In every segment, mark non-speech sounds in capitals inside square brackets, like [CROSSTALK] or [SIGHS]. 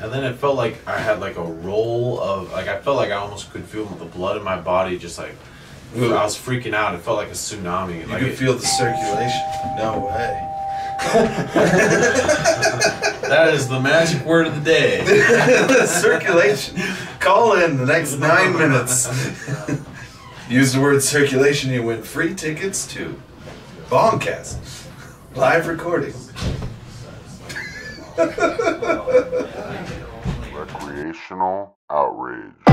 and then it felt like I had like a roll of like I felt like I almost could feel the blood in my body, just like I was freaking out. It felt like a tsunami. You like can it- feel the circulation. No way. [LAUGHS] that is the magic word of the day. [LAUGHS] circulation. Call in the next nine minutes. [LAUGHS] Use the word circulation, you win free tickets to Bongcast. Live recording. Recreational outrage.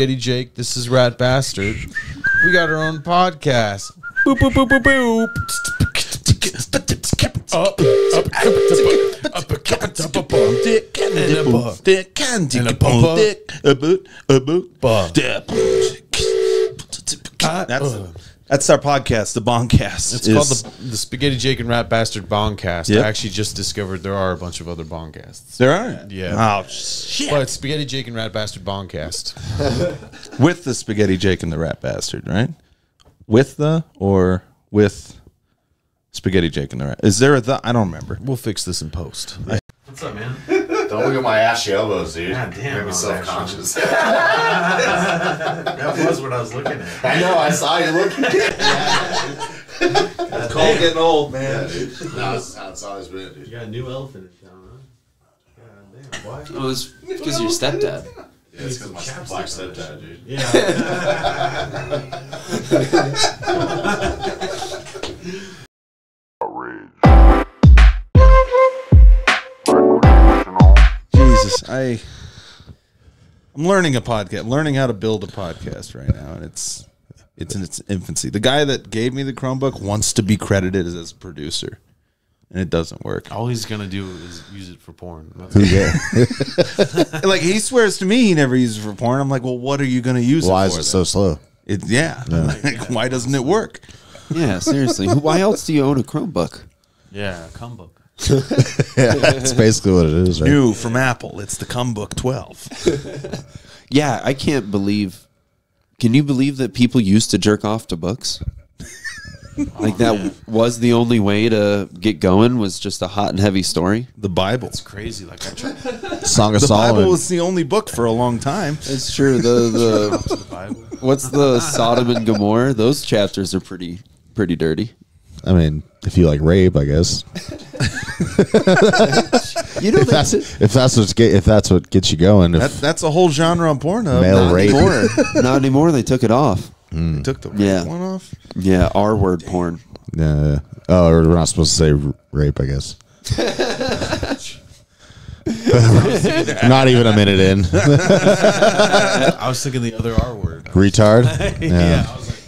Spaghetti Jake. This is Rat Bastard. We got our own podcast. Boop boop boop boop boop. Up, up, up, up, up, up, up, dick and a bump, dick and a bump, dick, a boot, a boot, bump. That's that's our podcast, the Bongcast. It's called the, the Spaghetti Jake and Rat Bastard Bongcast. Yep. I actually just discovered there are a bunch of other Bongcasts. There are. Yeah. Oh shit. But it's Spaghetti Jake and Rat Bastard Bongcast. [LAUGHS] With the spaghetti Jake and the Rat Bastard, right? With the or with spaghetti Jake and the Rat? Is there a the? I don't remember. We'll fix this in post. What's up, man? Don't look at my ashy elbows, dude. God damn, Made me those self conscious. [LAUGHS] That was what I was looking at. I know, I saw you looking. [LAUGHS] It's called getting old, man. no, that's how it's always been, dude. You got a new elephant in town, huh? God damn, why? Oh, it's because of your stepdad. Yeah, it's because my black stepdad, dude. Yeah. [LAUGHS] Jesus, I I'm learning a podcast, learning how to build a podcast right now, and it's it's in its infancy. The guy that gave me the Chromebook wants to be credited as, as a producer, and it doesn't work. All he's gonna do is use it for porn. Yeah. [LAUGHS] [LAUGHS] like he swears to me he never uses it for porn. I'm like, well, what are you going to use Why it is for? it so slow? then? It, yeah. [LAUGHS] Like, why doesn't it work? Yeah, seriously. Why else do you own a Chromebook? yeah, cum book. Yeah, [LAUGHS] that's basically what it is, right? New from Apple. It's the Cumbook 12. [LAUGHS] Yeah, I can't believe. Can you believe that people used to jerk off to books? [LAUGHS] like that was the only way to get going was just a hot and heavy story. The Bible. It's crazy. Like I tried Song of The Solomon. Bible was the only book for a long time. It's true. The the the Bible. what's the Sodom and Gomorrah? Those chapters are pretty pretty dirty. I mean, if you like rape, I guess. [LAUGHS] You know If that's if that's what's get, if that's what gets you going. If That, that's a whole genre on Pornhub. Male not rape. anymore. [LAUGHS] not anymore. They took it off. They took the Yeah. one off. Yeah, R word porn. uh, oh, we're not supposed to say rape, I guess. [LAUGHS] not even a minute in. I was thinking the other R word. Retard. Yeah. I was like,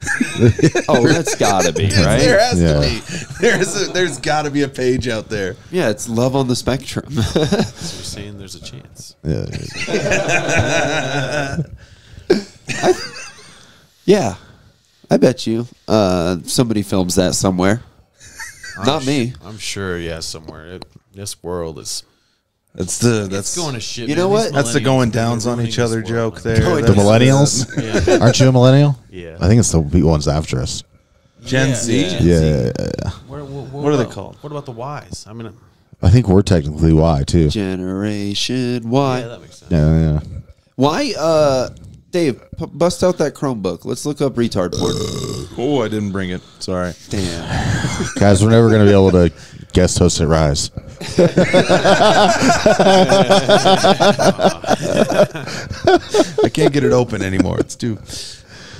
[LAUGHS] Oh, that's gotta be There right. There has Yeah. to be. There's a, there's got to be a page out there. Yeah, it's love on the spectrum. [LAUGHS] so you're saying there's a chance. Yeah. yeah, I bet you uh, somebody films that somewhere. Not me. I'm sure. Yeah, somewhere. It, this world is. That's the It's that's going to shit. You man. know These what? that's the millennials, going they're downs on ruining each other world, joke man. there. Going The That's- millennials? Yeah. Aren't you a millennial? Yeah. I think it's the ones after us. Gen Yeah, Z. yeah. Yeah. yeah, yeah. Where- what, What are they about- called? What about the Y's? I mean, I think we're technically Y too. Generation Y. yeah, that makes sense. Yeah, yeah. Why, uh, Dave, p- bust out that Chromebook. Let's look up retard porn. Oh, I didn't bring it. Sorry. Damn. Guys, we're never going to be able to guest host at Rise. [LAUGHS] I can't get it open anymore. It's too.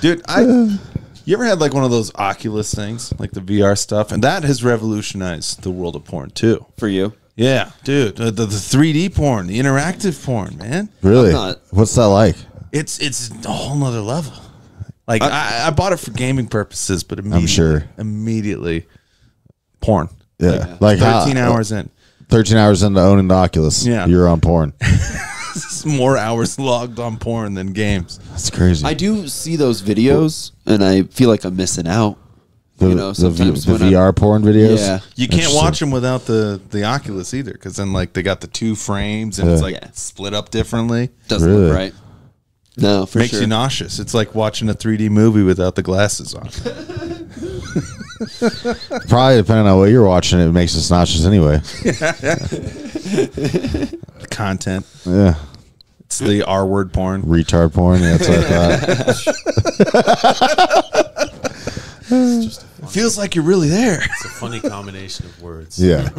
Dude, I. You ever had like one of those Oculus things, like the VR stuff, and that has revolutionized the world of porn too. For you. Yeah, dude, uh, the, the 3D porn, the interactive porn, man. Really? I'm not- What's that like? It's it's a whole nother level. Like I, I bought it for gaming purposes, but immediately, sure. immediately, porn. Yeah. Like, how- thirteen hours in. 13 hours into owning the Oculus. Yeah. You're on porn. [LAUGHS] more hours logged on porn than games. That's crazy. I do see those videos, and I feel like I'm missing out. the, you know, the, v- sometimes the when I'm- VR porn videos. Yeah. You can't watch them without the the Oculus either, because then like they got the two frames and it's like Yeah. split up differently. Doesn't Really? look right. No, for sure. Makes sure. you nauseous. It's like watching a 3D movie without the glasses on. [LAUGHS] Probably depending on what you're watching, it makes us nauseous anyway. The [LAUGHS] content. Yeah. It's the R word porn. Retard porn. Yeah, that's what I thought. [LAUGHS] It feels like you're really there. It's a funny combination of words. Yeah.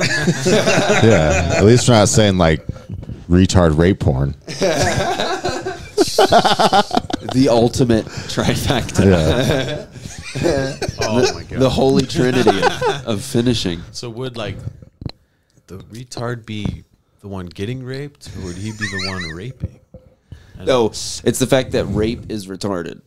yeah. At least we're not saying like retard rape porn. [LAUGHS] the ultimate trifecta. Yeah. [LAUGHS] Oh my god. The holy trinity of, of finishing. so would like the retard be the one getting raped, or would he be the one raping? No, it's the fact that rape is retarded.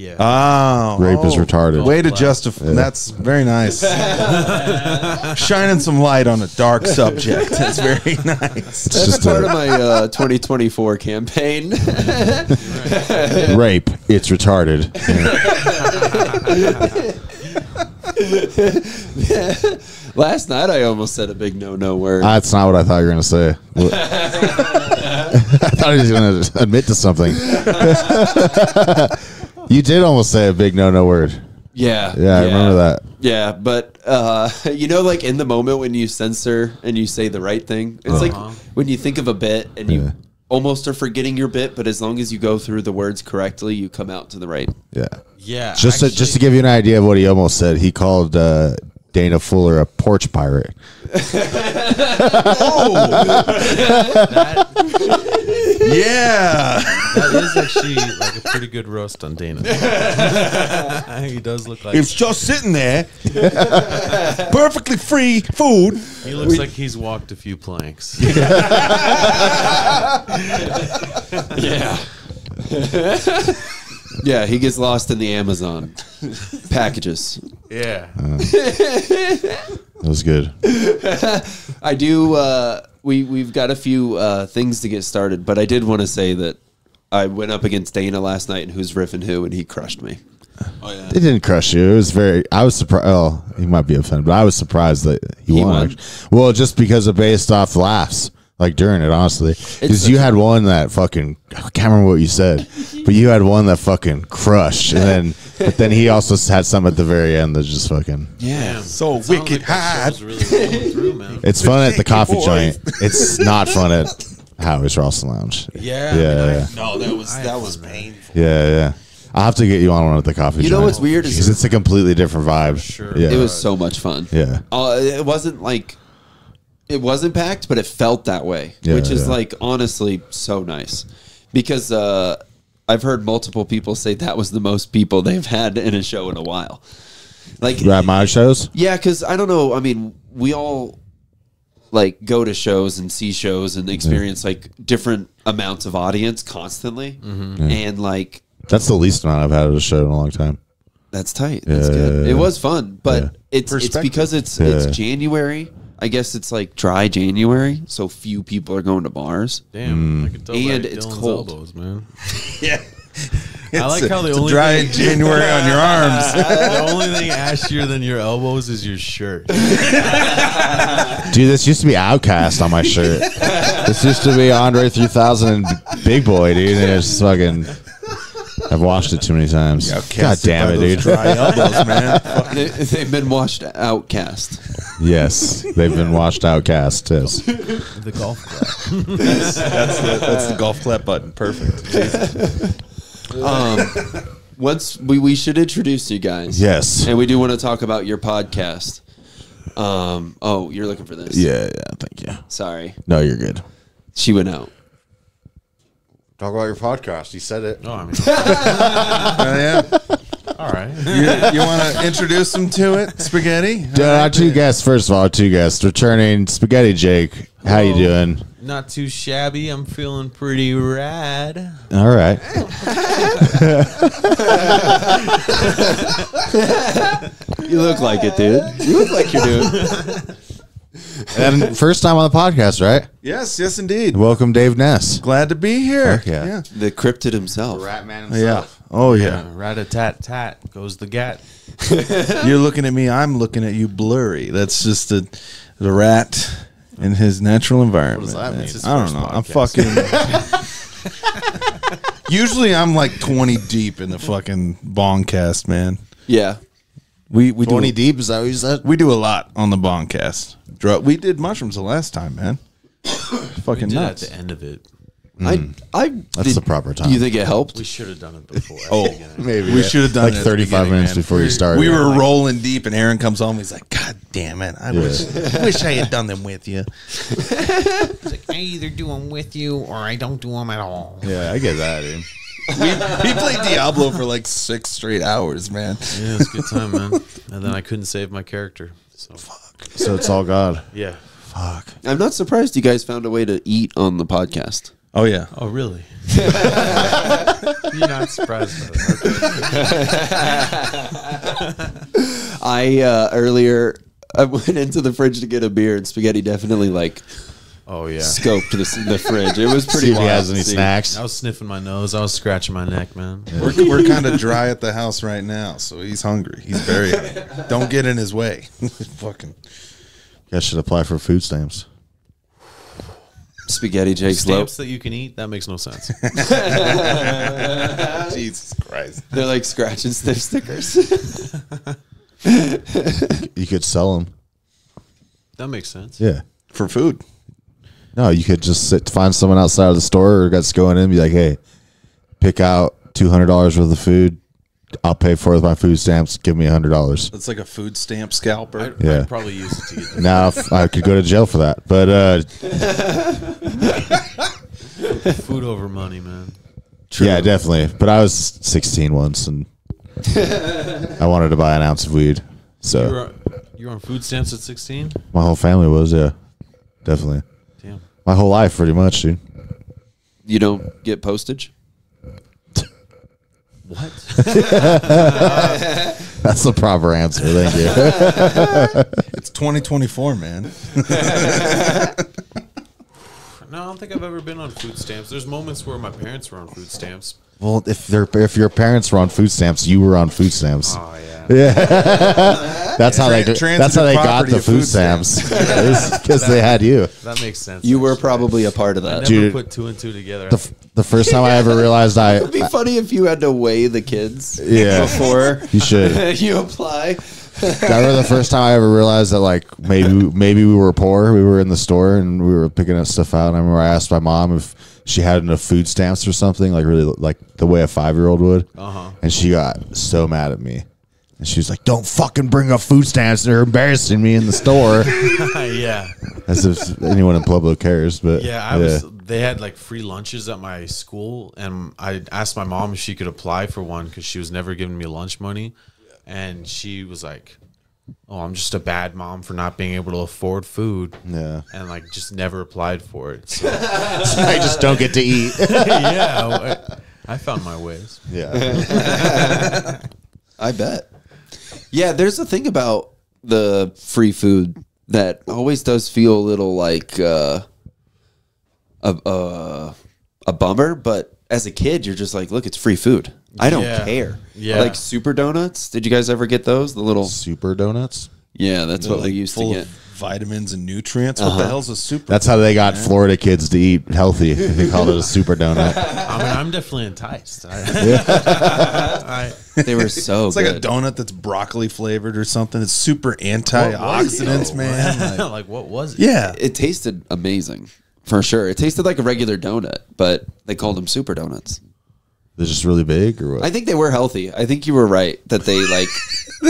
Yeah. Oh, Rape is oh. retarded. Way to justify. That's very nice. [LAUGHS] Shining some light on a dark subject. That's very [LAUGHS] nice. It's That's just part of my uh, 2024 campaign. [LAUGHS] rape. It's retarded. Last night I almost said a big no-no word. That's not what I thought you were going to say. What- [LAUGHS] I thought he was going to admit to something. [LAUGHS] you did almost say a big no-no word. yeah, Yeah, I remember that. Yeah, but uh, [LAUGHS] you know, like in the moment when you censor and you say the right thing, it's like when you think of a bit and you Yeah. almost are forgetting your bit, but as long as you go through the words correctly, you come out to the right. Yeah. yeah. Just to, just to actually- give you an idea of what he almost said, he called uh, Dana Fuller a porch pirate. Oh! Yeah. that is actually like a pretty good roast on Dana. [LAUGHS] he does look like It's just sitting there. Perfectly free food. he looks like he's walked a few planks. [LAUGHS] Yeah. [LAUGHS] yeah, he gets lost in the Amazon [LAUGHS] packages. yeah. That was good. [LAUGHS] I do. Uh, we we've got a few uh, things to get started, but I did want to say that I went up against Dana last night, and who's riffing who, and he crushed me. Oh, yeah. It didn't crush you. It was very. I was surprised. Oh, he might be offended, but I was surprised that he, He won. won? actually. Well, just because of based off laughs, like during it, honestly, because you had one that fucking. I can't remember what you said, [LAUGHS] but you had one that fucking crushed, and then [LAUGHS] but then he also had some at the very end that just fucking. Yeah. So Sounds wicked like that hot. really through. [LAUGHS] It's fun at the coffee boys. joint. It's not fun at Howie's Ralston Lounge. Yeah. Yeah, I mean, I- No, that was that was painful. Yeah, yeah. I'll have to get you on one at the coffee. You know what's weird is- because it's a completely different vibe. Sure. Yeah. It was so much fun. Yeah. Uh, it wasn't like it wasn't packed, but it felt that way, Yeah, which is yeah. like honestly so nice because uh, I've heard multiple people say that was the most people they've had in a show in a while. Like, At my shows. yeah, because I don't know. I mean, we all like go to shows and see shows and experience like different amounts of audience constantly, Mm-hmm. and like That's the least amount I've had at a show in a long time. That's tight. That's Yeah, good. yeah, It was fun, but Yeah. it's it's because it's Yeah. it's January. I guess it's like dry January, so few people are going to bars. Damn, I mm. can tell And by it's Dylan's cold. elbows, man. [LAUGHS] Yeah. I like how the it's only dry thing- January on your arms. [LAUGHS] the only thing ashier than your elbows is your shirt. [LAUGHS] Dude, this used to be OutKast on my shirt. this used to be Andre 3000 and Big Boi, dude. And it's fucking. I've watched it too many times. God damn it, dude. Dry elbows, man. [LAUGHS] They, they've been washed outcast. Yes, they've been washed Outcast. Yes. The golf club. That's the, that's the golf clap button. Perfect. [LAUGHS] Um, once we we should introduce you guys. Yes. and we do want to talk about your podcast. Um. Oh, you're looking for this. Yeah, yeah. Thank you. Sorry, No, you're good. she went out. Talk about your podcast. You said it. Oh, I mean, [LAUGHS] yeah. all right. You, you want to introduce them to it, Spaghetti? Uh, our two guests, first of all, our two guests returning. Spaghetti Jake, how you doing? Not too shabby. I'm feeling pretty rad. All right. [LAUGHS] You look like it, dude. You look like you're doing. [LAUGHS] And first time on the podcast, right? Yes, yes, indeed. Welcome, Dave Ness. Glad to be here. Heck yeah. yeah. The cryptid himself. Ratman Yeah. Oh yeah. Rat a tat tat goes the gat. [LAUGHS] You're looking at me. I'm looking at you. Blurry. That's just a the rat in his natural environment. that mean? I don't first know. I'm fucking. [LAUGHS] Usually, I'm like 20 deep in the fucking bongcast, man. Yeah. We we Twenty do deep, is that what you said? we do a lot on the bongcast. Drug. We did mushrooms the last time, man. [COUGHS] fucking Did at the end of it. I hmm. I That's did- the proper time. You think it helped? We should have done it before. [LAUGHS] Oh, Maybe we should have done like it at the 35 beginning, minutes man. before you started. We were rolling deep, and Aaron comes home. He's like, "God damn it! I Yeah. wish, wish I had done them with you." [LAUGHS] It's like I either do them with you or I don't do them at all. Yeah, I get that, dude. We played Diablo for like six straight hours, man. Yeah, it's a good time, man. And then I couldn't save my character. So fuck. So it's all God. yeah. Fuck. I'm not surprised you guys found a way to eat on the podcast. Oh yeah, Oh really? [LAUGHS] You're not surprised by that. [LAUGHS] I uh, earlier I went into the fridge to get a beer, and Spaghetti definitely like Oh yeah. scoped the, the fridge. It was [LAUGHS] pretty. See if he has any see. snacks. I was sniffing my nose. I was scratching my neck, man. we're, we're kind of dry at the house right now, so he's hungry. He's very hungry. Don't get in his way. [LAUGHS] Fucking You guys should apply for food stamps. Spaghetti Jake's low. Stamps that you can eat? That makes no sense. [LAUGHS] Jesus Christ. They're like scratch and sniff stickers. You could sell them. That makes sense. Yeah. For food. No, you could just sit, find someone outside of the store or guys going in and be like, hey, pick out $200 worth of food. I'll pay for it with my food stamps. Give me $100. It's like a food stamp scalper. I'd, Yeah. I'd probably use it to get the [LAUGHS] Now, if I could go to jail for that. But uh, [LAUGHS] food over money, man. yeah, definitely. But I was 16 once and [LAUGHS] I wanted to buy an ounce of weed. You So were, you were on food stamps at 16? my whole family was, yeah. Definitely. Damn. My whole life, pretty much, dude. you don't get postage. What? [LAUGHS] That's the proper answer. Thank you. [LAUGHS] It's 2024, man. [LAUGHS] No, I don't think I've ever been on food stamps. There's moments where my parents were on food stamps. Well, if their if your parents were on food stamps, you were on food stamps. Oh yeah. [LAUGHS] Yeah. That's how they. Tran- That's how they got the food food stamps because [LAUGHS] [LAUGHS] they had you. That makes sense. You were probably a part of I that. never Dude. put two and two together. The, f- the first time I ever realized I, It'd be funny if you had to weigh the kids Yeah. before you should. you apply. I remember the first time I ever realized that like maybe maybe we were poor. We were in the store and we were picking up stuff out. And I remember I asked my mom if she had enough food stamps or something, like really like the way a five year old would. Uh-huh. And she got so mad at me. And she was like, "Don't fucking bring up food stamps. They're embarrassing me in the store." [LAUGHS] yeah. As if anyone in Pueblo cares. But Yeah, I was. They had like free lunches at my school, and I asked my mom if she could apply for one because she was never giving me lunch money, and she was like, "Oh, I'm just a bad mom for not being able to afford food," Yeah. and like just never applied for it. So [LAUGHS] I just don't get to eat. [LAUGHS] yeah, I, I found my ways. yeah. [LAUGHS] I bet. Yeah, there's a thing about the free food that always does feel a little like uh, a a, a bummer, but as a kid, you're just like, look, it's free food. I don't Yeah. care. Yeah. Like super donuts. Did you guys ever get those? The little Super donuts. yeah, that's what we Like, used to full get. of vitamins and nutrients. What the uh-huh. hell's a super? That's how they got Florida kids to eat healthy. [LAUGHS] They called it a super donut. [LAUGHS] I mean, I'm definitely enticed. I, [LAUGHS] I, They were so It's like a good. donut that's broccoli flavored or something. It's super antioxidants, man. Like, like, what was it? yeah, it tasted amazing for sure. It tasted like a regular donut, but they called them super donuts. They're just really big, or what? I think they were healthy. I think you were right that they like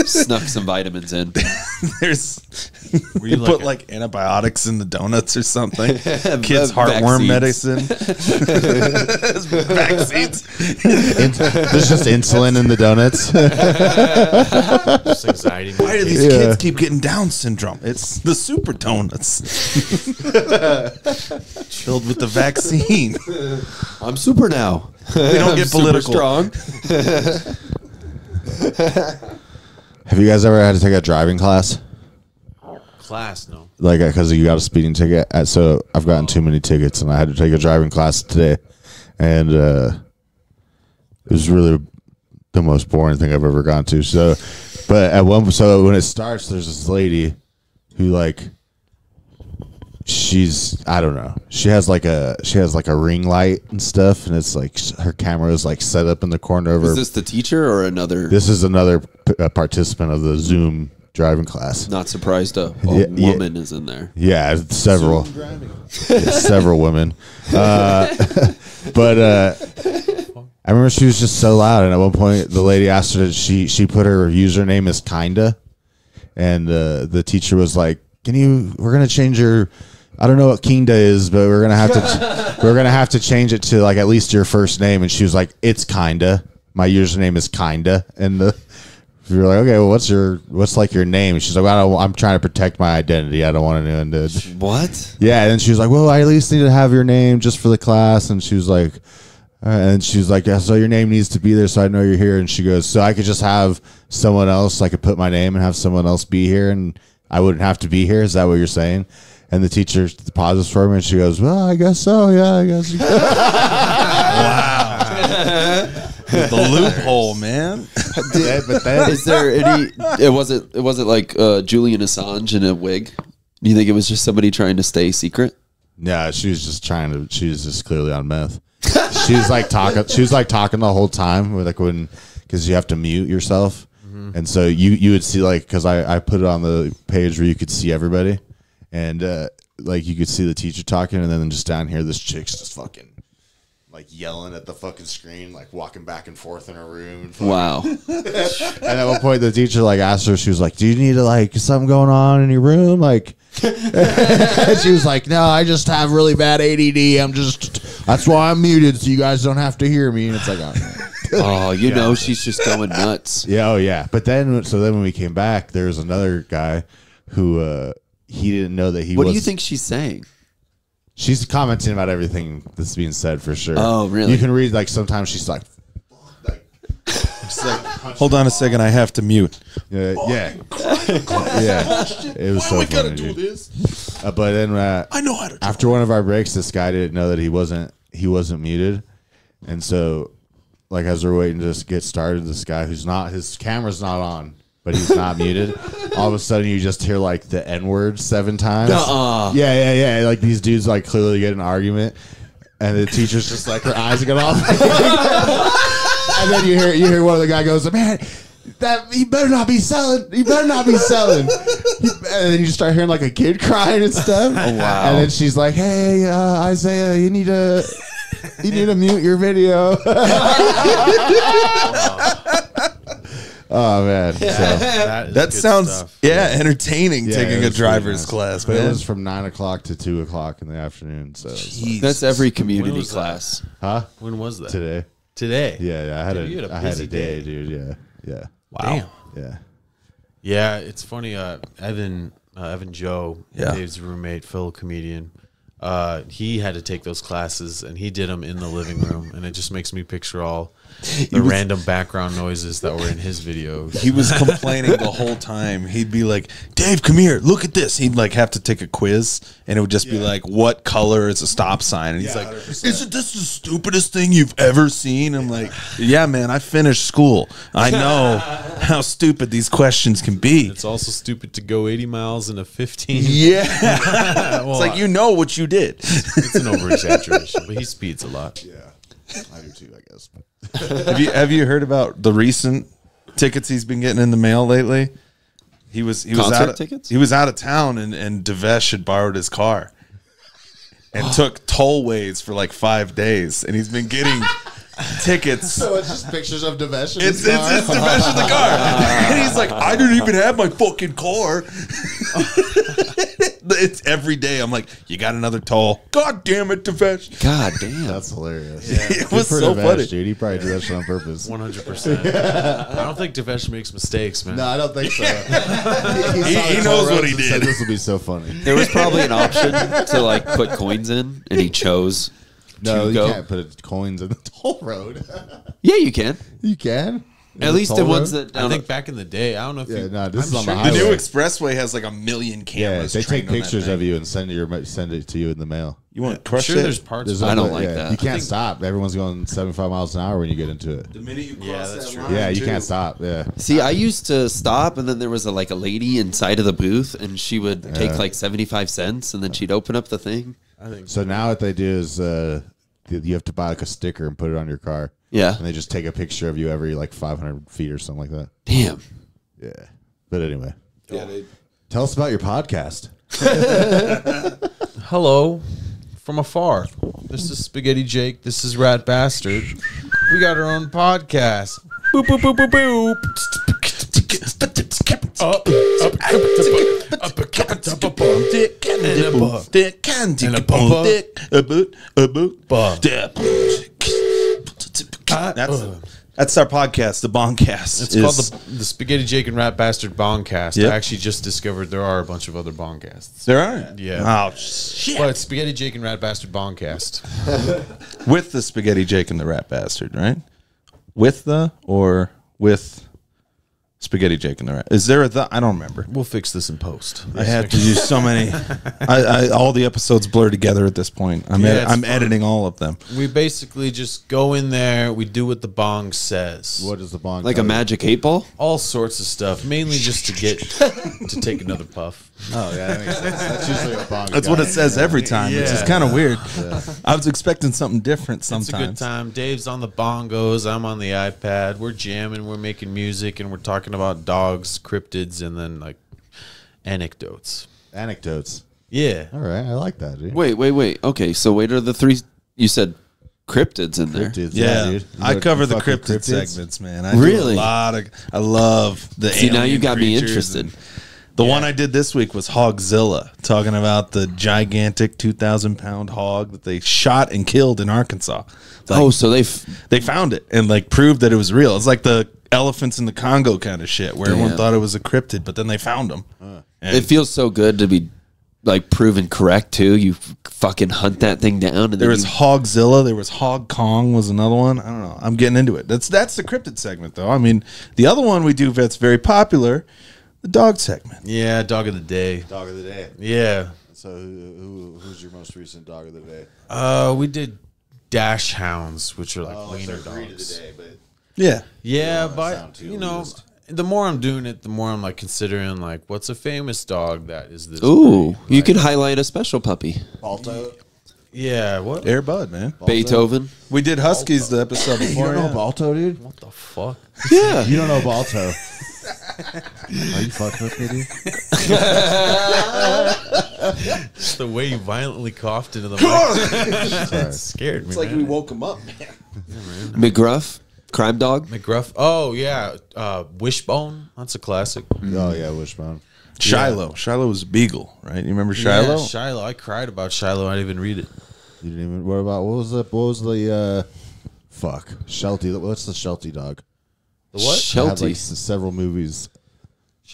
snuck some vitamins in. [LAUGHS] there's Were you you like put a- like antibiotics in the donuts or something. [LAUGHS] Kids heartworm medicine, [LAUGHS] vaccines. In- there's just insulin in the donuts. Just anxiety. Why do these Yeah. kids keep getting Down syndrome? It's the super donuts filled with the vaccine. I'm super now. They don't get political. strong. Have you guys ever had to take a driving class? class, no. like because you got a speeding ticket. Uh, So I've gotten too many tickets, and I had to take a driving class today, and uh, it was really the most boring thing I've ever gone to. So, but at one, so when it starts, there's this lady who like she's I don't know. She has like a she has like a ring light and stuff, and it's like her camera is like set up in the corner of her. Is this the teacher or another? This is another p- uh, participant of the Zoom driving class. Not surprised a, a Yeah, yeah. woman is in there. Yeah, several, [LAUGHS] Yeah, several women. Uh, [LAUGHS] but uh, I remember she was just so loud, and at one point the lady asked her. She she put her username as kinda, and uh, the teacher was like, "Can you? We're gonna change your." I don't know what kinda is, but we're gonna have to [LAUGHS] we're gonna have to change it to like at least your first name. And she was like, "It's kinda. My username is kinda." And the we were like, "Okay, well, what's your what's like your name?" She's like, well, I don't, "I'm trying to protect my identity. I don't want anyone to." What? Yeah, and she was like, "Well, I at least need to have your name just for the class." And she was like, uh, and she was like, yeah, "So your name needs to be there, so I know you're here." And she goes, "So I could just have someone else. I could put my name and have someone else be here, and I wouldn't have to be here." Is that what you're saying? And the teacher pauses for me, and she goes, "Well, I guess so. Yeah, I guess." wow. the loophole, man. [LAUGHS] That- but that, Is there any? It wasn't. It wasn't like uh, Julian Assange in a wig. Do you think it was just somebody trying to stay secret? Yeah, she was just trying to. She was just clearly on meth. she was like talking. She was like talking the whole time, with, like when because you have to mute yourself, and so you you would see like because I I put it on the page where you could see everybody, and uh like you could see the teacher talking, and then just down here this chick's just fucking like yelling at the fucking screen, like walking back and forth in her room. Wow. [LAUGHS] and at one point, the teacher like asked her, she was like, "Do you need to like something going on in your room?" Like, [LAUGHS] she was like, "No, I just have really bad ADD. I'm just that's why I'm muted, so you guys don't have to hear me." And it's like, oh. [LAUGHS] Oh, you know she's just going nuts. yeah, oh yeah. But then, so then when we came back, there was another guy who uh he didn't know that he. What do you think she's saying? She's commenting about everything that's being said for sure. Oh, really? You can read like sometimes she's like, [LAUGHS] Hold on a second. I have to mute. Yeah, yeah, [LAUGHS] yeah. It was so funny, dude. Uh, but then uh, I know how to. after one of our breaks, this guy didn't know that he wasn't he wasn't muted, and so like as we're waiting to just get started, this guy who's not his camera's not on, but he's not muted. All of a sudden, you just hear like the n word seven times. Nuh-uh. Yeah, yeah, yeah. Like these dudes like clearly get an argument, and the teacher's just like her eyes get off. [LAUGHS] and then you hear you hear one of the guy goes, "Man, that he better not be selling. He better not be selling." He- and then you start hearing like a kid crying and stuff. Oh wow! And then she's like, "Hey, uh, Isaiah, you need to." You need to mute your video. [LAUGHS] oh man! So, [LAUGHS] That, is That sounds stuff. yeah entertaining. yeah, taking a driver's nice. class, but it was from nine o'clock to two o'clock in the afternoon. So, like, That's every community was that? class. huh? When was that? Today? Today. Yeah, yeah. I had Dude, a, had a I had a day, day. dude. Yeah, yeah, Wow. yeah. Yeah, it's funny. Uh, Evan, uh, Evan Joe, Yeah. Dave's roommate, fellow comedian. Uh, he had to take those classes, and he did them in the living room, and it just makes me picture all the random background noises that were in his videos. He was complaining the whole time. He'd be like, "Dave, come here, look at this." He'd like have to take a quiz, and it would just be like, "What color is a stop sign?" And he's like, "Isn't this the stupidest thing you've ever seen?" I'm like, "Yeah, man, I finished school. I know [LAUGHS] how stupid these questions can be." It's also stupid to go 80 miles in a 15. Yeah, Well, [LAUGHS] it's like you know what you did. it's an over exaggeration, but he speeds a lot. Yeah, I do too. I guess. have you have you heard about the recent tickets he's been getting in the mail lately? He was he was Concert out of, tickets? he was out of town and and Devesh had borrowed his car and [GASPS] took tollways for like five days and he's been getting [LAUGHS] tickets. So it's just pictures of Devesh. It's, it's, it's Devesh in the car. [LAUGHS] And he's like, I didn't even have my fucking car. [LAUGHS] it's every day. I'm like, you got another toll. God damn it, Devesh. God [LAUGHS] damn. That's hilarious. Yeah. It was so Devesh, funny. dude. He probably did that on purpose. 100%. [LAUGHS] I don't think Devesh makes mistakes, man. No, I don't think so. [LAUGHS] he, He- he knows toll what roads he and said, did. This will be so funny. There was probably an option to like put coins in, and he chose. No, to you go. can't put coins in the toll road. Yeah, you can. you can. At least the ones that I think back in the day, I don't know if Yeah, you. no, this I'm is on the The highway. new expressway has like a million Yeah, cameras. they take trained on that pictures thing. of you and send it your send it to you in the mail. You want to I'm crush sure it? there's parts. There's of I a- don't like yeah, that. You can't stop. Everyone's going 75 miles an hour when you get into it. The minute you cross Yeah, that's that true. line, Yeah, you too. can't stop. Yeah. See, I used to stop, and then there was a, like a lady inside of the booth, and she would take like seventy five cents, and then she'd open up the thing. I think So now what they do is uh, you have to buy like a sticker and put it on your car, yeah. And they just take a picture of you every like 500 feet or something like that. Damn. Yeah. But anyway. Yeah, dude. Tell us about your podcast. Hello from afar. This is Spaghetti Jake. This is Rat Bastard. We got our own podcast. Boop, boop, boop, boop, boop. Up, up, up, up, dick and a bum, dick and a bum, dick, a boot, a boot, bum, dick. That's Uh. that's our podcast, the Bongcast. It's called the, the Spaghetti Jake and Rat Bastard Bongcast. Yep. I actually just discovered there are a bunch of other Bongcasts. There are. Yeah. Oh shit. But it's Spaghetti Jake and Rat Bastard Bongcast. [LAUGHS] with the spaghetti Jake and the rat bastard, right? With the or with spaghetti Jake and the rat? Is there a the? I don't remember. We'll fix this in post. I have to do so many. I, I all the episodes blur together at this point. I'm Yeah, edi- it's I'm fun. editing all of them. We basically just go in there, we do what the bong says. What is the bond? Like a magic eight ball. All sorts of stuff, mainly just to get [LAUGHS] to take another puff. Oh yeah, that makes sense. [LAUGHS] That's usually what bong. That's what it says every time. It's just Yeah. kind of weird. I was expecting something different It's a good sometimes. time. Dave's on the bongos, I'm on the iPad. We're jamming, we're making music, and we're talking about dogs, cryptids, and then like anecdotes. Anecdotes. Yeah. All right, I like that, dude. Wait, wait, wait. Okay, so wait are the three? You said cryptids in there. Cryptids, Yeah, dude. I cover the cryptid cryptids? segments, man. I do Really? a lot of. I love the. See, now you got me interested. and- The one I did this week was Hogzilla, talking about the gigantic two thousand pound hog that they shot and killed in Arkansas. Like, oh, so they. F- they found it and like proved that it was real. It's like the elephants in the Congo kind of shit, where everyone thought it was a cryptid, but then they found them. And it feels so good to be like proven correct too. You fucking hunt that thing down, and there was you- Hogzilla, there was Hog Kong was another one. I don't know. I'm getting into it. That's that's the cryptid segment though. I mean, the other one we do that's very popular, the dog segment. Yeah, dog of the day. Dog of the day. Yeah. So who, who who's your most recent dog of the day? Uh, we did dachshunds, which are like Oh, wiener so breed of dogs. the day, but Yeah. Yeah, sound but you know, elitist. the more I'm doing it, the more I'm like considering like what's a famous dog that is this. Ooh, breed? you Like, could highlight a special puppy, Balto. Yeah. What? Air Bud, man. Beethoven. We did Huskies the episode before. You don't know. Balto, dude? What the fuck? Yeah, You don't know Balto. [LAUGHS] Are you fucking with me, dude? [LAUGHS] Just the way you violently coughed into the mic. that scared me. It's like man. We woke him up. Man. McGruff, crime dog. McGruff. Oh yeah, uh, Wishbone. That's a classic. Oh yeah, Wishbone. Shiloh. Shiloh was a beagle, right? You remember Yeah, Shiloh? Shiloh. I cried about Shiloh. I didn't even read it. You didn't even. What about what was the what was the uh, fuck Sheltie? What's the Sheltie dog? The what? It had, like s- several movies.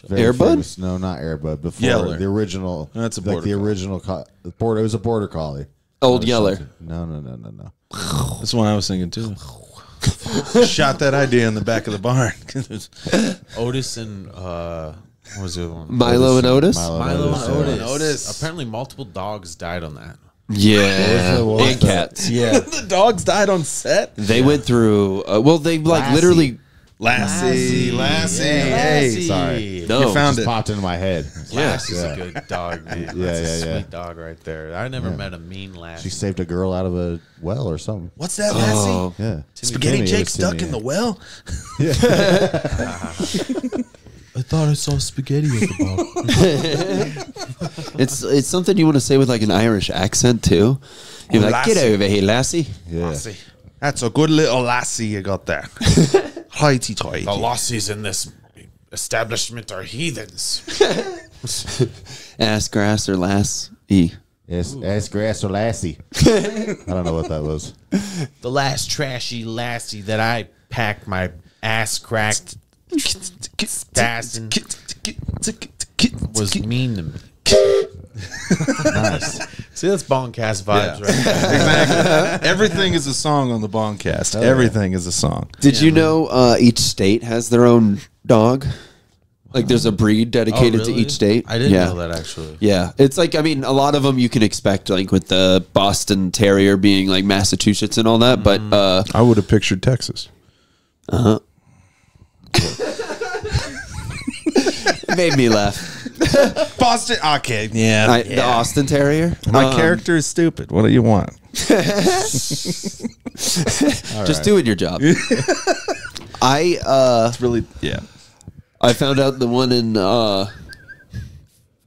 Very Air Bud? famous. No, not Airbud. Before Yeller. the original. That's a like border the collie. original. Co- the border. It was a border collie. Old Yeller. Sheltie. No, no, no, no, no. [LAUGHS] That's the one I was thinking too. [LAUGHS] Shot that idea in the back of the barn. [LAUGHS] Otis and uh, what was the other one? Milo and Otis. Milo, Milo and yeah. Otis. Otis. Apparently, multiple dogs died on that. Yeah, What was the- and cats. Yeah. the dogs died on set. They went through. Uh, well, they like Lassie. literally. Lassie, Lassie, Yeah, hey, Lassie. Sorry. No, You found Just it. popped into my head. Yeah. Lassie's Yeah. [LAUGHS] a good dog, dude. That's Yeah, a yeah, sweet dog right there. I never met a mean Lassie. She saved a girl out of a well or something. What's that, Lassie? Oh, Yeah. Spaghetti Timmy, it Jake stuck Timmy, in the well. [LAUGHS] yeah. well. [LAUGHS] I thought I saw spaghetti at the bottom. it's it's something you want to say with like an Irish accent too. You're Oh, like, get over here, lassie. Yeah. That's a good little lassie you got there. Highty tighty. the Lossies in this establishment are heathens. [LAUGHS] Ass grass or lass. E. Yes, ass grass or lassie. I don't know what that was. [LAUGHS] the last trashy lassie that I packed my ass cracked [LAUGHS] ass in was mean to me. Nice. [LAUGHS] See, that's Bongcast vibes, right? [LAUGHS] exactly. Everything is a song on the Bongcast. Hell yeah. Everything is a song. Did you know uh, each state has their own dog? Like there's a breed dedicated Oh, to each state. I didn't yeah. know that actually. Yeah, it's like I mean, a lot of them you can expect, like with the Boston Terrier being like Massachusetts and all that. But Mm. uh, I would have pictured Texas. uh huh. [LAUGHS] it made me laugh. [LAUGHS] Boston. Okay. Yeah. I, The Austin Terrier. My Um, character is stupid. What do you want? [LAUGHS] just doing your job. [LAUGHS] I uh, Really? Yeah. I found out the one in uh,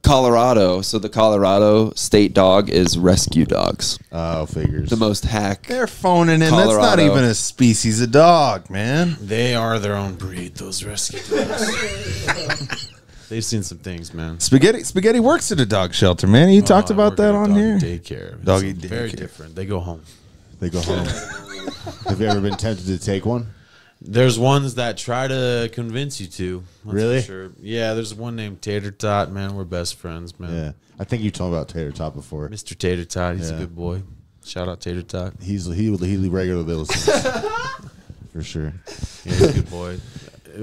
Colorado. So the Colorado state dog is rescue dogs. Oh, figures. The most hack. They're phoning in. That's not even a species of dog, man. They are their own breed, those rescue dogs. They've seen some things, man. Spaghetti. Spaghetti works at a dog shelter, man. You oh, talked Oh, I about that on here. Daycare. It's Doggy Very different. They go home. They go home. [LAUGHS] Have you ever been tempted to take one? There's ones that try to convince you to. that's Really? Sure. Yeah, there's one named Tater Tot, man. We're best friends, man. Yeah. I think you told me about Tater Tot before. Mr. Tater Tot, he's Yeah. a good boy. Shout out Tater Tot. He's he he regularly listens [LAUGHS] for sure. Yeah, he's a good boy.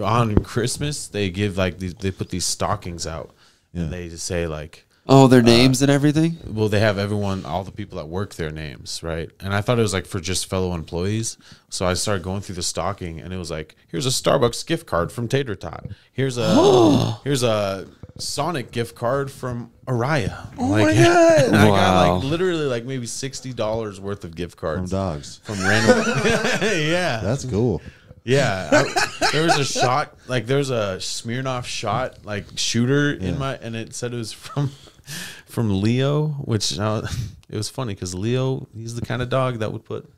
On Christmas, they give like these, they put these stockings out. Yeah. And they just say like, Oh, their uh, names and everything. well, they have everyone, all the people that work their names, right? And I thought it was like for just fellow employees. So I started going through the stocking, and it was like, here's a Starbucks gift card from Tater Tot. Here's a [GASPS] here's a Sonic gift card from Araya. Oh like, my [LAUGHS] God. And I got like literally like maybe sixty dollars worth of gift cards From dogs. from random. [LAUGHS] [LAUGHS] yeah, That's cool. Yeah, I, [LAUGHS] there was a shot, like there was a Smirnoff shot, like shooter in my, and it said it was from from Leo, which uh, it was funny because Leo, he's the kind of dog that would put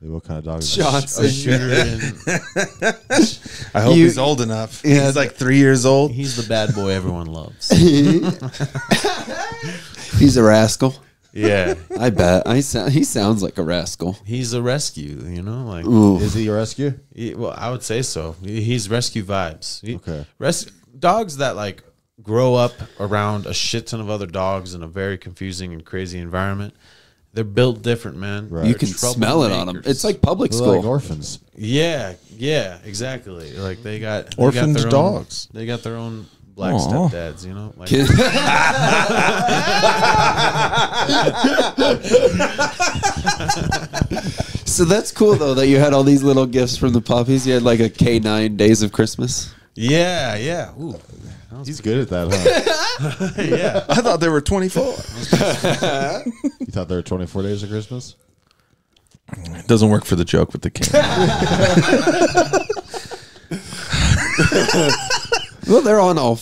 What kind of dog is Shots. a shooter in. [LAUGHS] I hope You- he's old enough. Yeah. He's like three years old. He's the bad boy everyone loves. [LAUGHS] He's a rascal. Yeah, [LAUGHS] I bet. I sound, he sounds like a rascal. he's a rescue, you know, like. Ooh. Is he a rescue? he- well, I would say so. He- He's rescue vibes. He- Okay. res- dogs that like grow up around a shit ton of other dogs in a very confusing and crazy environment. They're built different, man. Right. You can smell it on them. It's like public They're school. like orphans. yeah, yeah, exactly. Like they got they Orphaned got their dogs. Own, they got their own black Aw. stepdads. You know, like [LAUGHS] so that's cool though that you had all these little gifts from the puppies. You had like a K nine days of Christmas. yeah, yeah. Ooh, He's good at that, huh? [LAUGHS] [LAUGHS] yeah. I thought there were 24. you thought there were 24 days of Christmas? It doesn't work for the joke with the king. Well, they're on all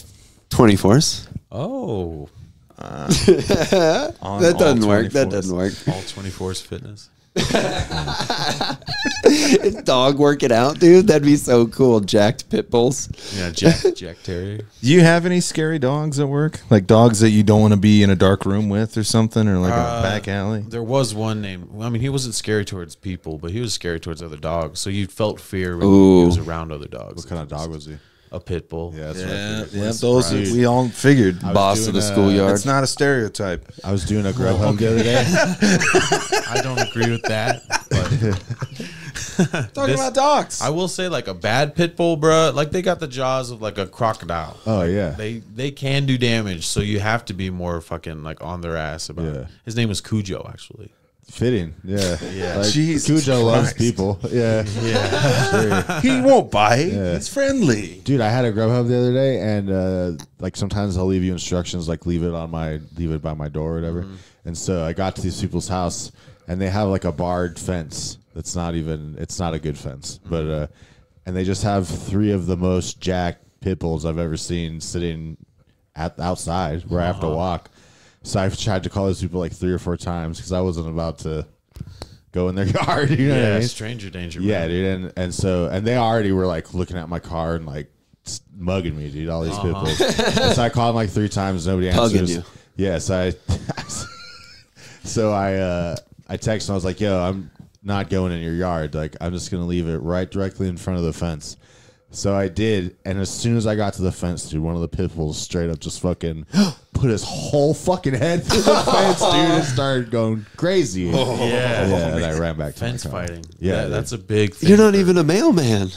twenty fours. Oh, [LAUGHS] That doesn't work. That doesn't work. all twenty fours fitness. [LAUGHS] Dog working out, dude? That'd be so cool. Jacked pit bulls. Yeah, Jack Jack Terrier. [LAUGHS] Do you have any scary dogs at work? Like dogs that you don't want to be in a dark room with or something, or like Uh, a back alley? There was one named. I mean, he wasn't scary towards people, but he was scary towards other dogs. So you felt fear when Ooh. he was around other dogs. What kind of dog was he? A pit bull. Yeah, that's what Yeah, figured. yeah, those Dude. we all figured. Boss of the doing, schoolyard. It's not a stereotype. I was doing a Grubhub the other day. [LAUGHS] I don't agree with that. But [LAUGHS] Talking This- about dogs. I will say, like a bad pit bull, bruh, like they got the jaws of like a crocodile. Oh yeah. They they can do damage, so you have to be more fucking like on their ass about Yeah. it. His name was Cujo, actually. Fitting. Yeah. Yeah. Like, Jesus Cujo loves Christ. people. Yeah. Yeah, [LAUGHS] he won't bite. Yeah. He's friendly. Dude, I had a Grubhub the other day, and uh, like sometimes they'll leave you instructions, like leave it on my, leave it by my door or whatever. Mm-hmm. And so I got to these people's house, and they have like a barred fence. That's not even, it's not a good fence, Mm-hmm. but uh, and they just have three of the most jacked pit bulls I've ever seen sitting at outside where I have Uh-huh. to walk. So I've tried to call those people like three or four times because I wasn't about to go in their [LAUGHS] yard. You know what I yeah, mean? stranger danger. Yeah, dude, and and so and they already were like looking at my car and like s- mugging me, dude. All these Uh-huh. people. So I called them like three times, nobody Tugging answers. you. Yeah, so I, [LAUGHS] so I, uh, I texted. And I was like, "Yo, I'm not going in your yard. Like, I'm just gonna leave it right directly in front of the fence." So I did, and as soon as I got to the fence, dude, one of the pit bulls straight up just fucking [GASPS] [LAUGHS] put his whole fucking head through the [LAUGHS] fence, dude, and started going crazy. Oh, oh, oh, yeah. yeah, and I ran back to Fence my car. fighting. Yeah, Yeah, that's a big thing. You're not for- even a mailman.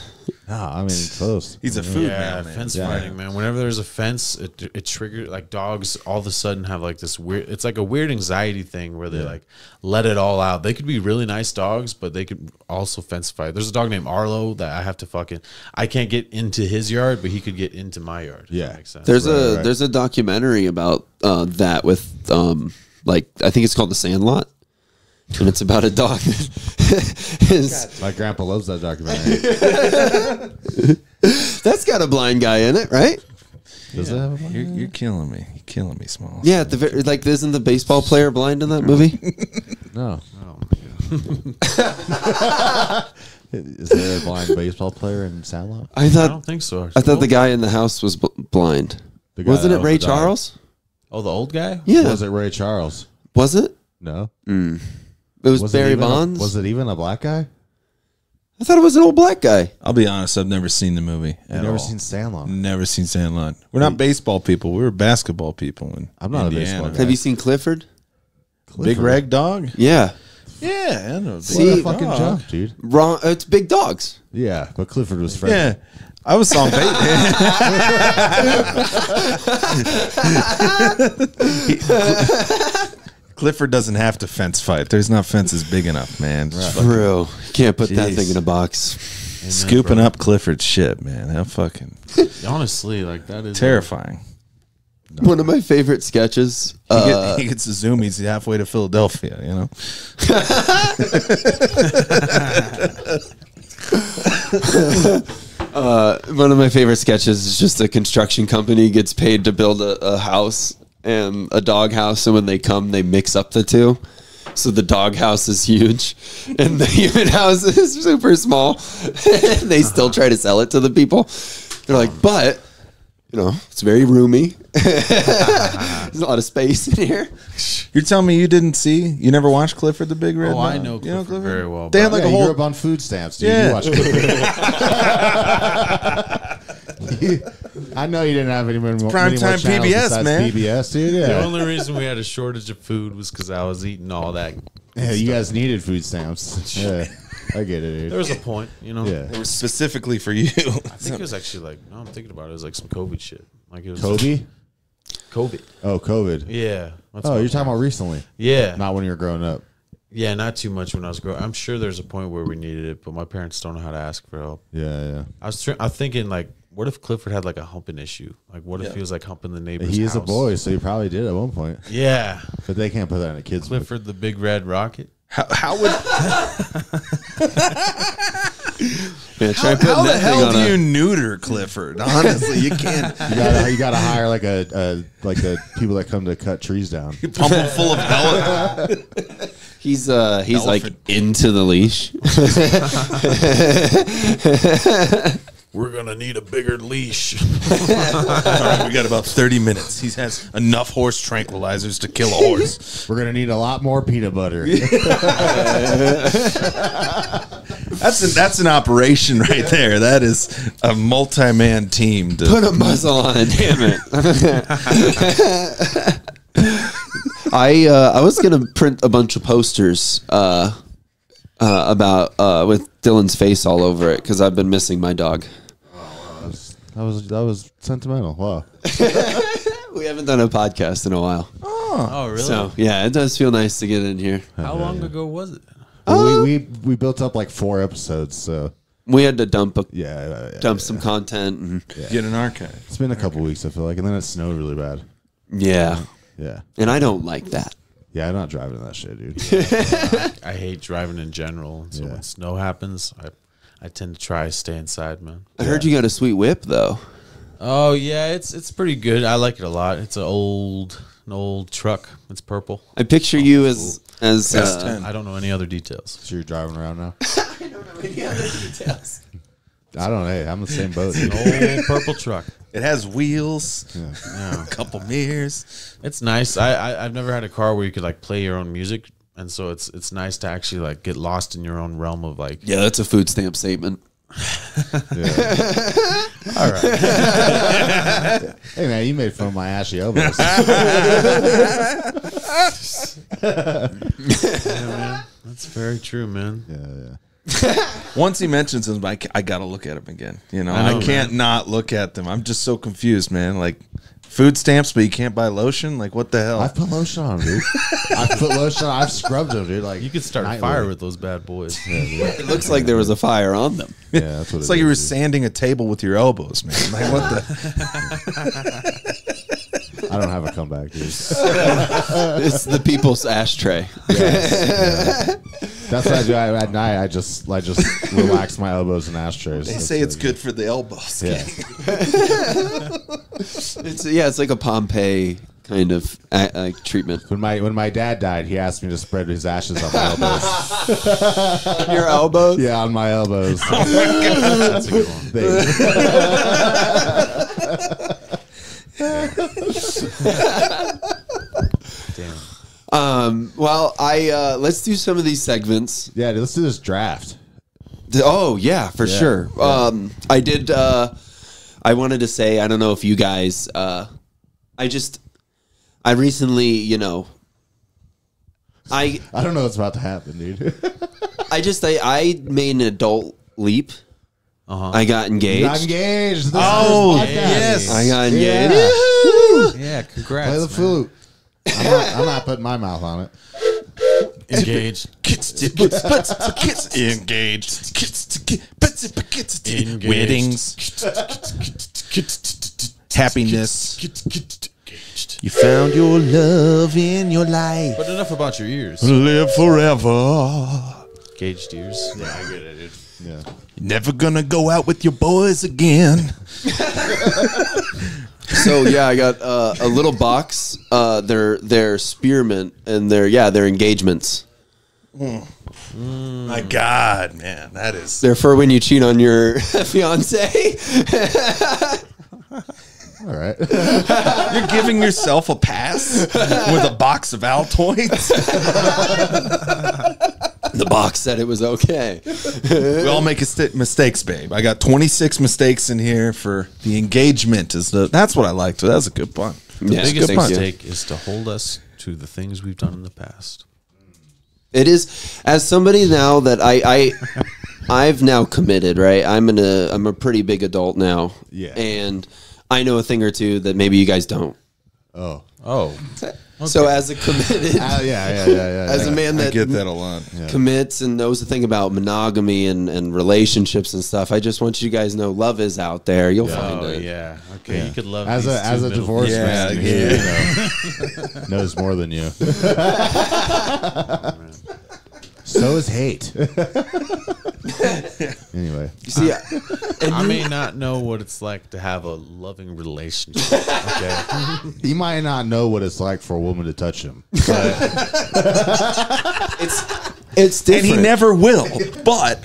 Nah, I mean close. He's a food yeah, man. fence Yeah. fighting, man. Whenever there's a fence, it it triggers like dogs. All of a sudden, have like this weird. It's like a weird anxiety thing where they like let it all out. They could be really nice dogs, but they could also fence fight. There's a dog named Arlo that I have to fucking. I can't get into his yard, but he could get into my yard. if that Yeah. makes sense. There's Right, a right. there's a documentary about uh, that with um like I think it's called The Sandlot, and it's about a dog that [LAUGHS] is My grandpa loves that documentary. [LAUGHS] that's got a blind guy in it, right? Does it have a blind You're, guy? you're killing me. You're killing me, small. Yeah, at the very, like isn't the baseball player blind in that movie? [LAUGHS] No. Oh my Is there a blind baseball player in Sandlot? I I thought don't think so. I thought the guy in the house was bl- blind. The guy Wasn't it Ray the dog. Charles? Oh, the old guy. Yeah, Was it Ray Charles? was it? No. Mm. It was, Was Barry it even a- Bonds. was it even a black guy? I thought it was an old black guy. I'll be honest. I've never seen the movie. I've never all. seen Sandlot. Never seen Sandlot. We're not baseball people. We're basketball people. In I'm not a baseball guy. Have you seen Clifford? Big rag dog. Yeah, Yeah, I know. See- What a fucking Dog. jump, dude. wrong. Uh, it's big dogs. Yeah, but Clifford was French. Yeah, I was on base. [LAUGHS] Clifford doesn't have to fence fight. There's not fences big enough, man. Just fucking Bro, can't put that thing in a box. Amen, Scooping bro. up Clifford's shit, man. How fucking [LAUGHS] Honestly, like that is terrifying. One of my favorite sketches. He, Uh, get, he gets a zoom. He's halfway to Philadelphia. You know. [LAUGHS] Uh, one of my favorite sketches is just a construction company gets paid to build a, a house and a dog house, and when they come, they mix up the two. So the dog house is huge, [LAUGHS] and the human house is super small. [LAUGHS] they still try to sell it to the people. They're like, but you know, it's very roomy. [LAUGHS] There's a lot of space in here. [LAUGHS] You're telling me you didn't see? You never watched Clifford the Big Red? Oh, I Dog? know You Clifford very well, They had like yeah, a you grew whole. up on food stamps, dude. Yeah. You watched Clifford. [LAUGHS] I know you didn't have any more Primetime many more PBS, besides man. PBS, dude. The only reason we had a shortage of food was because I was eating all that. yeah, you guys needed food stamps. Yeah, I get it, dude. There was a point, you know. yeah. They were specifically for you. I think [LAUGHS] it was actually like no, I'm thinking about it. It was like some COVID shit. Like it was Kobe? COVID. Oh, COVID. Yeah. that's Oh, you're talking about recently, Yeah. not when you were growing up. Yeah, not too much when I was growing. I'm sure there's a point where we needed it, but my parents don't know how to ask for help. Yeah, yeah. I was tr- I'm thinking like, what if Clifford had like a humping issue? Like, what if he was like humping the neighbor's He is a house? boy, so he probably did at one point. Yeah, But they can't put that in a kid's book. Clifford the Big Red Rocket. How, how would [LAUGHS] Yeah, try how, how the hell do a- you neuter Clifford? [LAUGHS] Honestly, you can't You gotta, you gotta hire like a, a like the people that come to cut trees down. pump him full of pellet. [LAUGHS] He's uh he's Elephant. like into the leash. We're gonna need a bigger leash. [LAUGHS] All right, we got about thirty minutes. He has enough horse tranquilizers to kill a horse. [LAUGHS] We're gonna need a lot more peanut butter. [LAUGHS] That's an, that's an operation right there. That is a multi-man team. To, Put a muzzle on it, damn it. I uh, I was gonna print a bunch of posters uh, uh, about uh, with Dylan's face all over it because I've been missing my dog. That was that was sentimental. Wow. [LAUGHS] We haven't done a podcast in a while, ah. oh, really? so yeah, it does feel nice to get in here. How long ago was it? Well, we, uh, we we built up like four episodes, so We had to dump a, yeah, yeah, yeah, dump yeah. some content. And, get an archive. It's been a couple weeks, I feel like, and then it snowed really bad. yeah, Yeah, and I don't like that. Yeah. I'm not driving that shit, dude. [LAUGHS] I hate driving in general. So Yeah. when snow happens, I I tend to try to stay inside, man. I heard you got a sweet whip though. Oh yeah, it's it's pretty good. I like it a lot. It's an old an old truck. It's purple. I picture you as as uh, I don't know any other details. so you're driving around now. [LAUGHS] I don't know. Hey, I'm the same boat. dude. Old purple truck. It has wheels, Yeah. a couple mirrors. It's nice. I, I I've never had a car where you could like play your own music, and so it's it's nice to actually like get lost in your own realm of like. yeah, that's a food stamp statement. [LAUGHS] All right. [LAUGHS] Hey man, you made fun of my ashy elbows. [LAUGHS] That's very true, man. yeah, yeah. [LAUGHS] Once he mentions them, I, I gotta look at them again. You know, I I, can't not look at them. I'm just so confused, man. Like food stamps, but you can't buy lotion. Like what the hell? I've put lotion on, dude. [LAUGHS] I've put lotion on. I've scrubbed them, dude. Like You could start a nightly. fire with those bad boys. [LAUGHS] It looks like there was a fire on them. Yeah, that's what it's it like you were dude. sanding a table with your elbows, man. Like what the? I don't have a comeback, dude. [LAUGHS] It's the people's ashtray. That's what I do. I, at night, I just I just relax my elbows in ashtrays. They That's say it's good for the elbows. Yeah. [LAUGHS] It's yeah, it's like a Pompeii kind of uh, like treatment. When my when my dad died, he asked me to spread his ashes on my elbows. [LAUGHS] Your elbows. yeah, on my elbows. That's a good one. [LAUGHS] Damn. Um. Well, I uh, let's do some of these segments. yeah, let's do this draft. Oh yeah, for sure. Um, I did. Uh, I wanted to say I don't know if you guys. Uh, I just, I recently, you know, I [LAUGHS] I don't know what's about to happen, dude. [LAUGHS] I just I, I made an adult leap. Uh-huh. I got engaged. Not engaged. This Oh, is this podcast. yes. I got engaged. Yeah, congrats. Play the man. flute. I'm not, I'm not [LAUGHS] putting my mouth on it. Engaged. engaged. Engaged. Weddings, happiness. Engaged. You found your love in your life. But enough about your ears. Live forever. Engaged ears. Yeah, I get it, dude. Yeah. Never gonna go out with your boys again. [LAUGHS] So yeah, I got uh, a little box. Uh, they're they're spearmint and they're yeah they're engagements. My God, man, that is. They're for when you cheat on your [LAUGHS] fiance. All right. [LAUGHS] You're giving yourself a pass with a box of Altoids. The box said it was okay. we all make sti- mistakes, babe. I got 26 mistakes in here for the engagement. Is the that's what I liked. That's a good pun. Yeah, Biggest thank you. mistake is to hold us to the things we've done in the past. It is as somebody now that I I I've now committed, right? I'm in a I'm a pretty big adult now. Yeah. And I know a thing or two that maybe you guys don't. Oh. Oh. [LAUGHS] So as a committed Ah, yeah, yeah, yeah, yeah. as a yeah. man I that, get that a lot. commits and knows the thing about monogamy and, and relationships and stuff, I just want you guys to know love is out there. You'll find Oh it. yeah. Okay. You could love As a as a middle- divorced Yeah, man, who, yeah. you know, [LAUGHS] [LAUGHS] knows more than you. So is hate. [LAUGHS] anyway, You see, uh, I- I you- may not know what it's like to have a loving relationship. Okay. [LAUGHS] he might not know what it's like for a woman to touch him. [LAUGHS] it's it's And he never will. But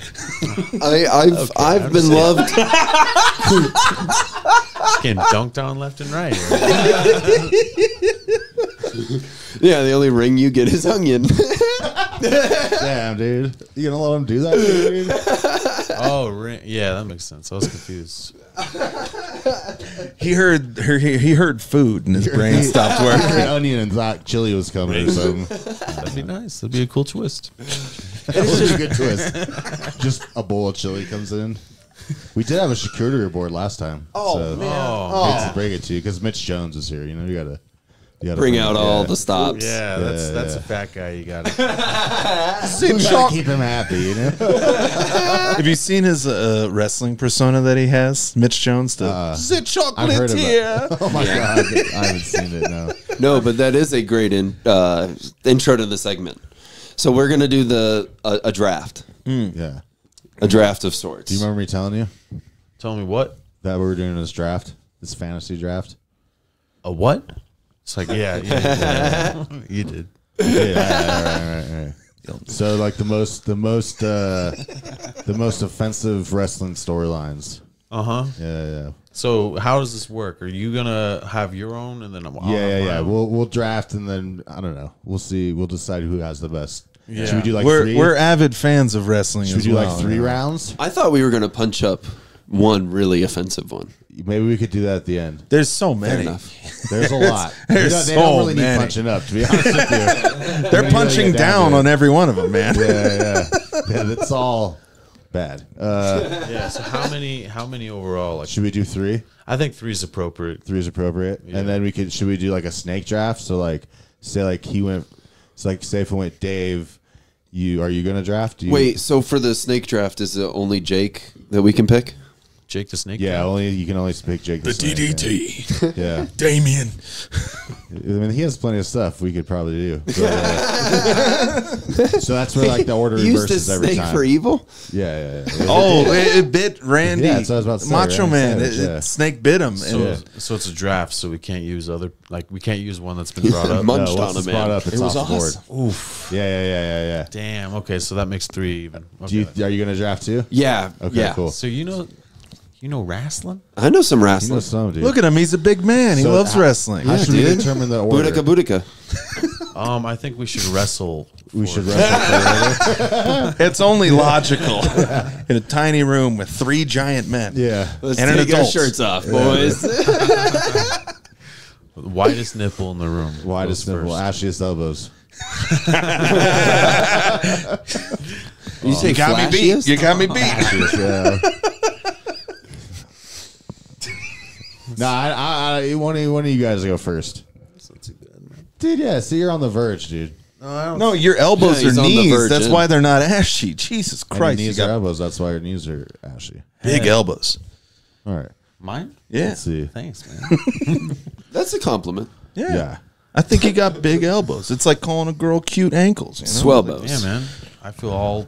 I, I've I've been loved. Getting dunked on left and right. Yeah, the only ring you get is onion. Damn, dude, you gonna let him do that, dude? [LAUGHS] Oh, ri- yeah, that makes sense. I was confused. [LAUGHS] he heard he, he heard food and his brain stopped working. heard onion and thought chili was coming or something. [LAUGHS] That'd be nice. That'd be a cool twist. That would be a good twist. Just a bowl of chili comes in. We did have a charcuterie board last time. Oh, so man. Oh, Hate to bring it to you because Mitch Jones is here. You know, you gotta, you gotta Bring out all yeah. the stops. yeah, that's Yeah, that's yeah. a fat guy. You got it. We gotta [LAUGHS] keep him happy. You know. [LAUGHS] Have you seen his uh, wrestling persona that he has, Mitch Jones? The, Uh, the I've heard of chocolatier. [LAUGHS] Oh my god, I haven't seen it. No. No, but that is a great in, uh, intro to the segment. So we're gonna do the a, a draft, Yeah. a draft of sorts. Do you remember me telling you Tell me what? that we were doing this draft, this fantasy draft? A what? It's like [LAUGHS] yeah, yeah, yeah. you did. Yeah, yeah, right, right, right. So like the most, the most, uh, the most offensive wrestling storylines. Uh huh. Yeah, yeah. So how does this work? Are you gonna have your own and then I'm Yeah, yeah, yeah. We'll we'll draft and then I don't know. We'll see. We'll decide who has the best. Yeah. Should we do like we're three? we're avid fans of wrestling. Should we do well, like three yeah. rounds? I thought we were gonna punch up one really offensive one. Maybe we could do that at the end. There's so many. [LAUGHS] There's a lot. [LAUGHS] There's they, don't, they so don't really need many. punching up, to be [LAUGHS] honest with you. They're punching down down on every one of them, man. Yeah, yeah. yeah that's all bad. Uh, Yeah. So how many? How many overall? Like, should we do three? I think three is appropriate. Three is appropriate, and then we could. Should we do like a snake draft? So like, say like he went. So like, say if it went Dave, you are you gonna draft? You, Wait, so for the snake draft, is it only Jake that we can pick? Jake the Snake. Yeah, guy? only you can only pick Jake the, Snake, The DDT. [LAUGHS] Yeah, Damien. I mean he has plenty of stuff we could probably do. But, uh, [LAUGHS] so that's where like the order Use the reverses every snake time. for evil. yeah, yeah, yeah. Oh, it, it bit Randy. Yeah, that's what I was about to say, Macho Randy Man. Savage, It- it- yeah. Snake bit him. So, and so it's a draft, so we can't use other like we can't use one that's been [LAUGHS] brought up. Mon- no, on it's a man. up, it's It was off the board. Oof. Yeah, yeah, yeah, yeah, yeah. Damn. Okay, so that makes three even. Do Okay. you, are you gonna draft two? Yeah. Okay, yeah. cool. so you know, you know wrestling. I know some You know wrestling. some, dude. Look at him. He's a big man. He So loves how- wrestling. How should we dude. determine the order? Boudica Boudica. [LAUGHS] Um, I think we should wrestle. we for- should wrestle for order. [LAUGHS] It's only logical [LAUGHS] in a tiny room with three giant men. Yeah. Let's And an take our adult. shirts off, boys. the widest nipple in the room. Widest goes nipple, first. ashiest elbows. you say You got me beat. flashiest? You got me beat. Ashiest, yeah. No, I, I, I, one, of, one of you guys go first. Dude, yeah, see, you're on the verge, dude. No, no, your elbows Yeah, are on the knees. verge, That's yeah. why they're not ashy. Jesus And Christ, your you knees are got elbows. That's why your knees are ashy. big elbows. All right. Mine. Yeah, Let's see. Thanks, man. [LAUGHS] That's a compliment. yeah. Yeah. I think you got big elbows. It's like calling a girl cute ankles. You know? Swellbows. yeah, man. I feel all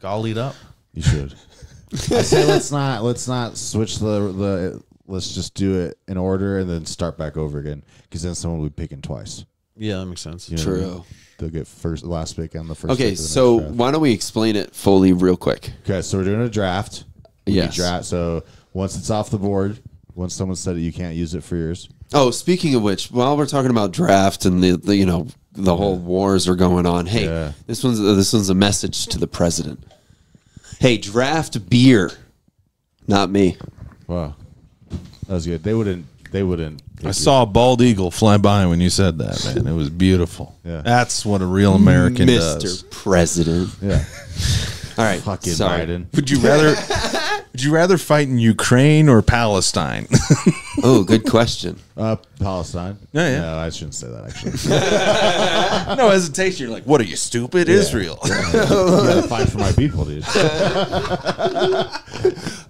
gollied up. You should. [LAUGHS] I say let's not let's not switch the the let's just do it in order and then start back over again because then someone will be picking twice. Yeah, that makes sense. You know what I mean? True. They'll get first last pick and the first. Okay, pick the so draft. why don't we explain it fully real quick? okay, so we're doing a draft. We Yes. Draft. So once it's off the board, once someone said it, you can't use it for yours. Oh, speaking of which, while we're talking about draft and the, the you know the whole wars are going on, hey, Yeah. this one's this one's a message to the president. Hey, draft beer, not me. Wow, that was good. They wouldn't. They wouldn't. I saw a bald eagle fly by when you said that, [LAUGHS] man. It was beautiful. Yeah. That's what a real American Mr. does. President. Yeah, [LAUGHS] All right, fucking sorry. Biden. Would you rather? [LAUGHS] would you rather fight in Ukraine or Palestine? Oh, good question. Uh, Palestine. Yeah, yeah. No, I shouldn't say that. Actually, no hesitation. You're like, what are you stupid? Israel. you gotta fight for my people, dude.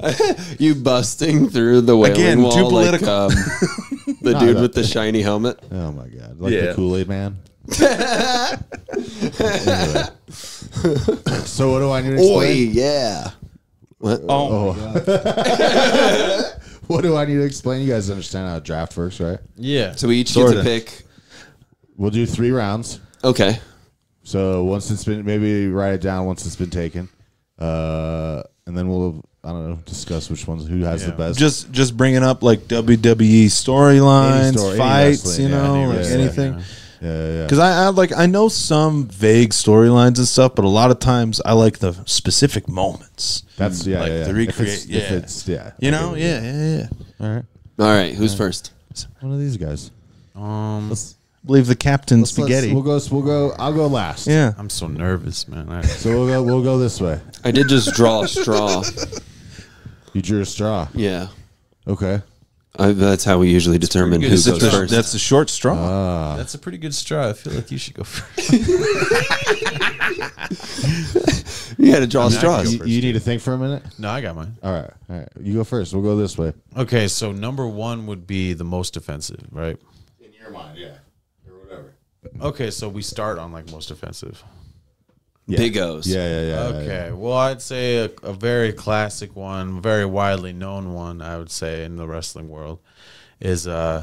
[LAUGHS] You busting through the wailing Again, wall too like political. um, [LAUGHS] the Not dude that with the big. shiny helmet. Oh my god, like Yeah. the Kool Aid Man. [LAUGHS] Anyway. So what do I need to Oi, explain? yeah. What? Oh, What do I need to explain? You guys understand how to draft first, right? Yeah. So we each Sorta. get to pick. We'll do three rounds. Okay. So once it's been, maybe write it down once it's been taken, uh, and then we'll, I don't know, discuss which ones who has the best. just just bringing up like WWE storylines, story, fights, wrestling, you yeah, know, any like anything. yeah. yeah, yeah. Because I, I like I know some vague storylines and stuff, but a lot of times I like the specific moments. That's yeah, like yeah, yeah. the If recreate- it's- If yeah. it's yeah, You know, get it. yeah, yeah, yeah. All right, All right. Who's first? one of these guys. Um, Let's, Believe the Captain let's- let's- Spaghetti. We'll go. We'll go. I'll go last. yeah, I'm so nervous, man. I, So we'll go. We'll go this way. I did just draw a straw. You drew a straw. Yeah. Okay. I, that's how we usually determine pretty who goes It's a- first. that's a short straw. Uh, that's a pretty good straw. I feel like you should go first. [LAUGHS] you had to draw I mean, straws. you, you need to think for a minute. no, I got mine. All right. All right. You go first. We'll go this way. Okay, so number one would be the most offensive, right? In your mind, yeah. Or whatever. Okay, so we start on like most offensive. Big O's. Yeah. Yeah. Yeah. yeah, Okay, well, I'd say a, a very classic one, very widely known one, I would say, in the wrestling world, is uh,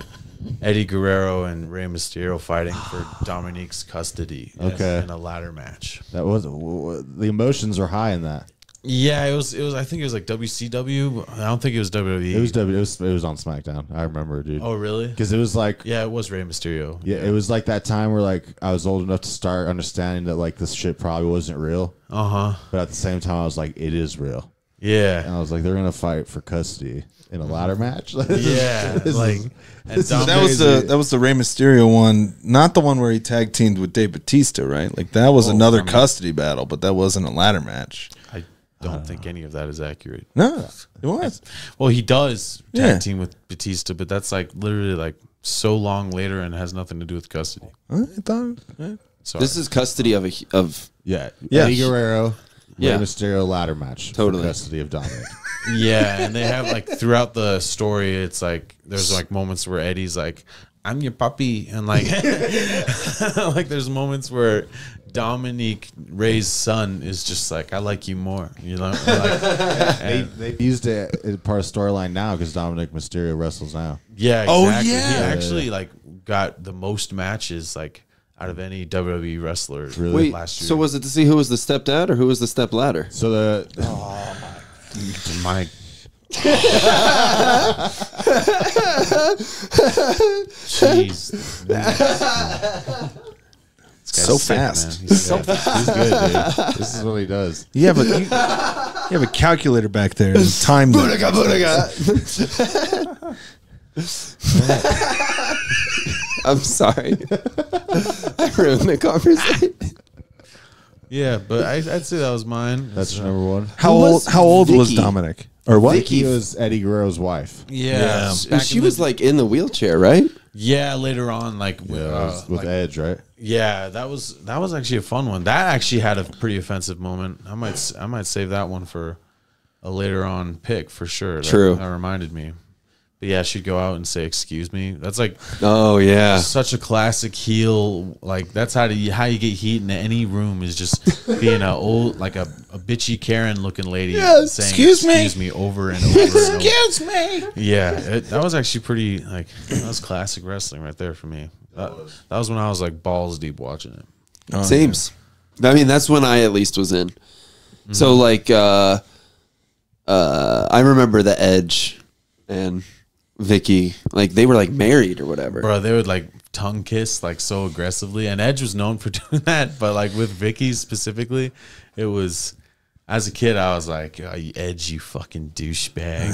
Eddie Guerrero and Rey Mysterio fighting for [SIGHS] Dominic's custody Okay. in a ladder match. That was w- w- the emotions are high in that. Yeah, it was. It was. I think it was like WCW. I don't think it was WWE. It was W. It was, it was on SmackDown. I remember, dude. Oh, really? Because it was like Yeah, it was Rey Mysterio. Yeah, it was like that time where like I was old enough to start understanding that like this shit probably wasn't real, Uh huh. but at the same time I was like, it is real. Yeah. and I was like, they're gonna fight for custody in a ladder match. [LAUGHS] Yeah, is- like and Dom- that was the that was the Rey Mysterio one, not the one where he tag teamed with Dave Batista, right? Like that was Oh, another I mean- custody battle, but that wasn't a ladder match. I don't uh, think any of that is accurate. No, it was. Well, he does tag Yeah. team with Batista, but that's like literally like so long later and has nothing to do with custody. I thought. yeah. Sorry. This is custody of a of yeah, Yeah. Eddie Guerrero, Yeah. Rey Mysterio ladder match, Totally. for custody of Dominic. [LAUGHS] [LAUGHS] yeah, and they have like throughout the story, it's like there's like moments where Eddie's like, "I'm your puppy," and like [LAUGHS] like there's moments where Dominic Rey's son is just like, "I like you more," you know. Like, [LAUGHS] they they used it as part of storyline now because Dominic Mysterio wrestles now. yeah. Oh, yeah. He actually like got the most matches like out of any WWE wrestler Really? wait. last year. So was it to see who was the stepdad or who was the step ladder? So the oh, my [LAUGHS] Jeez. [LAUGHS] This guy's So sick, fast. man. He's so he's good, dude. This is what he does. You have a you, you have a calculator back there. And [LAUGHS] time. [LAUGHS] I'm sorry. I ruined the conversation. Yeah, but I, I'd say that was mine. That's uh, number one. How old? was How old was Dominic? Or what? He was Eddie Guerrero's wife. yeah. Yeah. she was the- like in the wheelchair, right? Yeah. Later on, like, Yeah, uh, with, like- Edge, right? yeah, that was that was actually a fun one. That actually had a pretty offensive moment. I might I might save that one for a later on pick for sure. That- True. That reminded me. But yeah, she'd go out and say "excuse me." That's like Oh yeah. such a classic heel. Like that's how you how you get heat in any room is just [LAUGHS] being a old like a, a bitchy Karen looking lady Yeah, saying excuse me. excuse me over and over. and over. Excuse me. Yeah, it, that was actually pretty like that was classic wrestling right there for me. That, that was when I was like balls deep watching it. Oh, Seems. I mean, that's when I at least was in. So like, uh, uh, I remember the Edge and Vickie, like they were like married or whatever. Bro, they would like tongue kiss like so aggressively, and Edge was known [LAUGHS] for doing that. But like with Vickie specifically, it was. As a kid, I was like, oh, you Edge, you fucking douchebag.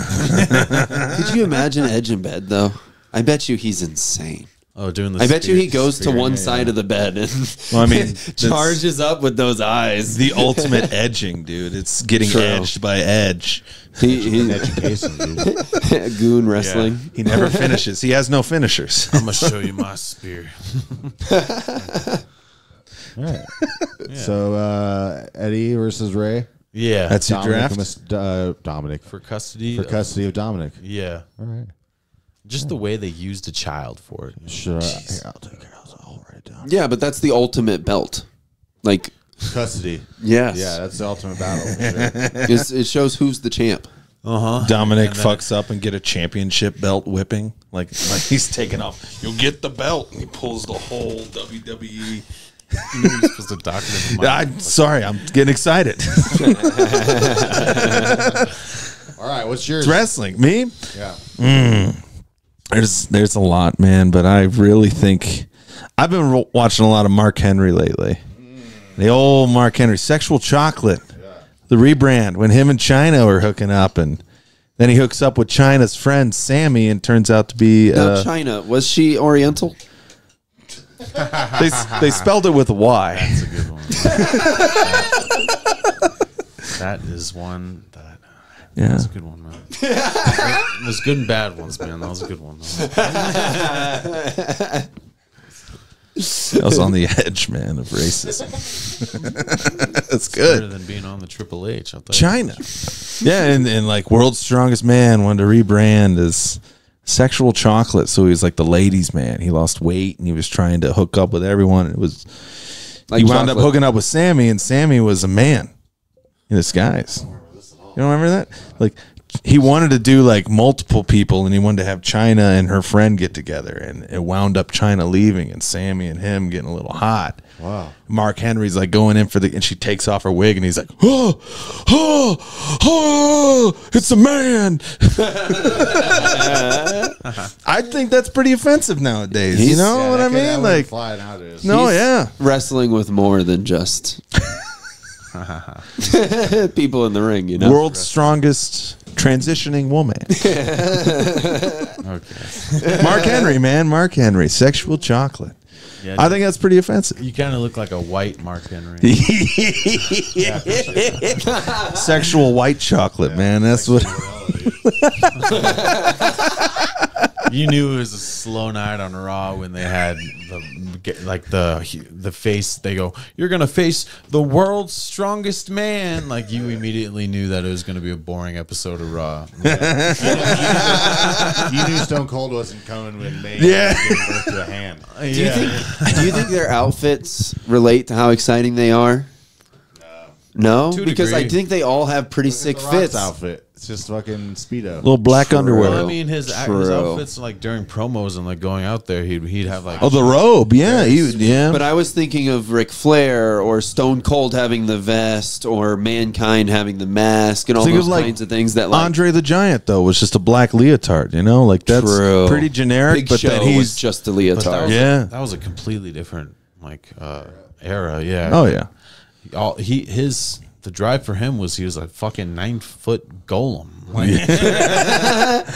[LAUGHS] [LAUGHS] Could you imagine Edge in bed though? I bet you he's insane. Oh, doing the I bet you he spear- goes to one yeah, side yeah. of the bed and [LAUGHS] Well, I mean, [LAUGHS] charges up with those eyes. The ultimate [LAUGHS] edging, dude. It's getting True. edged by Edge. He, he Education, dude. goon wrestling. He never finishes. He has no finishers. I'm gonna show you my spear. All right. So uh, Eddie versus Rey. Yeah, That's your Dominic draft. Mis- uh, Dominic for custody. for of- custody of Dominic. yeah, All right. Just the way they used a child for it. Sure. Here, I'll take care. I'll, I'll write it down. Yeah, but that's the ultimate belt. Like, Custody. yes, Yeah, that's the ultimate battle. sure. [LAUGHS] It's- it shows who's the champ. Uh huh. Dominic fucks up and get a championship belt whipping. Like, [LAUGHS] like he's taking off. You'll get the belt. And he pulls the whole WWE. You're supposed to document the [LAUGHS] I'm sorry. I'm getting excited. All right. What's yours? It's wrestling. Me? Yeah. There's there's a lot, man, but I really think I've been ro- watching a lot of Mark Henry lately. The old Mark Henry, Sexual Chocolate, the rebrand when him and Chyna were hooking up, and then he hooks up with Chyna's friend Sammy, and turns out to be Now, uh, Chyna was she Oriental? [LAUGHS] they they spelled it with a Y. That's a good one. [LAUGHS] that is one that. Yeah, That's a good one, man. [LAUGHS] There's good and bad ones, man. That was a good one. I was on the edge, man, of racism. [LAUGHS] That's good. Better than being on the Triple H. I'll tell you. Chyna. Yeah, and, and like World's Strongest Man wanted to rebrand as Sexual Chocolate. So he was like the ladies' man. He lost weight and he was trying to hook up with everyone. It was Like he wound up hooking up with Sammy, and Sammy was a man in disguise. You don't remember that? Like he wanted to do like multiple people, and he wanted to have Chyna and her friend get together, and it wound up Chyna leaving, and Sammy and him getting a little hot. Wow. Mark Henry's like going in for the, and she takes off her wig, and he's like, "Oh, oh, oh, it's a man." [LAUGHS] I think that's pretty offensive nowadays. you know Yeah, what I mean? wouldn't Like, fly nowadays. no, He's yeah. wrestling with more than just [LAUGHS] People in the ring, you know. World's strongest transitioning woman. [LAUGHS] Okay. Mark Henry, man. Mark Henry. Sexual chocolate. Yeah, I think that's pretty offensive. you kind of look like a white Mark Henry. [LAUGHS] Sexual white chocolate, man. That's what. You knew it was a slow night on Raw when they had the like the the face. They go, "You're gonna face the world's strongest man." Like you immediately knew that it was gonna be a boring episode of Raw. [LAUGHS] you knew Stone Cold wasn't coming when they Yeah. birth to a hand. [LAUGHS] Do you think? Do you think their outfits relate to how exciting they are? No, To a because I think they all have pretty sick The fits. outfit. It's just fucking speedo. Little black underwear. Well, I mean, his, his True. outfits like during promos and like going out there, he'd he'd have like Oh, the robe. Yeah. He, yeah. But I was thinking of Ric Flair or Stone Cold having the vest or Mankind having the mask and all Think of, those like, kinds of things that like Andre the Giant though was just a black leotard. You know, like that's True. pretty generic. Big but Show then was he's just a but that leotard. was Yeah. a, that was a completely different like uh, era. Yeah. oh yeah. all he his the drive for him was he was a fucking nine foot golem. Like, [LAUGHS]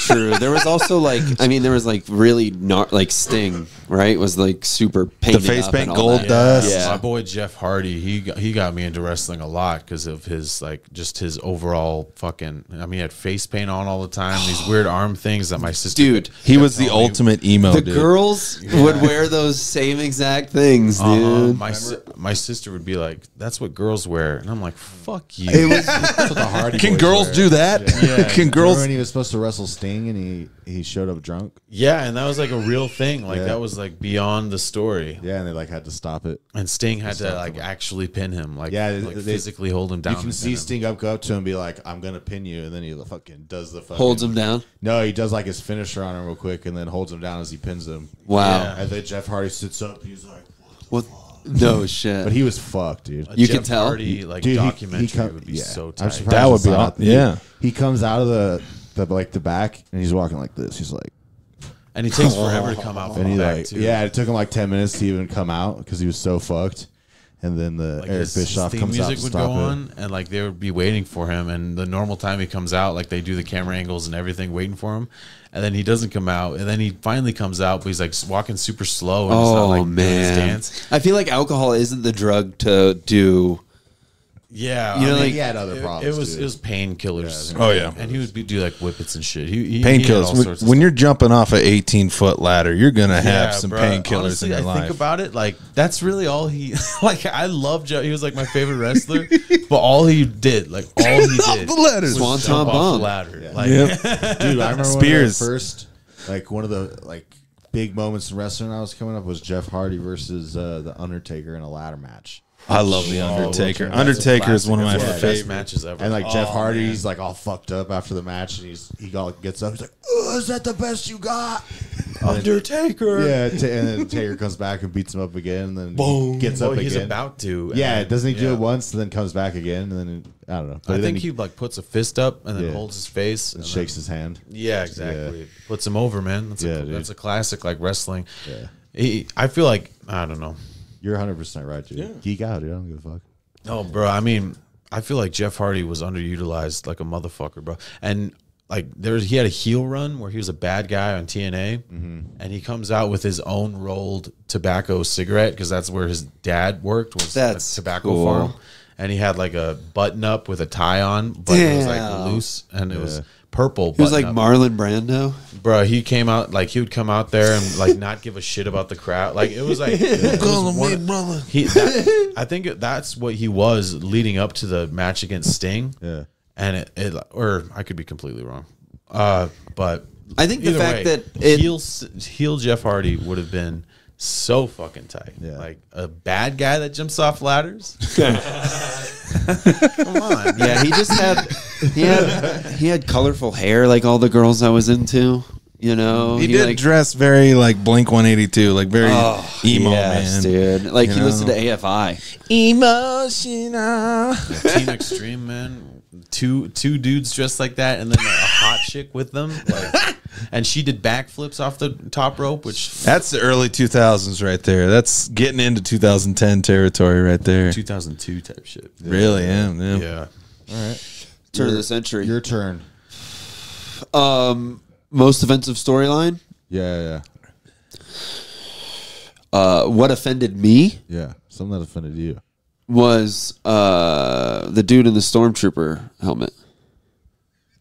True. There was also like I mean there was like really not like Sting, right? Was like super painted face up paint, and all gold that. dust. Yeah. my boy Jeff Hardy, he got, he got me into wrestling a lot because of his like just his overall fucking. I mean, he had face paint on all the time. These [GASPS] weird arm things that my sister. Dude, He was the me. ultimate emo the dude. girls would wear those same exact things, Uh-huh. dude. My si- my sister would be like, "That's what girls wear," and I'm like, "Fuck you." It was [LAUGHS] That's what the Hardy Can Boys girls wear. do that? Yeah. [LAUGHS] Can Remember girls? when he was supposed to wrestle Sting and he he showed up drunk? yeah, and that was like a real thing. Like Yeah. that was like beyond the story. Yeah, and they like had to stop it. And Sting had to like actually pin him, like Yeah, like they- physically hold him down. You can and see him. Sting up go up to him and be like, "I'm gonna pin you," and then he fucking does the fucking holds him down. No, he does like his finisher on him real quick, and then holds him down as he pins him. Wow. Yeah. And then Jeff Hardy sits up. and He's like, What? No [LAUGHS] shit. but he was fucked, dude. A You Jeff can tell. Hardy like Dude, he- documentary he come- would be yeah. so I'm tight. surprised That would it's be not- aw- yeah. He, he comes out of the, the like the back, and he's walking like this. He's like, and he takes [LAUGHS] forever to come out and from he back like, too. yeah, it took him like ten minutes to even come out because he was so fucked. And then the Like Eric his, his Bischoff theme comes out music to would stop go it. on, and like they would be waiting for him. And the normal time he comes out, like they do the camera angles and everything, waiting for him. And then he doesn't come out, and then he finally comes out, but he's like walking super slow. And he's not, oh like, doing his man, dance. I feel like alcohol isn't the drug to do. Yeah, You know, I mean, like- he had other problems. it was too. it was painkillers. Oh, yeah. and he would be, do like whippets and shit. He, he he Painkillers. When, when stuff. you're jumping off a 18 foot ladder, you're gonna have Yeah, some painkillers Honestly, in your I life. think about it, like that's really all he [LAUGHS] like. I love Joe. He was like my favorite wrestler, [LAUGHS] but all he did, like all he did, the ladders. was Swanton off bomb. the ladder. Like, Yep. [LAUGHS] Dude, I remember Spears. one of first, like one of the like big moments in wrestling I was coming up was Jeff Hardy versus uh, the Undertaker in a ladder match. I love the oh, Undertaker. that's Undertaker is one of my That's one of the best favorite. matches ever. And like Jeff oh, Hardy, he's like all fucked up after the match, and he's he all gets up. He's like, "Oh, is that the best you got?" Undertaker. Yeah, t- and then Taker comes back and beats him up again, and then Boom. gets Well, up he's again. about to. yeah, then- doesn't he do yeah. it once, and then comes back again, and then I don't know. But I then think he, like puts a fist up and then Yeah. holds his face and and shakes then- his hand. Yeah, exactly. Puts him over, man. That's Yeah, a, dude. that's a classic like wrestling. Yeah. He, I feel like I don't know. You're 100 percent right, dude. Geek out, dude. I don't give a fuck. No, bro. I mean, I feel like Jeff Hardy was underutilized like a motherfucker, bro. And like there's he had a heel run where he was a bad guy on TNA, Mm-hmm. and he comes out with his own rolled tobacco cigarette because that's where his dad worked was That's a tobacco cool. farm. And he had like a button up with a tie on, but it was like loose and it was purple. He was like button-up. Marlon Brando. bro. He came out like he would come out there and like not give a shit about the crowd. Like it was like [LAUGHS] it was one- brother. he. That, [LAUGHS] I think that's what he was leading up to the match against Sting. Yeah. and it, it or I could be completely wrong. Uh, but I think the fact way, that it- heel heel Jeff Hardy would have been so fucking tight. Yeah. Like a bad guy that jumps off ladders. [LAUGHS] [LAUGHS] Come on, Yeah, he just had he had he had colorful hair like all the girls I was into. You know, He, did like dress very like Blink 182, like very oh, emo yes, man. dude. Like You he listened to? AFI. Emotional. Yeah, Team Extreme man. Two two dudes dressed like that, and then a hot [LAUGHS] chick with them. Like and she did backflips off the top rope, which That's the early 2000s right there. That's getting into 2010 territory right there. 2002 type shit. Really am. Yeah. Yeah. Turn of the century. Your turn. Um, most offensive storyline. Yeah, yeah, Uh, what offended me yeah. Something that offended you. Was uh the dude in the stormtrooper helmet.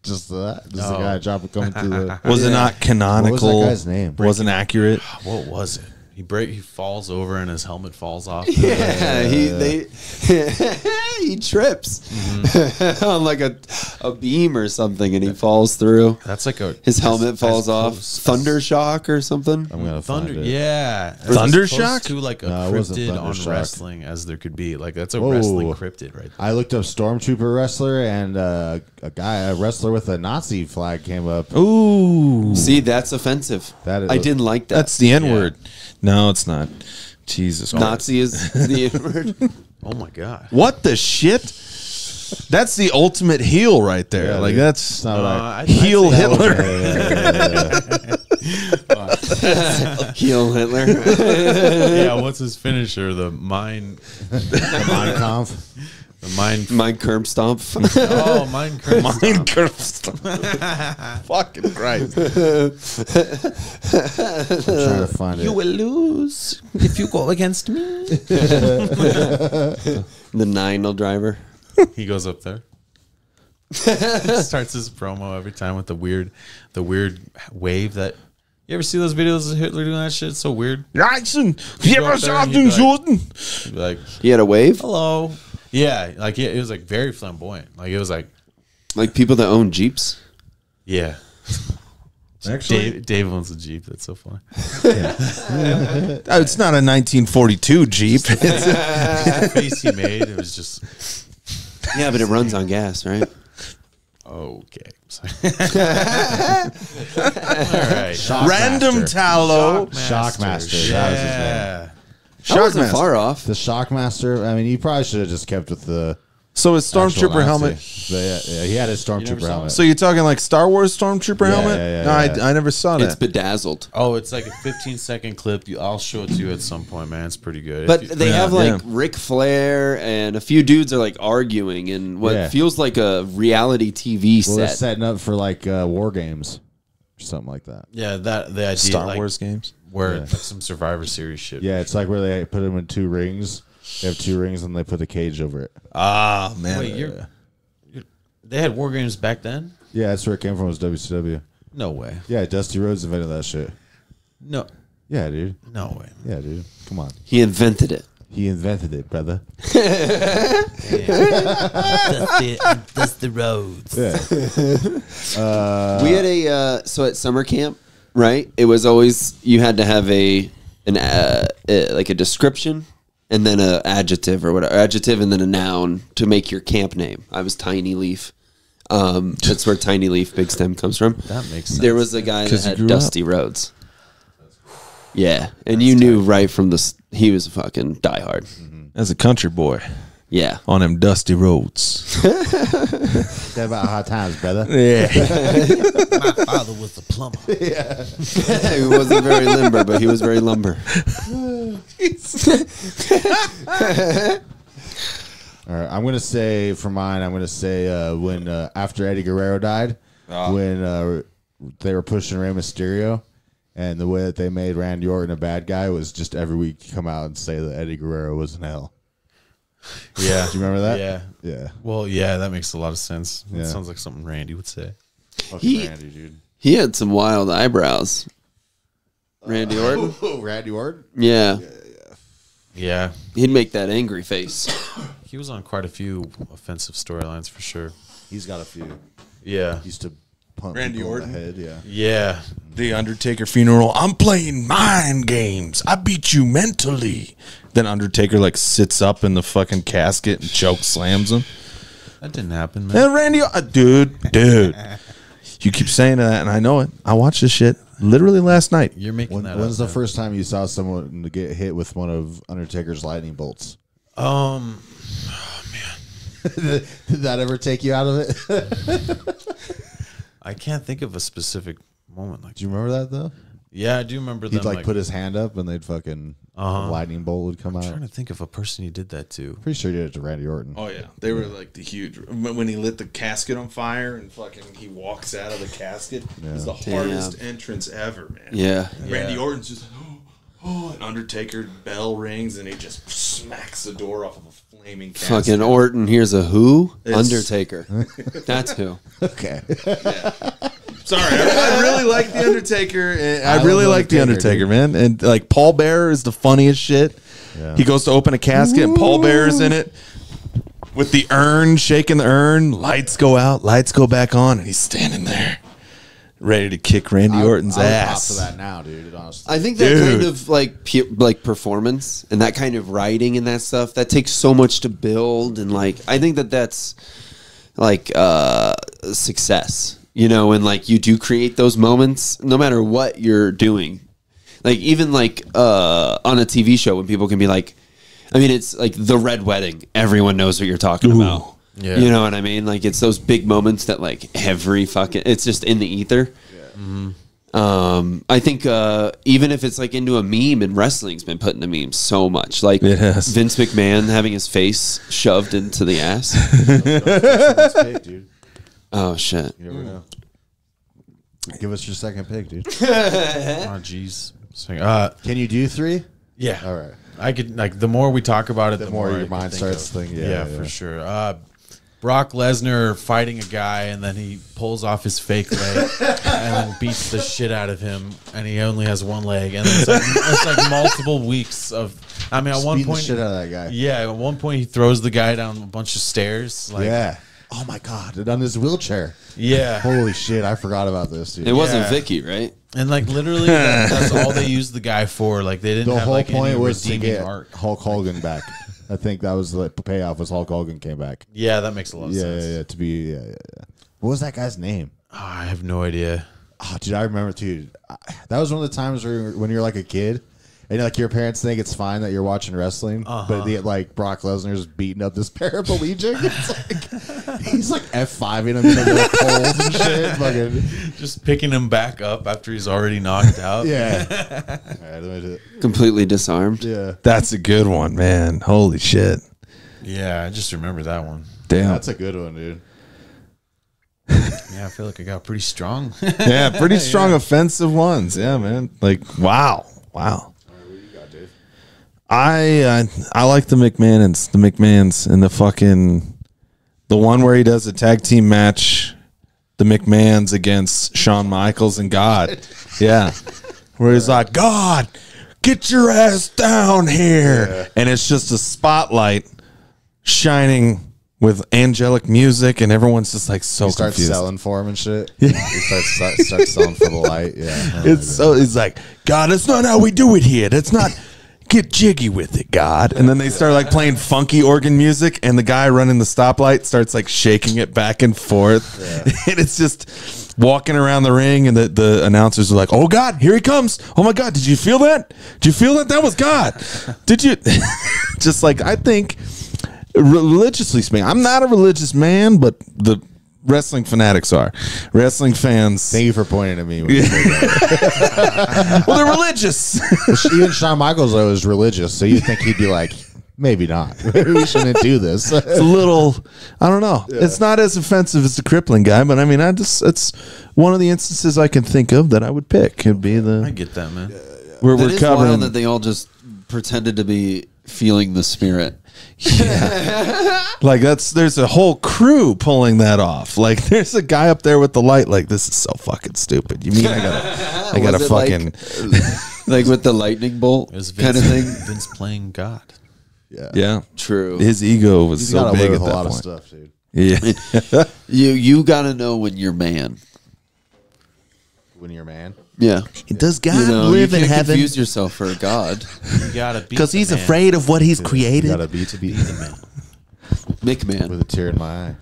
Just that. Just the guy dropping coming through the. [LAUGHS] Was it not canonical? guy's name? Wasn't accurate. What was it? He break. He falls over and his helmet falls off. [LAUGHS] Yeah, he they [LAUGHS] he trips Mm-hmm. [LAUGHS] on like a a beam or something, and he falls through. That's like a His helmet as- falls as off. close- Thunder shock or something. I'm gonna Thunder, find it. yeah. Thunder As close Shock? to like a No, cryptid Thunder on Shock. wrestling as there could be. Like that's a Whoa. wrestling cryptid right there. I looked up stormtrooper wrestler and uh, a guy, a wrestler with a Nazi flag came up. Ooh. See, that's offensive. That is- I didn't like that. That's the N word. No, it's not. Jesus Nazi is the [LAUGHS] N word. Oh my god. What the shit? That's the ultimate heel right there. Yeah, like dude. that's It's not Uh, I- I'd- I'd heel say that was- Hitler. [LAUGHS] Heel Hitler. yeah, what's his finisher? The mine, [LAUGHS] the Mein Kampf. The mine. Mein Kerm Stomp. [LAUGHS] Oh, mine. Mind [LAUGHS] [LAUGHS] Fucking Christ. I'm trying to find it. You will lose if you go against me. the nine driver. He goes up there. starts his promo every time with the weird, the weird wave that. You ever see those videos of Hitler doing that shit? It's so weird. Jackson, You go up there and be like- Jordan. Be like, He had a wave. hello. Yeah, like yeah, it was like very flamboyant. Like it was like, Like people that own Jeeps. yeah. [LAUGHS] Actually, Dave, Dave owns a Jeep. That's so funny. [LAUGHS] Oh, it's not a 1942 Jeep. the face he made, it was just Yeah, but it runs on gas, right? okay. [LAUGHS] All right. Random tallow. Shockmaster. That was his name. Yeah. I wasn't Shockmaster. far off. The Shockmaster. I mean, you probably should have just kept with the So his stormtrooper helmet. But yeah, yeah, he had his stormtrooper helmet. So you're talking like Star Wars stormtrooper Yeah, helmet? yeah, yeah, no, yeah. I, I never saw that. It's bedazzled. Oh, it's like a 15 second clip. I'll show it to you at some point, man. It's pretty good. But you- they Yeah, have like yeah. Ric Flair and a few dudes are like arguing in what Yeah. feels like a reality TV well, they're set. setting up for like uh, war games or something like that. yeah, that the idea Star like, Wars games. Where Yeah. like some Survivor Series shit. Yeah, it's like where they put them in two rings. They have two rings and they put a cage over it. Ah, man. Wait, you're, you're- they had war games back then? Yeah, that's where it came from. Was WCW. No way. Yeah, Dusty Rhodes invented that shit. No, Yeah, dude. no way. Yeah, dude. Come on. he invented it. He invented it, brother. That's the, that's the roads. Yeah. [LAUGHS] we had a uh, so at summer camp, right? It was always you had to have a an uh, uh, like a description and then a adjective or whatever adjective and then a noun to make your camp name. I was Tiny Leaf. Um, that's where Tiny Leaf Big Stem comes from. That makes sense. There was a guy that had Dusty Roads. Yeah, and you knew right from the he was a fucking diehard. As a country boy Yeah, on them dusty roads. [LAUGHS] That about hard times, brother. yeah. [LAUGHS] My father was a plumber. [LAUGHS] Yeah. he wasn't very limber, but he was very lumber. All right, I'm gonna say for mine. I'm gonna say uh, when uh, after Eddie Guerrero died, when uh, they were pushing Rey Mysterio, and the way that they made Randy Orton a bad guy was just every week come out and say that Eddie Guerrero was an L. Yeah. [LAUGHS] Do you remember that? Yeah. Yeah. Well, yeah, that makes a lot of sense. That Yeah. sounds like something Randy would say. Fucking He- Randy, dude. He had some wild eyebrows. Randy uh, Orton. Oh, [LAUGHS] Randy Orton. Yeah, Yeah. he'd make that angry face. He was on quite a few offensive storylines for sure. He's got a few. Yeah. He used to punt Randy people Orton? in the head. Yeah. Yeah. The Undertaker funeral. I'm playing mind games. I beat you mentally. Then Undertaker like sits up in the fucking casket and choke slams him. That didn't happen, man. And Randy, uh, dude, dude, you keep saying that, and I know it. I watched this shit literally last night. You're making When, that when's up. the first time you saw someone get hit with one of Undertaker's lightning bolts? man. Um, [LAUGHS] Did that ever take you out of it? [LAUGHS] I can't think of a specific moment like Do you remember that though? Yeah, I do remember He'd like, put his hand up and they'd fucking Uh-huh. lightning bolt would come I'm out. trying to think of a person he did that to. Pretty sure he did it to Randy Orton. Oh yeah, they were like the huge. When when he lit the casket on fire and fucking he walks out of the casket, it's the Damn. hardest entrance ever, man. Yeah. Randy Orton's just oh, oh, and Undertaker bell rings and he just smacks the door off of a flaming casket. Fucking Orton. Here's a who? It's- Undertaker. [LAUGHS] That's who. Okay. Sorry, I, I really like the Undertaker. and I, I really like the Undertaker, Undertaker, man. And like Paul Bearer is the funniest shit. Yeah. He goes to open a casket and Paul Bearer's in it with the urn, shaking the urn. Lights go out, lights go back on, and he's standing there, ready to kick Randy Orton's I would ass. pop to that now, dude. Honestly. I think that Dude. kind of like pu- like performance and that kind of writing and that stuff that takes so much to build and like I think that that's like uh success, you know, and like you do create those moments no matter what you're doing. Like even like uh on a TV show when people can be like I mean it's like the red wedding. Everyone knows what you're talking about. Yeah. You know what I mean? Like it's those big moments that like every fucking it's just in the ether. Um, I think uh, even if it's like into a meme, and wrestling's been put into memes so much. Like It. Vince McMahon having his face shoved into the ass. [LAUGHS] Pick, dude. Oh shit! You never know. Give us your second pick, dude. [LAUGHS] Oh, jeez. Uh, Can you do three? yeah. All right. I could like the more we talk about it, The the, more more, your I mind starts thinking, yeah, Yeah, yeah. for sure. Uh, Brock Lesnar fighting a guy and then he pulls off his fake leg and then beats the shit out of him and he only has one leg and it's like, it's like multiple weeks of. I mean, at Just one beating the point, shit out of that guy. yeah, at one point he throws the guy down a bunch of stairs. Like, yeah. Oh my god! And on his wheelchair. yeah, Holy shit! I forgot about this, dude. It wasn't Yeah. Vickie, right? and like literally that, [LAUGHS] that's all they used the guy for. Like they didn't the have whole like point any was to redeeming get arc. Hulk Hogan back. I think that was the payoff. Was Hulk Hogan came back? Yeah, that makes a lot of Yeah, sense. yeah, yeah. To be, yeah, yeah, yeah. What was that guy's name? Oh, I have no idea. Oh, dude, I remember too. I- That was one of the times where when you're like a kid, and like your parents think it's fine that you're watching wrestling, but uh-huh. the, like Brock Lesnar's beating up this [LAUGHS] paraplegic. It's like [LAUGHS] he's like F fiving him into the poles and shit. [LAUGHS] Fucking Just picking him back up after he's already knocked out. yeah. All right, let me do it. Completely disarmed. Yeah, That's a good one, man. Holy shit. Yeah, I just remember that one. Damn. that's a good one, dude. Yeah, I feel like I got pretty strong. yeah, pretty strong offensive ones. Yeah, man. Like, wow. Wow. I uh, I like the McMahons, the McMahons, and the fucking the one where he does a tag team match, the McMahons against Shawn Michaels and God. [LAUGHS] Yeah, where he's like, God, get your ass down here, and it's just a spotlight shining with angelic music, and everyone's just like so He starts confused. selling for him and shit. Yeah. He starts start, starts selling for the light. Yeah, [LAUGHS] It's so it's like, God, that's not how we do it here. That's not get jiggy with it, God. And then they start like playing funky organ music, and the guy running the stoplight starts like shaking it back and forth. [LAUGHS] And it's just walking around the ring, and the, the announcers are like, Oh God, here he comes. Oh my God, did you feel that? Did you feel that? That was God. Did you [LAUGHS] just like I think religiously speaking, I'm not a religious man, but the wrestling fanatics are. Wrestling fans Thank you for pointing at me. When you [LAUGHS] well, they're religious. Even Shawn Michaels though is religious, so you think he'd be like, maybe not. [LAUGHS] Maybe we shouldn't do this. it's a little I don't know. It's not as offensive as the crippling guy, but I mean I just it's one of the instances I can think of that I would pick. It'd be the I get that, man. where That we're is covering wild that they all just pretended to be feeling the spirit. [LAUGHS] like that's there's a whole crew pulling that off. Like [LAUGHS] there's a guy up there with the light like this is so fucking stupid. You mean I gotta I gotta [LAUGHS] Was it like- fucking like with the lightning bolt It Vince, kind of thing. Vince playing God. yeah. Yeah. True. His ego was He's so big at with a that lot point. of stuff, dude. Yeah. You you got to know when you're man. When you're man. Yeah. Does God You know, live you in can't heaven? confuse yourself for a god. You gotta be Because he's afraid of what he's You created. got to be to be the man. McMahon. with a tear in my eye.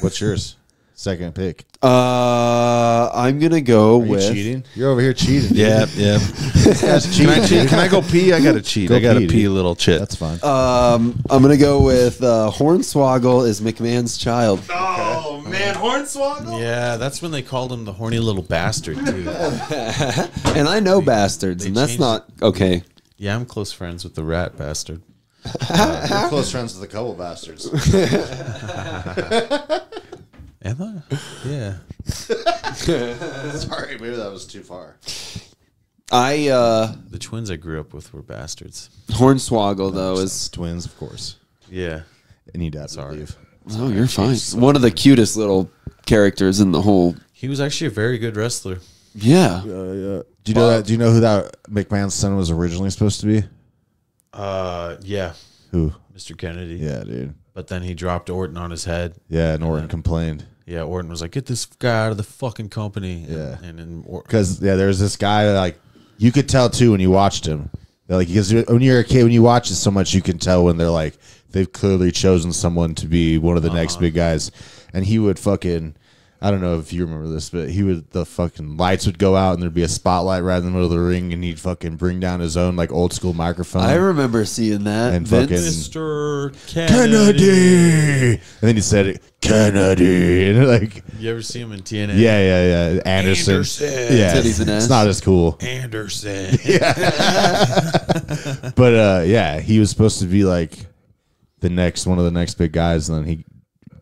What's yours? Second pick. Uh, I'm gonna go Are you with. cheating? You're over here cheating. dude. Yeah, yeah. [LAUGHS] This guy's Can I cheating, cheat? Can I go pee? I gotta [LAUGHS] cheat. Go I gotta pee, pee, dude. a little chit. That's fine. Um, I'm gonna go with uh, Hornswoggle is McMahon's child. oh man, Hornswoggle. Yeah, that's when they called him the horny little bastard too. [LAUGHS] And I know bastards, they and that's changed not okay. Yeah, I'm close friends with the rat bastard. You're close friends with a couple bastards. Am I? Yeah. [LAUGHS] Sorry, maybe that was too far. I uh The twins I grew up with were bastards. Hornswoggle though is Twins, of course. Yeah. Any dad Sorry. would leave. oh you're fine. One of the cutest little characters in the whole. He was actually a very good wrestler. Yeah, Do you know that? Do you know who that McMahon's son was originally supposed to be? Uh, yeah, Who? Mr. Kennedy. Yeah, dude. But then he dropped Orton on his head. Yeah, and Orton complained Yeah, Orton was like, "Get this guy out of the fucking company." Yeah. and because yeah, there's this guy like you could tell too when you watched him. They're like because when you're a kid, when you watch it so much, you can tell when they're like they've clearly chosen someone to be one of the next uh-huh. big guys, and he would fucking. I don't know if you remember this, but he would the fucking lights would go out and there'd be a spotlight right in the middle of the ring, and he'd fucking bring down his own like old school microphone. I remember seeing that. And Vince. fucking- Mr. Kennedy, Kennedy. and then he said it, Kennedy, [LAUGHS] and like You ever see him in TNA? yeah, yeah, yeah, Anderson, Anderson. yeah, Titties and it's not as cool. Anderson. [LAUGHS] Yeah. [LAUGHS] But uh, yeah, he was supposed to be like the next one of the next big guys, and then he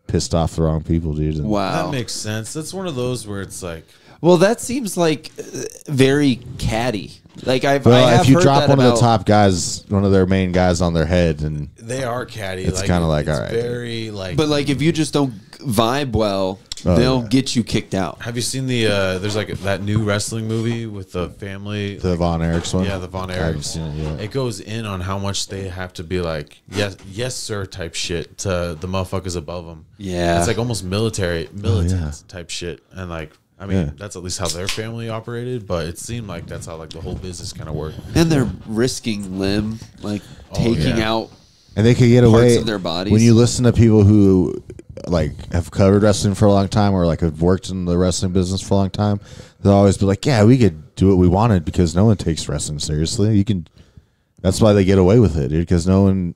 pissed off the wrong people, dude. And Wow. That makes sense. That's one of those where it's like, well, that seems like uh, very catty. Like I've, Well, I have if you heard drop that one of the top guys, one of their main guys on their head, and they are catty. It's kinda like, it's all right. very like. But like, if you just don't vibe well, Oh, they'll yeah. get you kicked out. have you seen the? uh There's like that new wrestling movie with the family. the Von Erichs one. yeah, the Von I haven't Erichs. seen it yet. It goes in on how much they have to be like yes, yes, sir, type shit to the motherfuckers above them. Yeah. it's like almost military, militant yeah. type shit, and like. I mean, Yeah. that's at least how their family operated, but it seemed like that's how like the whole business kind of worked. And they're risking limb, like taking yeah. out. and they could get parts away of their bodies. When you listen to people who like have covered wrestling for a long time, or like have worked in the wrestling business for a long time, they'll always be like, "Yeah, we could do what we wanted because no one takes wrestling seriously. You can." That's why they get away with it, dude. Because no one,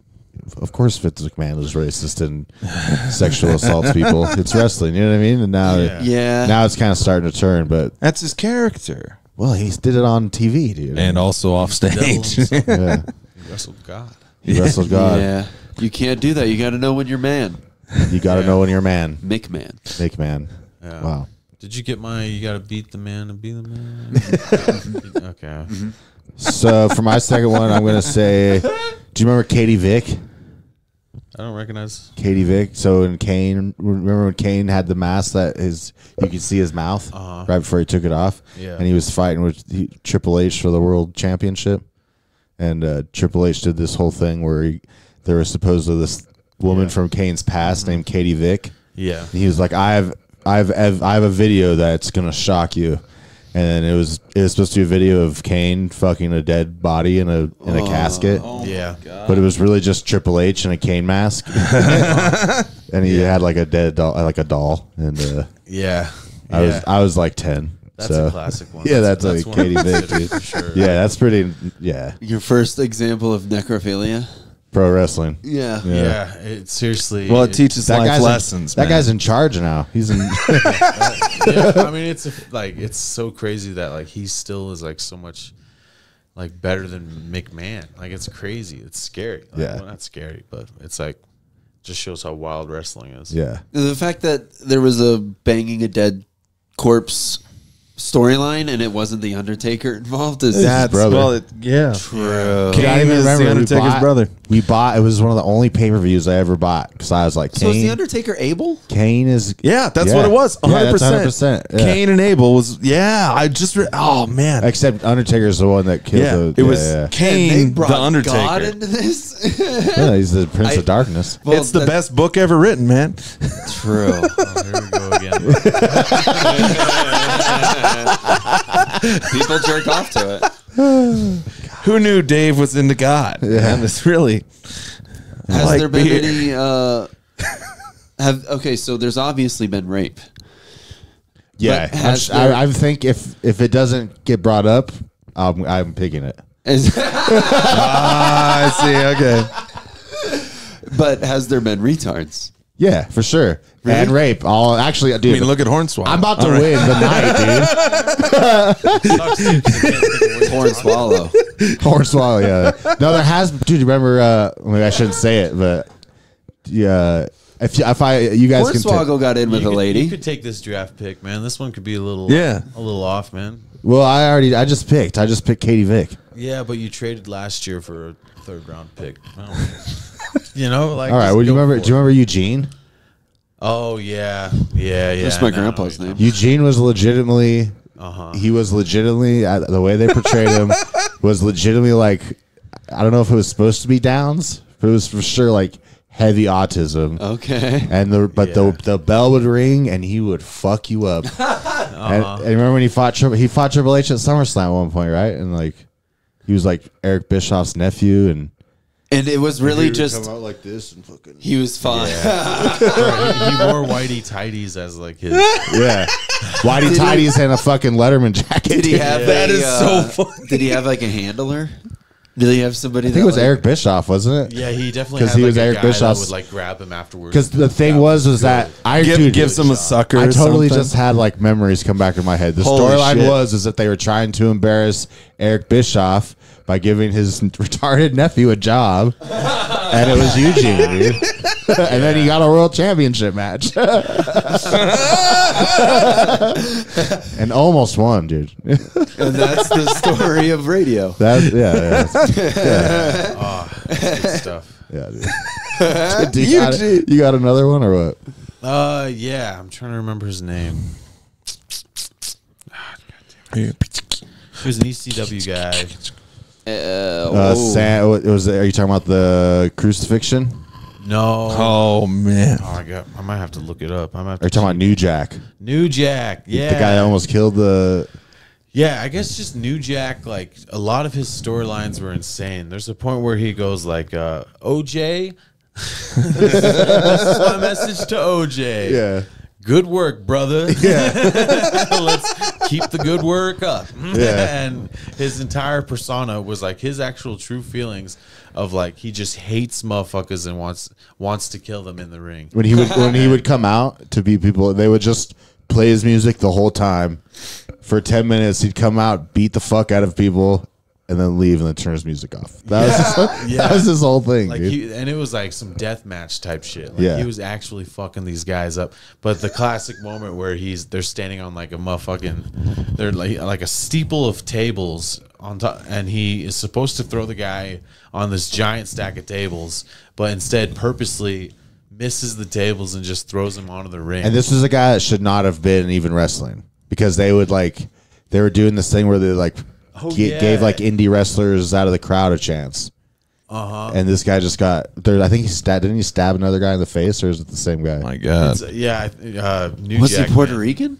of course, Vince McMahon is racist and [LAUGHS] sexual assaults people. It's wrestling, you know what I mean? And now, Yeah. Yeah. now it's kind of starting to turn. But That's his character, well, he did it on TV, dude. and also off stage. yeah, He wrestled God. he wrestled God. [LAUGHS] Yeah, you can't do that. You got to know when you're man. You got to know when you're a man, Mick man. Nick man. Yeah. Wow. Did you get my? You got to beat the man to be the man. [LAUGHS] okay. So for my second one, I'm gonna say, do you remember Katie Vick? I don't recognize. Katie Vick. So in Kane, remember when Kane had the mask that his you could see his mouth Uh-huh. right before he took it off, Yeah. and he was fighting with he, Triple H for the World Championship, and uh, Triple H did this whole thing where he, there was supposedly this woman from Kane's past named Katie Vick. Yeah. And he was like, I have, I have, I've- I have a video that's gonna shock you. And then it was it was supposed to be a video of Kane fucking a dead body in a in a casket, yeah. but it was really just Triple H in a Kane mask, [LAUGHS] and he had like a dead doll, like a doll, and uh, Yeah. I was I was like ten. That's so. a classic one. [LAUGHS] Yeah, that's, That's like one Katie [LAUGHS] Vick, dude. for sure. Yeah, that's pretty. Yeah, Your first example of necrophilia. Pro wrestling. Yeah. Yeah. Yeah. It seriously. well, it teaches That life guy's lessons. In, that man. guy's in charge now. He's in. [LAUGHS] [LAUGHS] Uh, yeah, I mean, it's a, like it's so crazy that like he still is like so much like better than McMahon. Like it's crazy. It's scary. Like, Yeah. well, not scary, but it's like just shows how wild wrestling is. yeah, The fact that there was a banging a dead corpse storyline and it wasn't the Undertaker involved is That's brother. well, it, yeah. true. Kane I even remember the we Undertaker's bought- brother. We bought. It was one of the only pay per views I ever bought because I was like, So is the Undertaker able? Kane is. Yeah, that's Yeah. what it was. Yeah, 100. that's percent 100%, Kane and Abel was. Yeah, I just. Re- oh man. Except Undertaker's the one that killed yeah, the. it was yeah, And they Kane, brought the Undertaker. God into this. yeah. [LAUGHS] Yeah, he's the Prince I- of Darkness. Well, it's the best book ever written, man. True. [LAUGHS] Oh, here we go again. [LAUGHS] [LAUGHS] People jerk off to it. [SIGHS] Who knew Dave was into God? Yeah. Man, it's really. Has like there been beer. any? Uh, have okay, so there's obviously been rape. Yeah, But I'm sh- there- I, I think if if it doesn't get brought up, I'm I'm picking it. Is- [LAUGHS] Ah, I see. Okay. but has there been retards? Yeah, for sure. And rape. All actually, I dude. mean, look at Hornswoggle. I'm about to All right. win the night, dude. [LAUGHS] Horn swallow. Hornswoggle, yeah. No, there has, dude. Remember? Uh, maybe I shouldn't say it, but yeah. If you- if I you guys can. ta- Hornswoggle got in with You a could- lady. You could take this draft pick, man. This one could be a little, Yeah. a little off, man. well, I already. I just picked. I just picked Katie Vick. Yeah, but you traded last year for a third round pick. I don't know. you know, like All right. Well, do you remember? Do you remember Eugene? Oh yeah, yeah, yeah. That's my I know grandpa's what you're name. Eugene was legitimately. Uh-huh. He was legitimately uh, the way they portrayed him [LAUGHS] was legitimately like I don't know if it was supposed to be Downs, but it was for sure like heavy autism. Okay. And the but Yeah. the the bell would ring and he would fuck you up. [LAUGHS] and, and remember when he fought Triple he fought Triple H at SummerSlam at one point, right? And like he was like Eric Bischoff's nephew and And it was really just out like this and fucking he was fine. he, [LAUGHS] he wore whitey tighties as like his. yeah. [LAUGHS] Whitey tidies and a fucking Letterman jacket. Did he have That a, is so uh, funny. Did he have like a handler? Did he have somebody? I think it was Eric Bischoff, wasn't it? Yeah, he definitely because he like was a Eric guy Bischoff's- would like grab him afterwards. Because the thing That was, was that I Give, dude, gives him a sucker. I totally something. just had like memories come back in my head. The Holy storyline was is that they were trying to embarrass Eric Bischoff by giving his [LAUGHS] retarded nephew a job, and it was Eugene, dude. [LAUGHS] and then he got a world championship match, [LAUGHS] and almost won, dude. and that's the story of radio. That yeah, yeah, oh, that's good stuff. yeah, dude. Do you, got, you got another one or what? Uh, yeah, I'm trying to remember his name. He was an ECW guy. Uh, Uh, oh. It was. Are you talking about the crucifixion? No. Oh man. Oh, I got. I might have to look it up. I might have Are you to talking about New Jack? New Jack. Yeah, The guy that almost killed the. Yeah, I guess just New Jack. Like a lot of his storylines were insane. There's a point where he goes like, uh, "OJ, this [LAUGHS] is my message to OJ. Yeah. good work, brother. Yeah. [LAUGHS] Let's keep the good work up." [LAUGHS] Yeah. [LAUGHS] and his entire persona was like his actual true feelings of like he just hates motherfuckers and wants wants to kill them in the ring. when he would when he would [LAUGHS] come out to beat people, they would just play his music the whole time. For ten minutes, he'd come out, beat the fuck out of people, and then leave, and then turn his music off. That was his, Yeah. [LAUGHS] that was his whole thing, Like dude. he, and it was like some death match type shit. Like Yeah. he was actually fucking these guys up. But the classic moment where he's they're standing on like a motherfucking they're like like a steeple of tables on top and he is supposed to throw the guy on this giant stack of tables, but instead purposely misses the tables and just throws him onto the ring. and this was a guy that should not have been even wrestling because they would like they were doing this thing where they like Oh, gi- yeah. gave like indie wrestlers out of the crowd a chance. Uh-huh. And this guy just got there. I think he stabbed. Didn't he stab another guy in the face, or is it the same guy? My God. It's- yeah, uh, New Was Jack, he Puerto man. Rican?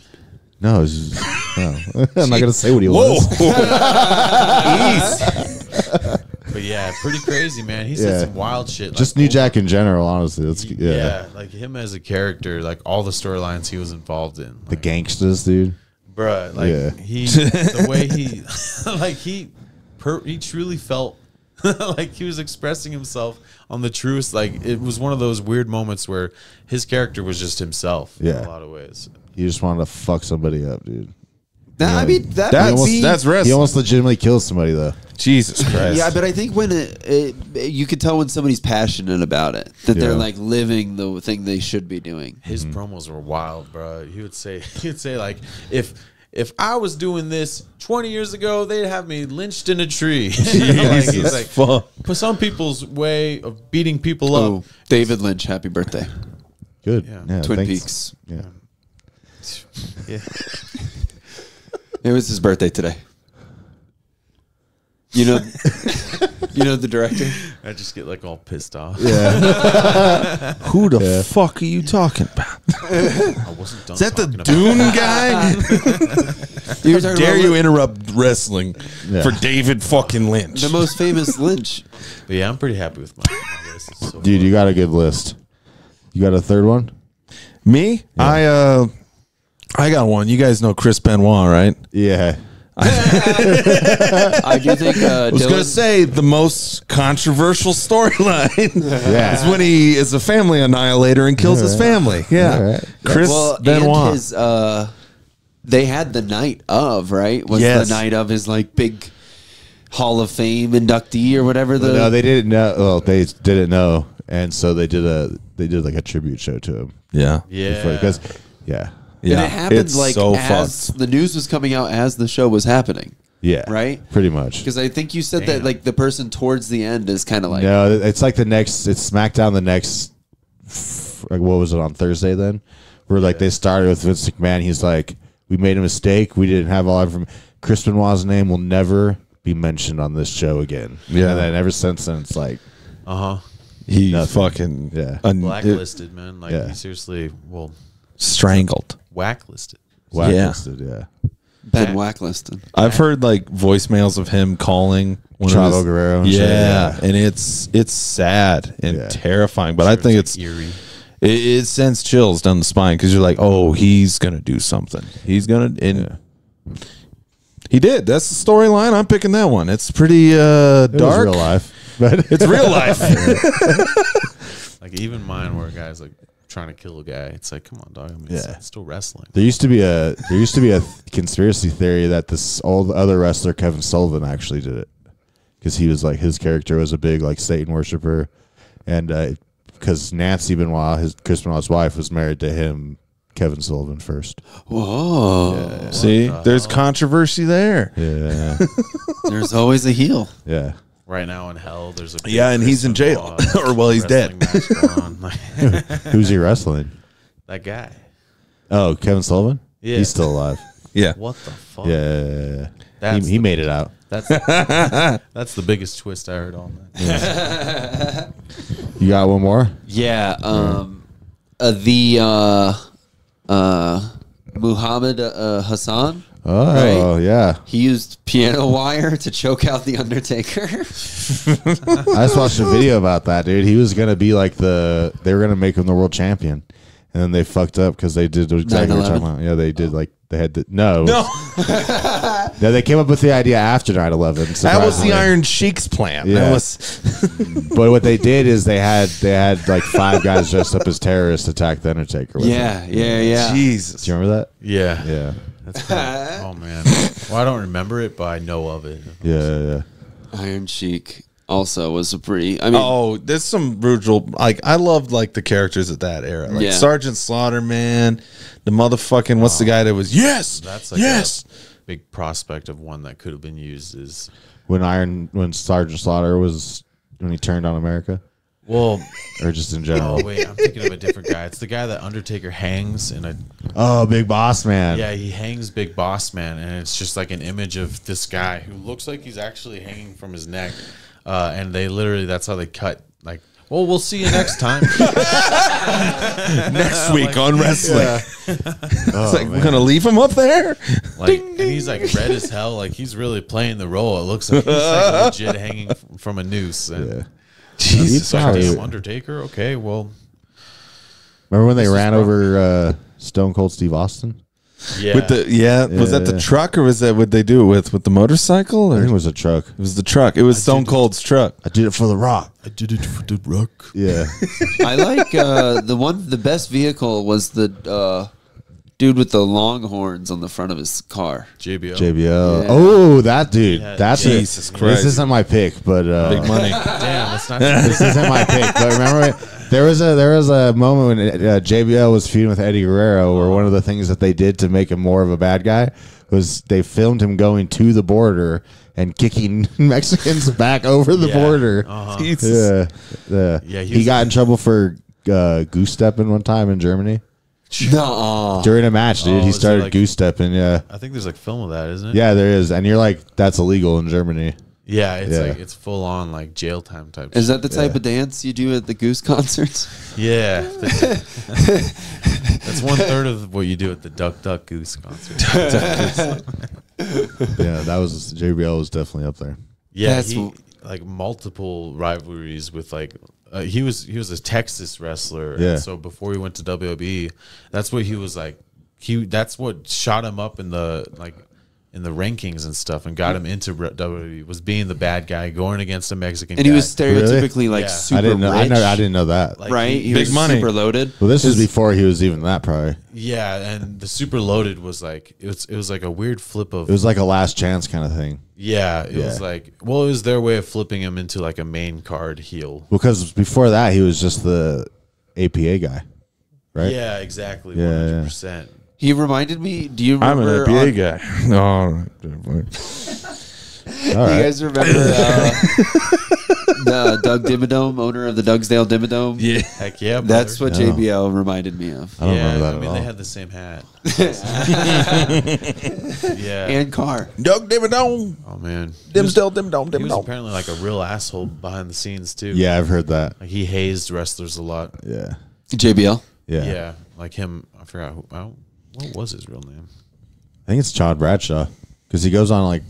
no, was no. [LAUGHS] I'm not gonna say what he was. [LAUGHS] But yeah, pretty crazy, man. He said Yeah. some wild shit. Just like, New Jack in general, honestly. That's Yeah. yeah. like him as a character, like all the storylines he was involved in. The gangsters, dude. Bruh, like Yeah. he, [LAUGHS] the way he, [LAUGHS] like he, per, he truly felt [LAUGHS] like he was expressing himself on the truest. Like it was one of those weird moments where his character was just himself. Yeah. in a lot of ways. He just wanted to fuck somebody up, dude. Nah, I mean that That's might be- that's He wrestling. almost legitimately kills somebody though. Jesus Christ. Yeah, but I think when it, it, you could tell when somebody's passionate about it, that they're Yeah. like living the thing they should be doing. His Mm-hmm. promos were wild, bro. He would say, [LAUGHS] he would say like, if if I was doing this 20 years ago, they'd have me lynched in a tree. [LAUGHS] like, he's like, fuck. but some people's way of beating people up. Oh, David Lynch, happy birthday! Good. Yeah. Yeah. Twin thanks. Peaks. Yeah. [LAUGHS] Yeah. It was his birthday today. You know, [LAUGHS] you know the director. I just get like all pissed off. Yeah. [LAUGHS] Who the fuck are you talking about? I wasn't done. Is that the Dune guy? [LAUGHS] You were Dare about you Lin- interrupt wrestling Yeah. for David fucking Lynch? the most famous Lynch? But yeah, I'm pretty happy with my, my list. So Dude, you got a good list. You got a third one? Me? I uh I got one. You guys know Chris Benoit, right? Yeah. [LAUGHS] I do think uh, I was Dylan, gonna say the most controversial storyline [LAUGHS] Yeah. is when he is a family annihilator and kills his family. Yeah, All right. Chris well, Benoit. and his uh, they had the night of right was Yes. the night of his like big Hall of Fame inductee or whatever the no, they didn't know. Well, they didn't know, and so they did a they did like a tribute show to him. yeah, Yeah. because yeah, yeah. and it happened it's like so as fucked. the news was coming out as the show was happening yeah, Right? pretty much. because I think you said that like the person towards the end is kind of like no, it's like the next. It's SmackDown. The next, like what was it on Thursday? Then, where like they started with Vince McMahon. He's like, we made a mistake. We didn't have all from Chris Benoit's name will never be mentioned on this show again. Yeah. and then ever since then, it's like, Uh huh. He Nothing. fucking Yeah. un- Blacklisted, man. Like Yeah. seriously, well, strangled. whacklisted. blacklisted. Yeah, Ben Wackliston. I've heard like voicemails of him calling one Chavo of his, Guerrero and Yeah, yeah. and it's it's sad and Yeah. terrifying. But I think it's eerie. it, it sends chills down the spine because you're like, oh, he's gonna do something. He's gonna and he did. That's the storyline. I'm picking that one. It's pretty uh, It dark. real life, but It's real [LAUGHS] life. [LAUGHS] Like even mine, where guy's like trying to kill a guy. It's like, come on, dog. I mean, Yeah. it's still wrestling. There used to be a there used to be a conspiracy theory that this old other wrestler Kevin Sullivan actually did it because he was like his character was a big like Satan worshiper, and uh, because Nancy Benoit, his Chris Benoit's wife, was married to him, Kevin Sullivan first. Whoa, See, there's controversy there. Yeah, [LAUGHS] there's always a heel. yeah. Right now in hell, there's a big Yeah, and he's in jail. [LAUGHS] Or, well, he's dead. wrestling match going on. Like, [LAUGHS] [LAUGHS] Who's he wrestling? that guy. Oh, Kevin Sullivan. Yeah. he's still alive. Yeah. What the fuck? Yeah, That's he, he the- made it out. That's that's the biggest twist I heard all night. You got one more? Yeah, um, uh, the uh, uh, Muhammad uh, Hassan. Oh, yeah. He used piano wire to choke out the Undertaker. [LAUGHS] I just watched a video about that, dude. He was gonna be like the they were gonna make him the world champion, and then they fucked up because they did exactly what you're talking about. Yeah, they did like they had the no, no. [LAUGHS] no, they came up with the idea after 9-11. That was the. Iron Sheik's plan. Yeah. That was [LAUGHS] But what they did is they had they had like five guys dressed up as terrorists attack the Undertaker. yeah, them. yeah, yeah. Jesus. Do you remember that? Yeah. Yeah, That's kinda, [LAUGHS] oh man. Well, I don't remember it, but I know of it. yeah, yeah. yeah. Iron Sheik also was a pretty. I mean, Oh, there's some brutal. Like I loved like the characters at that era, like Yeah. Sergeant Slaughterman, the motherfucking what's the guy that was yes, That's like yes. a big prospect of one that could have been used is When Iron when Sergeant Slaughter was when he turned on America, well. or just in general. Oh wait, I'm thinking of a different guy. It's the guy that Undertaker hangs in a Oh, Big Boss Man. yeah he hangs Big Boss Man, and it's just like an image of this guy who looks like he's actually hanging from his neck, uh, and they literally that's how they cut like. Well, we'll see you next time. [LAUGHS] Next week on wrestling, [LAUGHS] it's Oh, like we're gonna leave him up there. Like, and he's like red as hell. Like he's really playing the role. It looks like he's like [LAUGHS] legit hanging f- from a noose. And Yeah. Jesus, He's probably- damn Undertaker. Okay, well, Remember when they This is ran over uh, Stone Cold Steve Austin? yeah. With the yeah, was that Yeah. the truck or was that what they do it with with the motorcycle? I think it it was a truck. It was the truck. It was Stone Cold's truck. I did it for the Rock. I did it for the rock. Yeah. [LAUGHS] I like uh, the one. The best vehicle was the uh, dude with the long horns on the front of his car. JBL. JBL. Yeah. Oh, that dude. Yeah, That's Jesus it. Christ. This isn't my pick, but uh, Big money. [LAUGHS] Damn, that's not. this isn't my pick. But remember, there was a there was a moment when uh, JBL was feuding with Eddie Guerrero, where one of the things that they did to make him more of a bad guy was they filmed him going to the border and kicking [LAUGHS] Mexicans back over the Yeah. border. Uh-huh. Jesus. Yeah, yeah. Yeah, he he, was- got in trouble for uh, goose stepping one time in Germany [LAUGHS] No, uh, during a match, dude. Oh, he is there, started like- goose stepping. Yeah, I think there's like film of that, isn't it? yeah, there is, and you're like, that's illegal in Germany. Yeah, it's Yeah. like it's full on like jail time type. is shit. that the type of dance you do at the Goose concerts? [LAUGHS] Yeah. [LAUGHS] That's one third of what you do at the Duck Duck Goose concert. Yeah, that was JBL was definitely up there. Yeah, That's he, w- like multiple rivalries with like uh, he was he was a Texas wrestler. Yeah. So before he went to WWE, that's what he was like. He that's what shot him up in the like in the rankings and stuff, and got him into re- WWE. Was being the bad guy, going against a Mexican, and he was stereotypically like Yeah. super I didn't know. I, rich, know, I didn't know that. Like, right? he- He Big was money. super loaded. well, this is before he was even that. Probably Yeah, and the super loaded was like it was it was like a weird flip of it was like a last chance kind of thing. yeah, it was Yeah. like well, it was their way of flipping him into like a main card heel. Because before that, he was just the APA guy, right? Yeah, exactly, Yeah, one yeah. hundred percent. He reminded me. Do you remember? I'm an APA on- guy. [LAUGHS] No, definitely. [LAUGHS] All Do right. you guys remember uh, [LAUGHS] the Doug Dimmadome, owner of the Dougsdale Dimmadome? yeah. Heck yeah, That's brother. what JBL reminded me of. I don't yeah, remember that I at mean, all. they had the same hat. yeah. And Carr. Doug Dimmadome. oh man, Dim still dim dome he was dome. apparently like a real asshole behind the scenes too. yeah, I've heard that. like he hazed wrestlers a lot. Yeah, JBL. yeah. Yeah, like him. I forgot who. I, what was his real name? I think it's Chad Bradshaw because he goes on like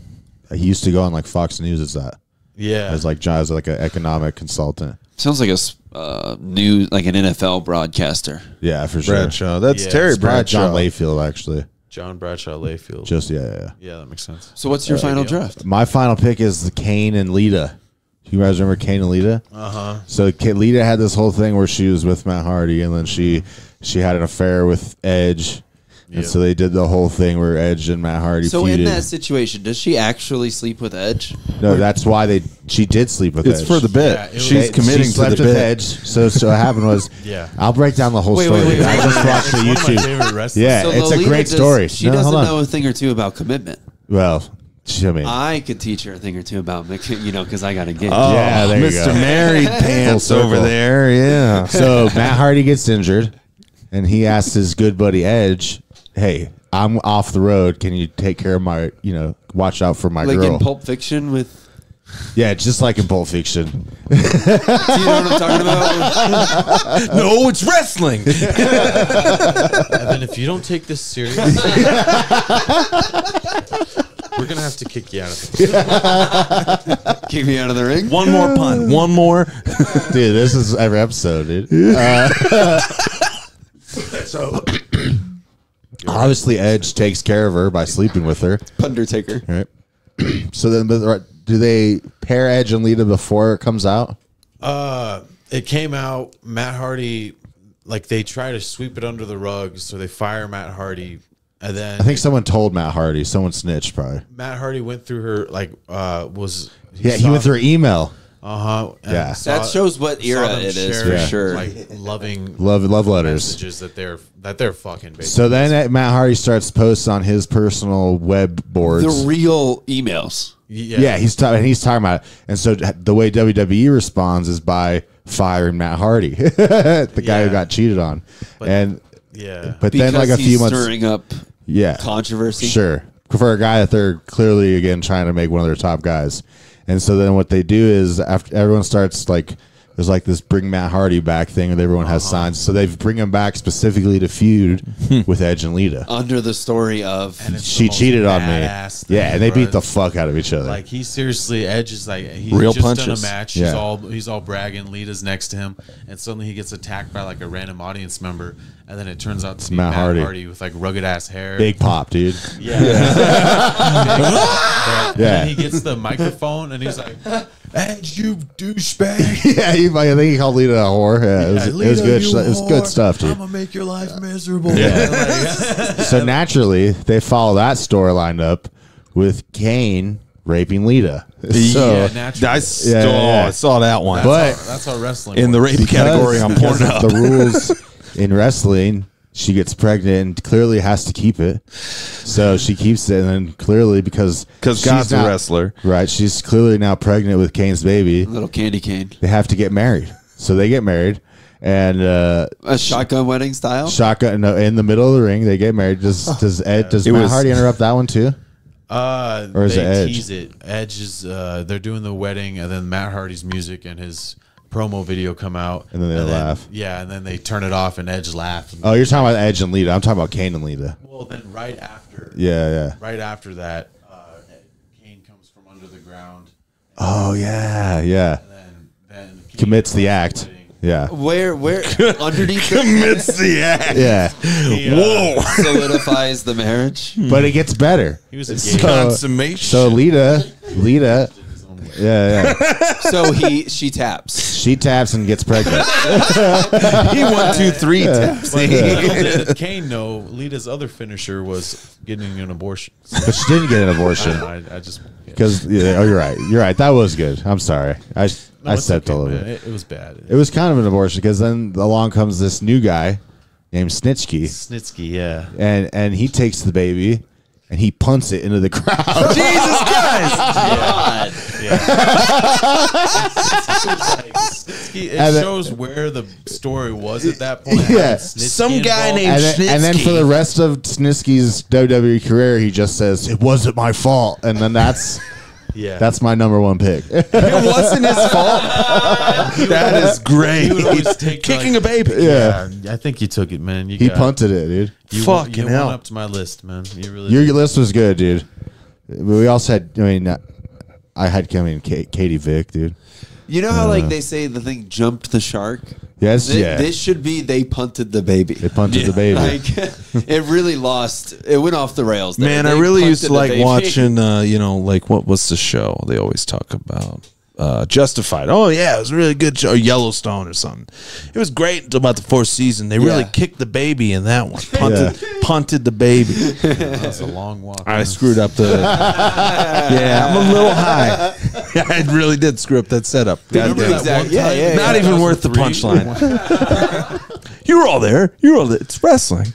he used to go on like Fox News as that Yeah, as like John as like an economic consultant. Sounds like a uh, new, like an NFL broadcaster. Yeah, for sure. Bradshaw. That's Yeah, Terry It's probably Bradshaw. John Layfield actually. John Bradshaw Layfield. Just yeah, yeah, yeah. yeah, that makes sense. So what's your final draft? My final pick is the Kane and Lita. You guys remember Kane and Lita? Uh Uh-huh. So Ka- Lita had this whole thing where she was with Matt Hardy, and then she she had an affair with Edge, and so they did the whole thing where Edge and Matt Hardy So feuded. in that situation, does she actually sleep with Edge? no, that's why they she did sleep with Edge. It's Edge. for the bit. Yeah, it was- She's They- committing she to the slept with bit. Edge. So so what happened was, [LAUGHS] Yeah. I'll break down the whole Wait, story. wait, wait, I wait, just wait, watched the One of my YouTube. favorite wrestlers. Yeah, So it's a Lolita great does- story. She No, doesn't hold on. know a thing or two about commitment. Well, she, I mean, I could teach her a thing or two about, mc- you know, because I got a gig. Oh, Yeah, there you Mr. go. Married [LAUGHS] Pants Full over there. Yeah. so Matt Hardy gets injured, and he asks his good buddy Edge, "Hey, I'm off the road. Can you take care of my, you know, watch out for my like girl?" in Pulp Fiction with. yeah, just like in Pulp Fiction. Do you know what I'm talking about? [LAUGHS] no, it's wrestling. [LAUGHS] Evan, if you don't take this serious, [LAUGHS] we're gonna have to kick you out of the Kick me out of the ring. One more pun. One more. Dude, this is every episode, dude. Uh, so obviously Edge takes care of her by sleeping with her, Undertaker. right? [CLEARS THROAT] so then, but, do they pair Edge and Lita before it comes out? Uh, it came out. Matt Hardy, like they try to sweep it under the rug, so they fire Matt Hardy, and then I think someone told Matt Hardy. Someone snitched, probably. Matt Hardy went through her like uh was Yeah, he went through her email. Uh huh Yeah. That shows what era it is for Yeah. sure. like loving Love, love letters. messages that they're that they're fucking. Basically. So then uh, Matt Hardy starts posts on his personal web boards. the real emails. yeah, yeah, he's talking. He's talking about it. And so the way WWE responds is by firing Matt Hardy, [LAUGHS] the guy who got cheated on. and yeah. but Because then like a he's few months, stirring up yeah, controversy. sure, for a guy that they're clearly again trying to make one of their top guys. And so then what they do is after everyone starts like. There's like this bring Matt Hardy back thing, and everyone has Uh-huh. signs. So they bring him back specifically to feud [LAUGHS] with Edge and Lita. Under the story of And it's she the most cheated on me. badass thing, Yeah, and they bro. beat the fuck out of each other. Like he seriously, Edge is like he's Real just done punches. a match. He's Yeah. all he's all bragging. Lita's next to him, and suddenly he gets attacked by like a random audience member, and then it turns out to be Matt Matt, Hardy. Hardy. with like rugged ass hair. Big pop, dude. yeah. yeah. [LAUGHS] [LAUGHS] Yeah. And he gets the microphone and he's like, "Edge, you douchebag." [LAUGHS] yeah, he, I think he called Lita a whore. Yeah, it was, it was good. It was good stuff, dude. I'm gonna make your life miserable. [LAUGHS] So [LAUGHS] naturally, they follow that storyline up with Kane raping Lita. So, yeah, naturally. I, s- Yeah, oh, yeah. I saw that one. but that's how wrestling. in the works. rape category on because of Pornhub. the rules in wrestling, she gets pregnant and clearly has to keep it. So she keeps it, and then clearly because she's God's a wrestler. right? She's clearly now pregnant with Kane's baby. little candy cane. They have to get married, so they get married, and uh, A shotgun wedding style. shotgun no, in the middle of the ring. They get married. Does does Ed does It Matt was- Hardy interrupt that one too? Uh, Or is they it Edge? tease it. Edge is uh, they're doing the wedding, and then Matt Hardy's music and his promo video come out, And then they laugh. Yeah, and then they turn it off, and Edge laughs. Oh, you're talking about Edge and Lita. I'm talking about Kane and Lita. well, then right after, Yeah, yeah. right after that, uh, Kane comes from under the ground, Oh yeah, yeah. and then then Kane Commits the act. wedding. Yeah. Where where [LAUGHS] underneath Commits the act. [LAUGHS] Yeah. Whoa. [LAUGHS] solidifies the marriage. But it gets better. He was a So- Consummation. So Lita, Lita, yeah, yeah. So he she taps. She taps and gets pregnant. [LAUGHS] he one, two, three taps. But uh, [LAUGHS] little did Kane know Lita's other finisher was getting an abortion. but she didn't get an abortion I, I, I just because. Yeah, oh, you're right. You're right. That was good. I'm sorry. I No, I it's stepped okay, all over. man. It. It, it was bad. it was kind of an abortion because then along comes this new guy named Snitchky, Snitsky, yeah. and and he takes the baby and he punts it into the crowd. Jesus Christ. [LAUGHS] God. Snitsky, it And then- shows where the story was at that point. Yeah. Some guy involved. named- and then, and then for the rest of Snitsky's WWE career, he just says it wasn't my fault, and then that's [LAUGHS] yeah. that's my number one pick. It wasn't his fault. [LAUGHS] that is great. He would always take Kicking like- a baby. yeah, I think you took it, man. You he got, punted it, dude. You, Fucking you hell. went up to my list, man. You really Your list was good, dude. We also had, I mean, uh, I had, I mean, Ka- Katie Vick, dude. You know how like they say the thing jumped the shark? Yes, Thi- yeah. This should be they punted the baby. They punted the [LAUGHS] baby. Like [LAUGHS] it really lost. It went off the rails. there. Man, They I really used to like baby. watching, uh, you know, like what was the show they always talk about? Uh, Justified. Oh yeah, it was a really good show. Yellowstone or something. It was great until about the fourth season. They really Yeah. kicked the baby in that one. [LAUGHS] Punted, punted the baby. [LAUGHS] That's a long walk. I man. screwed up the. [LAUGHS] yeah, I'm a little high. I really did screw up that setup. God Remember damn. exactly- Yeah, yeah, Not yeah. even worth the punchline. you were all there. You were all there. It's wrestling.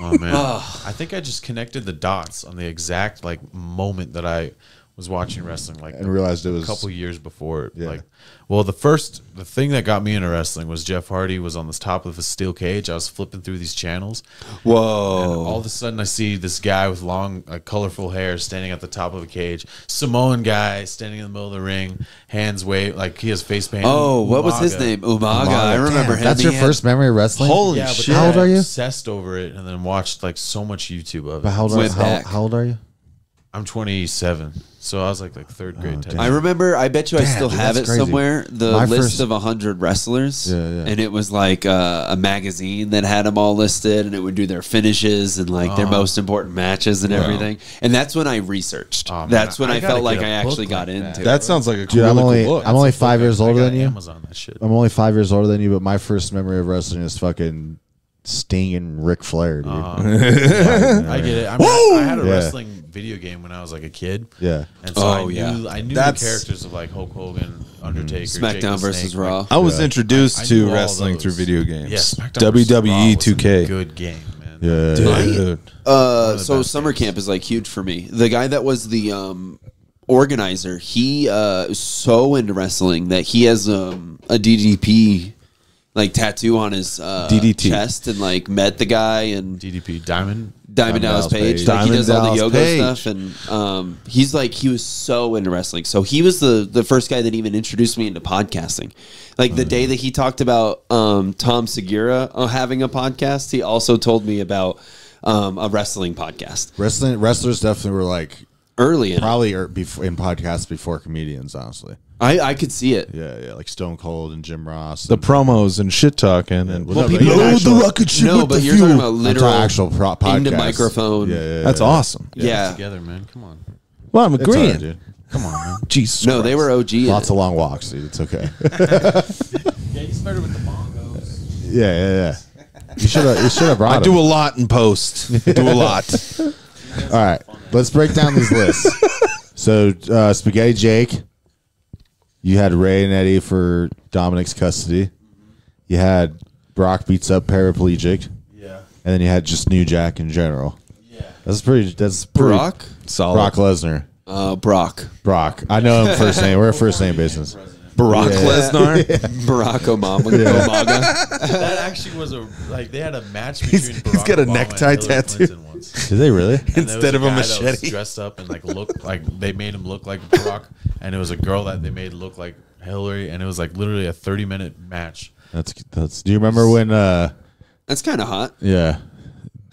Oh man, I think I just connected the dots on the exact like moment that I was watching wrestling, like And realized it was- a couple years before. Yeah. Like, well, the first the thing that got me into wrestling was Jeff Hardy was on the top of a steel cage. I was flipping through these channels, and Whoa. all of a sudden I see this guy with long, like, colorful hair standing at the top of a cage. Samoan guy standing in the middle of the ring, hands wave like he has face paint. Oh, what was his Umaga. name? Umaga. I remember Damn, him. That's He your had- first memory of wrestling? Holy Yeah, shit. How old are you? Obsessed over it, and then watched like so much YouTube of But it. how old, are, how, how old are you? I'm 27, so I was like like third grade. type. I remember. I bet you I Damn, still dude, have it that's crazy. somewhere. The My list first- of hundred wrestlers. Yeah, yeah. And it was like uh, a magazine that had them all listed, and it would do their finishes and like their most important matches and everything. And that's when I researched. Oh, man, that's when I I, gotta felt like get I a book actually got like into. It. That sounds like a Dude, I'm really only, cool book. I'm only five years I older got than you. Amazon that shit. I'm only five years older than you, but my first memory of wrestling is fucking Sting and Ric Flair, dude. [LAUGHS] I get it. I, mean, I had a Yeah. wrestling video game when I was like a kid. Yeah. And so Oh, I knew yeah. I knew That's- the characters of like Hulk Hogan, Undertaker, SmackDown the versus Snake, Raw. like, I was Yeah. introduced I knew to wrestling through video games. Yeah, SmackDown versus Raw WWE was a 2K. Good game, man. Yeah. Dude. Uh, so summer games. camp is like huge for me. The guy that was the um, organizer, he uh, is so into wrestling that he has um, a DDP like tattoo on his uh, DDT. chest and like met the guy and DDP Diamond. Diamond Dallas Page. Page. Like he Diamond does all the Dallas yoga Page. stuff, and um, he's like he was so into wrestling. So he was the the first guy that even introduced me into podcasting. Like the day that he talked about um, Tom Segura uh, having a podcast, he also told me about um, a wrestling podcast Wrestling wrestlers definitely were like early. In it. probably er, before, in podcasts before comedians, honestly. I I could see it. Yeah, yeah, like Stone Cold and Jim Ross. The and- promos and shit talking and well, people- even Load the actual- rocket ship No, with but the you're fuel. talking about I'm literal actual pro- podcasts. into microphone. Yeah, yeah, That's yeah. awesome. Yeah. Together, man. Come on. Well, I'm It's all agreeing. right, dude. Come on, man. [LAUGHS] Jesus. No, they were OG. Lots of long walks, dude. It's okay. [LAUGHS] Yeah, you started with the bongos. yeah, yeah, yeah. You should have. You should have brought. I do a lot in post. do a lot. All right, let's break down these lists. [LAUGHS] so, uh, Spaghetti Jake, you had Rey and Eddie for Dominic's custody. You had Brock beats up paraplegic, Yeah. and then you had just New Jack in general. Yeah, that's pretty. That's pretty, Brock. Solid. Brock Lesnar. Uh, Brock. Brock. I know him first name. We're a first name business. Barack Yeah. Lesnar. [LAUGHS] Barack Obama. Omaga. That actually was a like they had a match He's- between he's Barack got a Obama necktie Hillary tattoo. Clinton once. Did they really? And there was Instead of a guy that was machete. dressed up and like looked like they made him look like Barack, and it was a girl that they made look like Hillary, and it was like literally a thirty minute match. That's that's. Do you remember when? uh That's kind of hot. Yeah,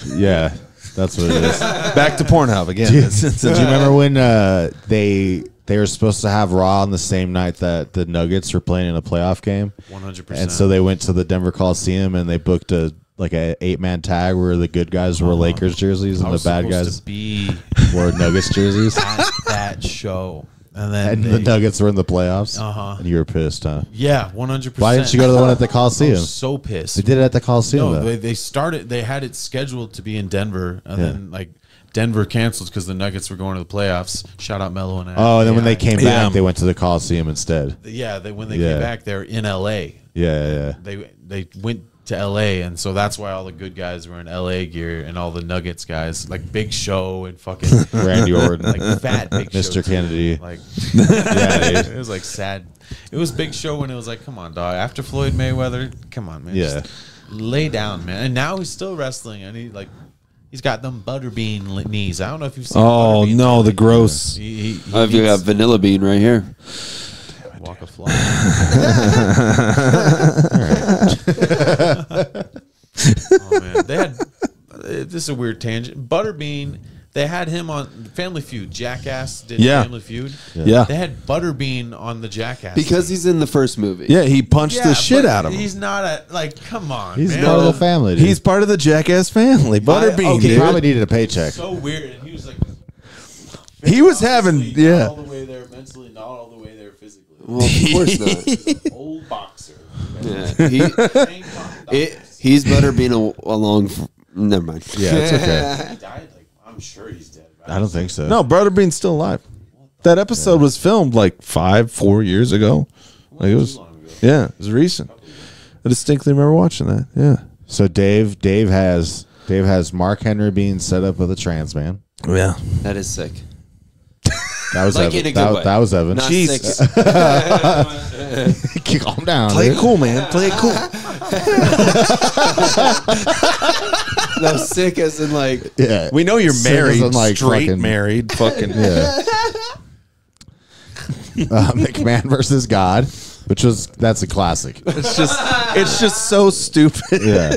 yeah. That's what it is. [LAUGHS] Back to Pornhub again. Do you, [LAUGHS] do you remember [LAUGHS] when uh, they they were supposed to have Raw on the same night that the Nuggets were playing in a playoff game. 100%. And so they went to the Denver Coliseum and they booked a like a eight man tag where the good guys wore Lakers jerseys Uh-huh. I and the bad guys be [LAUGHS] wore Nuggets jerseys. at that show. And then And they- the Nuggets were in the playoffs. Uh-huh. And you were pissed, huh? Yeah, 100%. Why didn't you go to the one at the I Coliseum? was so pissed. They did it at the Coliseum. No, though. they, they started. They had it scheduled to be in Denver, and Yeah. then like Denver canceled because the Nuggets were going to the playoffs. Shout out Melo and oh, and then when they came Yeah. back, they went to the Coliseum instead. yeah, they when they Yeah. came back, they're in L.A. Yeah, yeah. They they went to L.A. and so that's why all the good guys were in L.A. gear and all the Nuggets guys like Big Show and fucking [LAUGHS] Randy [LAUGHS] Orton. like fat Big Show, Mr. too. Kennedy. Like [LAUGHS] Yeah, dude. it was like sad. It was Big Show when it was like, come on, dog. After Floyd Mayweather, come on, man. Yeah. Lay down, man. And now he's still wrestling, and he like he's got them butterbean li- knees. I don't know if you've seen. Oh Butterbean no, the lately. gross. He, he, he I've got uh, vanilla bean right here. walk a fly. Oh man, they had. uh, This is a weird tangent. Butterbean. They had him on Family Feud. Jackass did Yeah. Family Feud. Yeah. They had Butterbean on the Jackass Because he's in the first movie. Yeah, he punched Yeah, the shit but out of him. He's not a like. Come on, He's man. part of the family. Dude. He's part of the Jackass family. Butterbean, he dude. probably needed a paycheck. so weird, and he was like. He was having- mentally yeah. Not all the way there mentally, not all the way there physically. Well, of course not. Old boxer. Yeah. He, [LAUGHS] it, he's Butterbean al- along. For, never mind. Yeah, it's okay. [LAUGHS] He died. Like I'm sure he's dead. I don't think so. No, Butterbean's still alive. That episode was filmed like five, four years ago. Like it was, yeah, it was recent. I distinctly remember watching that. Yeah, So Dave, Dave has Dave has Mark Henry being set up with a trans man. yeah. That is sick. That was Like Evan. in a good that, way. that was Evan. Not Jesus. [LAUGHS] sick. Calm down. Play dude. it cool, man. Play it cool. [LAUGHS] no, sick as in like. Yeah. We know you're Sick married, isn't like straight fucking- married, fucking. [LAUGHS] Yeah. uh, McMahon versus God, which was that's a classic. It's just, it's just so stupid. Yeah.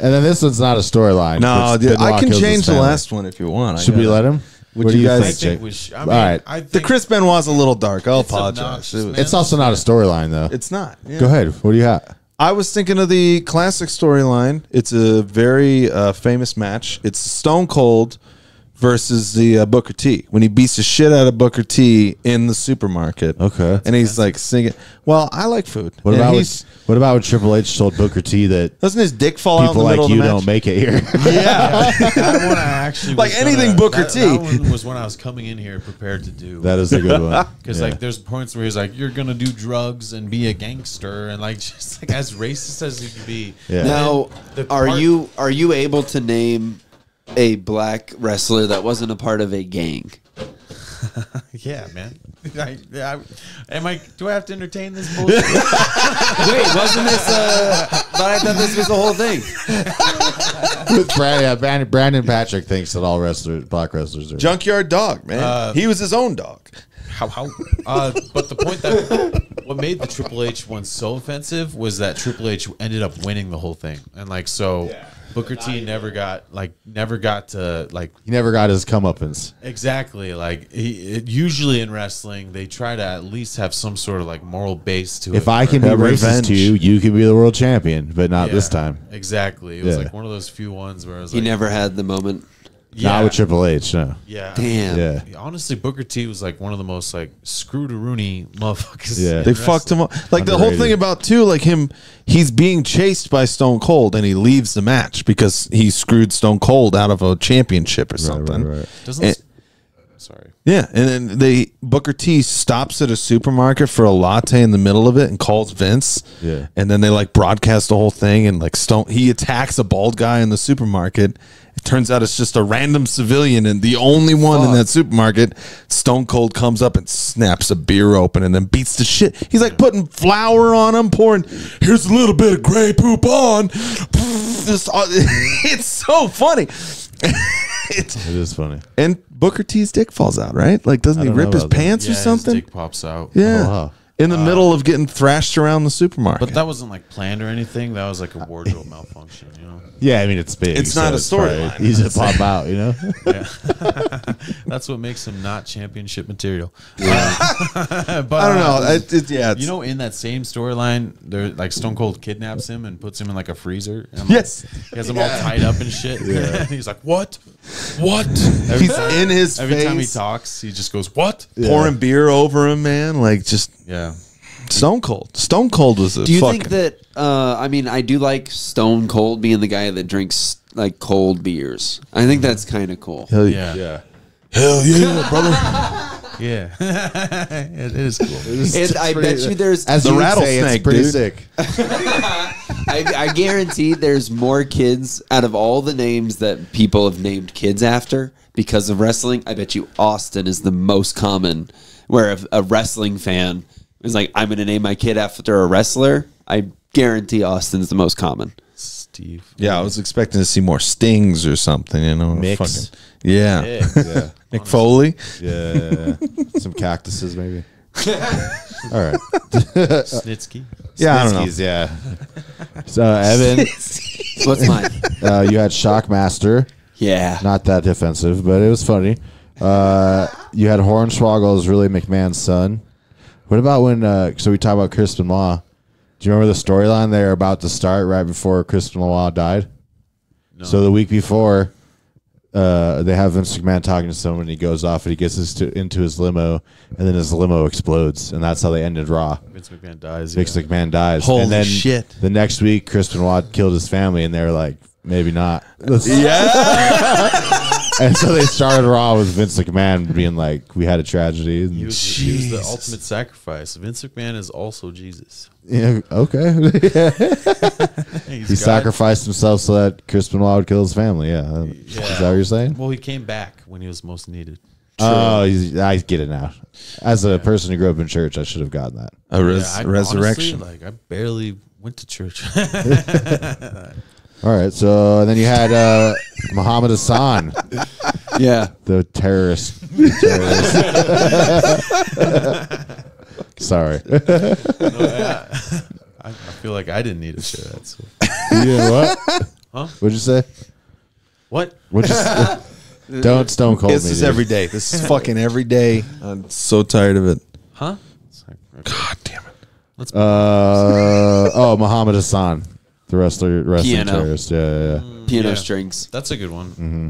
And then this one's not a storyline. No, which dude, I can kills his change the family. last one if you want. I Should we got let him? Would what do you you guys- think, think Jake? we should. I mean, All right. I The think Chris Benoit's a little dark. I'll apologize. It. It's also not a storyline though. It's not. yeah. Go ahead. What do you got? I was thinking of the classic storyline. It's a very uh, famous match. It's Stone Cold versus the uh, Booker T when he beats the shit out of Booker T in the supermarket. Okay. and he's like singing. Well, I like food. What And about he's, when, what about when Triple H told Booker T that doesn't his dick fall out in people the like you of the match? don't make it here? [LAUGHS] yeah, [LAUGHS] that one I actually [LAUGHS] Like was anything gonna- Booker that, T. That one was when I was coming in here prepared to do. that is a good one. Because Yeah. like there's points where he's like, "You're gonna do drugs and be a gangster," and like just like as racist as he could be. Yeah. Now, are part- you are you able to name a black wrestler that wasn't a part of a gang? [LAUGHS] Yeah, man. [LAUGHS] I, I, am I? Do I have to entertain this bullshit? [LAUGHS] Wait, wasn't this? Uh, but I thought this was the whole thing. Brandon, yeah, Brandon, Brandon Patrick thinks that all wrestlers, black wrestlers, are. junkyard dog, man. Uh, he was his own dog. how how? Uh, but the point that what made the Triple H one so offensive was that Triple H ended up winning the whole thing, and like so. Booker T never got like never got to like He never got his comeuppance. Exactly. Like he, it, usually in wrestling, they try to at least have some sort of like moral base to it. If I can be Yeah, racist revenge. to you, you can be the world champion, but not Yeah, this time. Exactly. It was Yeah. like one of those few ones where I was He like, never had the moment. Yeah, Not with Triple H, no. yeah, Damn. Yeah. Honestly, Booker T was like one of the most like screw to Rooney motherfuckers. Yeah. in They fucked him up. Like the whole thing about too, like him, he's being chased by Stone Cold, and he leaves the match because he screwed Stone Cold out of a championship or something. right, right. Doesn't And- sorry. Yeah, and then they Booker T stops at a supermarket for a latte in the middle of it and calls Vince. Yeah. and then they like broadcast the whole thing and like Stone he attacks a bald guy in the supermarket. It turns out it's just a random civilian and the only one in that supermarket. Stone Cold comes up and snaps a beer open and then beats the shit. He's like putting flour on him, pouring. Here's a little bit of Grey Poupon. [LAUGHS] Uh, [LAUGHS] it's so funny. [LAUGHS] it's It is funny. and Booker T's dick falls out, right? Like, doesn't he rip his that. pants Yeah, or something? His dick pops out. yeah. Oh, wow. In the middle of getting thrashed around the supermarket. But that wasn't like planned or anything. That was like a wardrobe malfunction, you know. Yeah, I mean it's big. It's not a probably storyline. Easy to [LAUGHS] pop out, you know. Yeah. [LAUGHS] That's what makes him not championship material. Yeah. [LAUGHS] but I don't know. uh, It, it, yeah, it's, you know, in that same storyline, there like Stone Cold kidnaps him and puts him in like a freezer. And, like, Yes. he has him all tied up and shit. Yeah. he's like, "What? What?" Every he's time, in his every face, time he talks, he just goes, "What?" pouring beer over him, man. Like just Yeah. Stone Cold. Stone Cold was a Do you fucking. think that? Uh, I mean, I do like Stone Cold being the guy that drinks like cold beers. I think that's kind of cool. Hell Yeah. Yeah. Hell yeah, brother. [LAUGHS] Yeah. [LAUGHS] it is cool. And I bet you there's As The you would say, it's pretty dude. sick. [LAUGHS] I, I guarantee there's more kids out of all the names that people have named kids after because of wrestling. I bet you Austin is the most common, where a, a wrestling fan is like, I'm going to name my kid after a wrestler. I guarantee Austin's the most common. Steve. Yeah, I was expecting to see more stings or something. You know, Mix. Fucking, yeah. Yeah. [LAUGHS] Yeah. Mick Foley. Yeah. Some cactuses, maybe. [LAUGHS] All right. Snitsky. Yeah, I don't know. Snitsky's, yeah. So Evan, What's mine? uh, you had Shockmaster. Yeah. Not that offensive, but it was funny. Uh, you had Hornswoggle as really McMahon's son. What about when? Uh, so we talk about Chris Law. Do you remember the storyline they were about to start right before Chris Law died? So the week before, uh, they have Vince McMahon talking to someone. And he goes off and he gets his to, into his limo, and then his limo explodes, and that's how they ended Raw. Vince McMahon dies. Vince yeah. McMahon dies. Holy and then shit. The next week, Chris Benoit killed his family, and they were like, maybe not. [LAUGHS] Yeah. [LAUGHS] And so they started Raw with Vince McMahon being like, "We had a tragedy." And, He was, he was the ultimate sacrifice. Vince McMahon is also Jesus. yeah, okay. [LAUGHS] He's he God. sacrificed himself so that Chris Benoit would kill his family. Yeah, is that what you're saying? Well, he came back when he was most needed. Oh, I get it now. As a person who grew up in church, I should have gotten that. A res- Yeah, I- resurrection. honestly, like I barely went to church. [LAUGHS] [LAUGHS] All right, so and then you had uh, Muhammad Hassan, Yeah. the terrorist. terrorist. Sorry. [LAUGHS] I, I feel like I didn't need to share that. So. You did what? Huh? What'd you say? What? What'd you say? [LAUGHS] Don't stone cold This me. is dude. every day. This is fucking every day. I'm so tired of it. Huh? It's like, okay. God damn it. Let's Uh, oh, Muhammad Hassan, the wrestler, wrestling Piano. terrorist. Yeah, yeah, yeah. Piano Yeah. strings. That's a good one. Mm-hmm.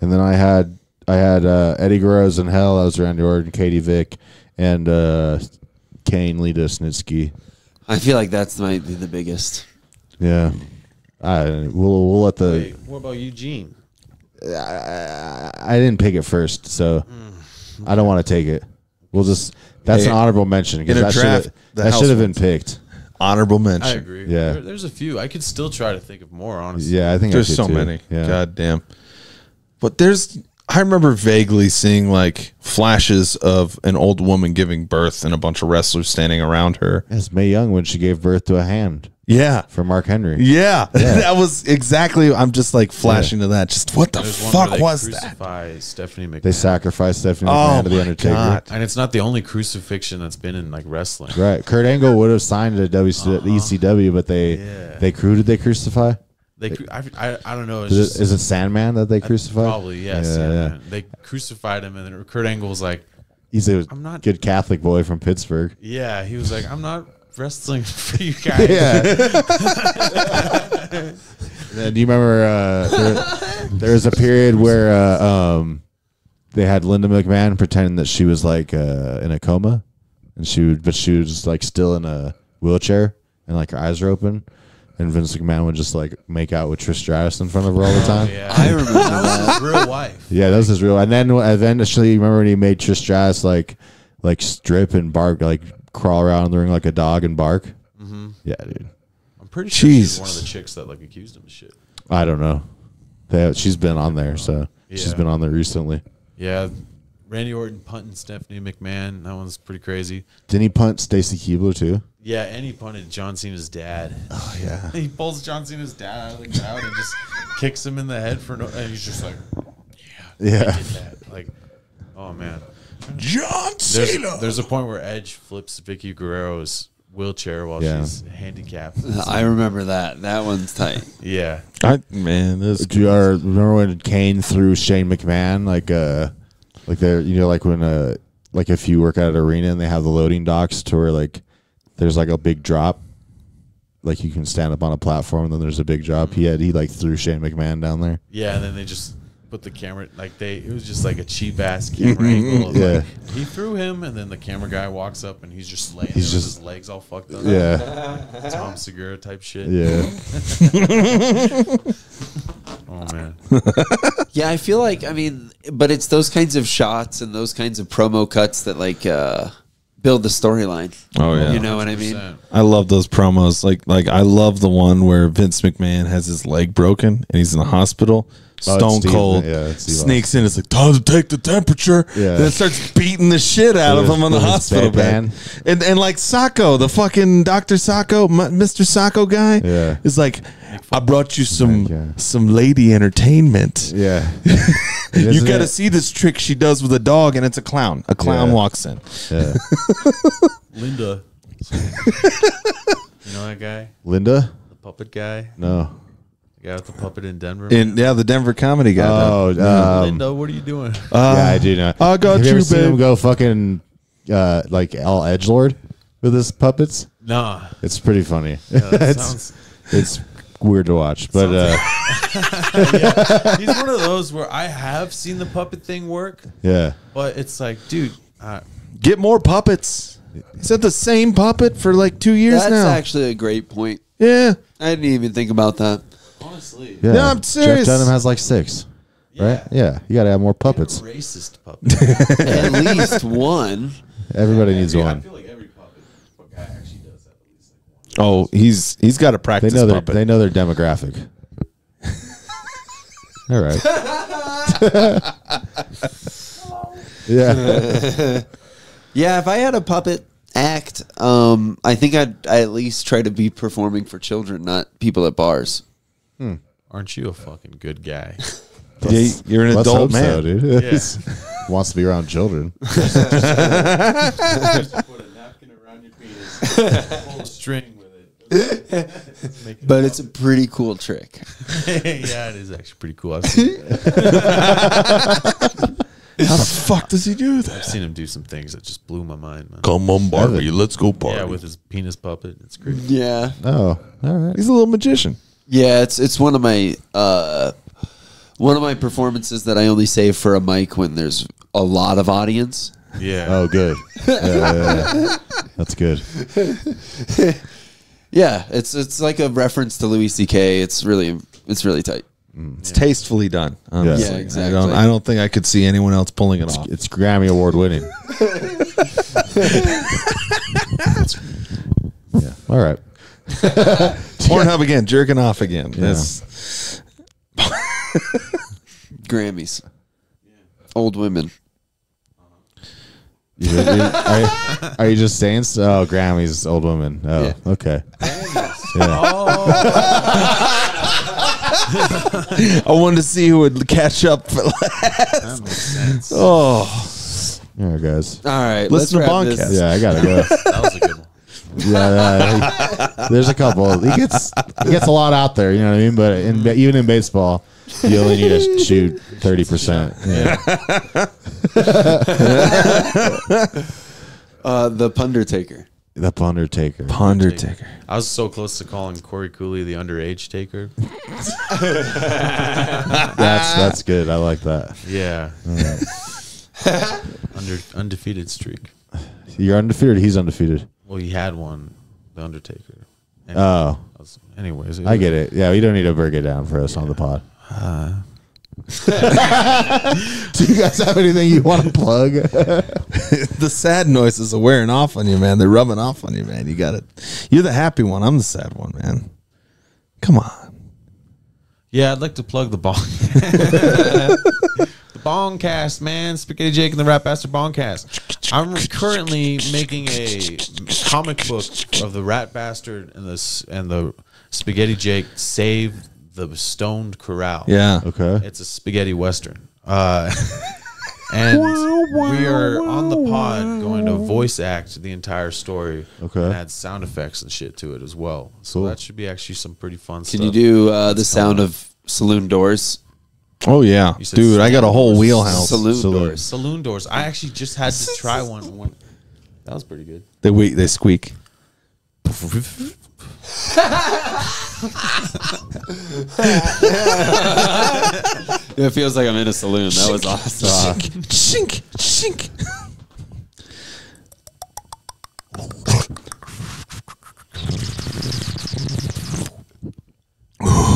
And then I had I had uh, Eddie Guerrero's in Hell. I was Randy Orton, Katie Vick, and uh, Kane Lita Snitsky. I feel like that's might be the biggest. Yeah, I we'll we'll let the. Wait, what about Eugene? I, I didn't pick it first, so Mm. I don't want to take it. We'll just that's Hey, an honorable mention because in a that should draft, have the that house should have been picked. Honorable mention. I mention. agree. Yeah. There, there's a few. I could still try to think of more, honestly. Yeah, I think I There's could so too. many. Yeah. God damn. But there's I remember vaguely seeing like flashes of an old woman giving birth and a bunch of wrestlers standing around her. It's Mae Young when she gave birth to a hand Yeah. for Mark Henry. [LAUGHS] Yeah. that was exactly I'm just like flashing to that. Just what the There's fuck was that? crucify Stephanie McMahon. They sacrificed Stephanie Oh McMahon to the Undertaker. God. and it's not the only crucifixion that's been in like wrestling. Right. Kurt Angle would have signed to WC- uh-huh. ECW, but they Yeah. they who did they crucify? They, cru- I, I, I don't know. Is just, it, is it Sandman that they uh, crucified? Probably yes. Yeah, Yeah, yeah. They crucified him, and then Kurt Angle was like, He's a I'm not- good Catholic boy from Pittsburgh. "Yeah." He was like, "I'm not wrestling [LAUGHS] for you [LAUGHS] guys." Yeah. [LAUGHS] then, do you remember uh, there, there was a period where uh, um, they had Linda McMahon pretending that she was like uh, in a coma, and she would, but she was like still in a wheelchair, and like her eyes were open. And Vince McMahon would just like make out with Trish Stratus in front of her all the time. Yeah, I remember that was his real wife. Yeah, that was his real. And then eventually, remember when he made Trish Stratus like, like strip and bark, like crawl around in the ring like a dog and bark. Mm-hmm. Yeah, dude. I'm pretty sure she's one of the chicks that like accused him of shit. I don't know. They, she's been on there, so she's been on there recently. Yeah, Randy Orton punting Stephanie McMahon. That one's pretty crazy. Didn't he punt Stacy Keibler too? Yeah, and he punted John Cena's dad. Oh yeah. [LAUGHS] he pulls John Cena's dad out of the crowd and just [LAUGHS] kicks him in the head for no. And he's just like, Yeah. that. Like, oh man. John There's, Cena. there's a point where Edge flips Vickie Guerrero's wheelchair while Yeah. she's handicapped. I remember that. That one's tight. [LAUGHS] Yeah. I, man, this Do you uh, remember when Kane threw Shane McMahon like uh like there you know like when uh like if you work at an arena and they have the loading docks to where like there's like a big drop like you can stand up on a platform and then there's a big drop he had he like threw Shane McMahon down there Yeah, and then they just put the camera like they it was just like a cheap ass camera angle. Yeah. like, he threw him, and then the camera guy walks up and he's just laying He's there just- with his legs all fucked up. yeah Tom Segura type shit. yeah [LAUGHS] Oh man. Yeah, I feel like I mean, but it's those kinds of shots and those kinds of promo cuts that like uh build the storyline. Oh, yeah. you know what I mean. I love those promos. Like like I love the one where Vince McMahon has his leg broken and he's in the hospital. Oh, Stone Steve- Cold yeah, sneaks in. It's like time to take the temperature. Yeah. Then starts beating the shit out With of his- him on the hospital bed. bedpan. And and like Sacco, the fucking Doctor Sacco, Mr. Sacco guy, Yeah. is like, I brought you some Yeah. some lady entertainment. yeah [LAUGHS] You got to see this trick she does with a dog, and it's a clown. A clown Yeah. walks in. yeah [LAUGHS] Linda. [LAUGHS] you know that guy, Linda the puppet guy, no the guy with the puppet in Denver. In yeah, the Denver comedy guy. oh um, Linda, what are you doing? yeah I do know I got have you, you, ever seen him go fucking uh like all edge lord with his puppets nah. it's pretty funny That [LAUGHS] it's sounds, it's weird to watch but uh [LAUGHS] yeah, he's one of those where I have seen the puppet thing work, yeah but it's like, dude, uh, Get more puppets. Is that the same puppet for like two years That's now? actually a great point. yeah. I didn't even think about that. Honestly, Yeah, No, I'm serious. Jeff Dunham has like six, right? Yeah, you got to have more puppets. racist puppet. [LAUGHS] At least one. Everybody needs I one. feel like every puppet guy actually does have at least like one. Oh, he's he's got a They practice know their puppet. they know their demographic. [LAUGHS] All right. [LAUGHS] yeah, Yeah, if I had a puppet act, um, I think I'd I at least try to be performing for children, not people at bars. Hmm. Aren't you a fucking good guy? [LAUGHS] Yeah, you're an Let's adult hope so, man. dude. [LAUGHS] Yeah. Wants to be around children. [LAUGHS] Put a napkin around your penis, pull a string with it. But it's a pretty cool trick. yeah, it is actually pretty cool. I've seen, How the fuck does he do that? I've that? seen him do some things that just blew my mind, man. Come on, Barbie, let's go party. Yeah, with his penis puppet. It's great. Yeah. Oh, all right. he's a little magician. Yeah, it's it's one of my uh one of my performances that I only save for a mic when there's a lot of audience. Yeah. Oh, good. Yeah, yeah, yeah. [LAUGHS] That's good. Yeah, it's it's like a reference to Louis C.K. It's really it's really tight. It's tastefully done. honestly. Yeah, exactly. I don't, I don't think I could see anyone else pulling it off. It's Grammy Award winning. [LAUGHS] [LAUGHS] yeah. All right. [LAUGHS] Pornhub again, jerking off again. Yes. Grammys. Old women. You, you- are, you, are you just saying? So? Oh, Grammys, old woman. Oh, Yeah. okay. [LAUGHS] I wanted to see who would catch up for That makes sense. Oh, All right, guys. All right, Listen to let's wrap Bongcast. this. Yeah, I gotta go. That was a good one. Yeah, he- [LAUGHS] there's a couple. He gets he gets a lot out there. You know what I mean? But in, even in baseball, you only need to shoot thirty percent. Yeah. [LAUGHS] Uh, the Pundertaker. The Undertaker. Undertaker. I was so close to calling Corey Cooley the underage taker. [LAUGHS] That's that's good. I like that. Yeah. Under undefeated streak. You're undefeated. He's undefeated. Well, he had one, the Undertaker. And Oh, was- anyways, I get it. Yeah, we don't need to break it down for us on the pod. [LAUGHS] Do you guys have anything you want to plug? [LAUGHS] the sad noises are wearing off on you, man. They're rubbing off on you, man. You got it. You're the happy one. I'm the sad one, man. Come on. Yeah, I'd like to plug the bong. [LAUGHS] the Bongcast, man. Spaghetti Jake and the Rat Bastard Bongcast. I'm currently making a comic book of the Rat Bastard and the and the Spaghetti Jake save the stoned corral. Yeah. Okay. It's a spaghetti western. Uh, [LAUGHS] and we are on the pod going to voice act the entire story. Okay. and add sound effects and shit to it as well. So Cool. that should be actually some pretty fun stuff. Can you do uh, the sound of saloon doors? Oh yeah, You said dude, I got a whole saloon- wheelhouse. Saloon, Saloon. doors. saloon doors? I actually just had to try one. one. That was pretty good. They we they squeak. [LAUGHS] [LAUGHS] [LAUGHS] It feels like I'm in a saloon. That was awesome. Shink, shink. [LAUGHS]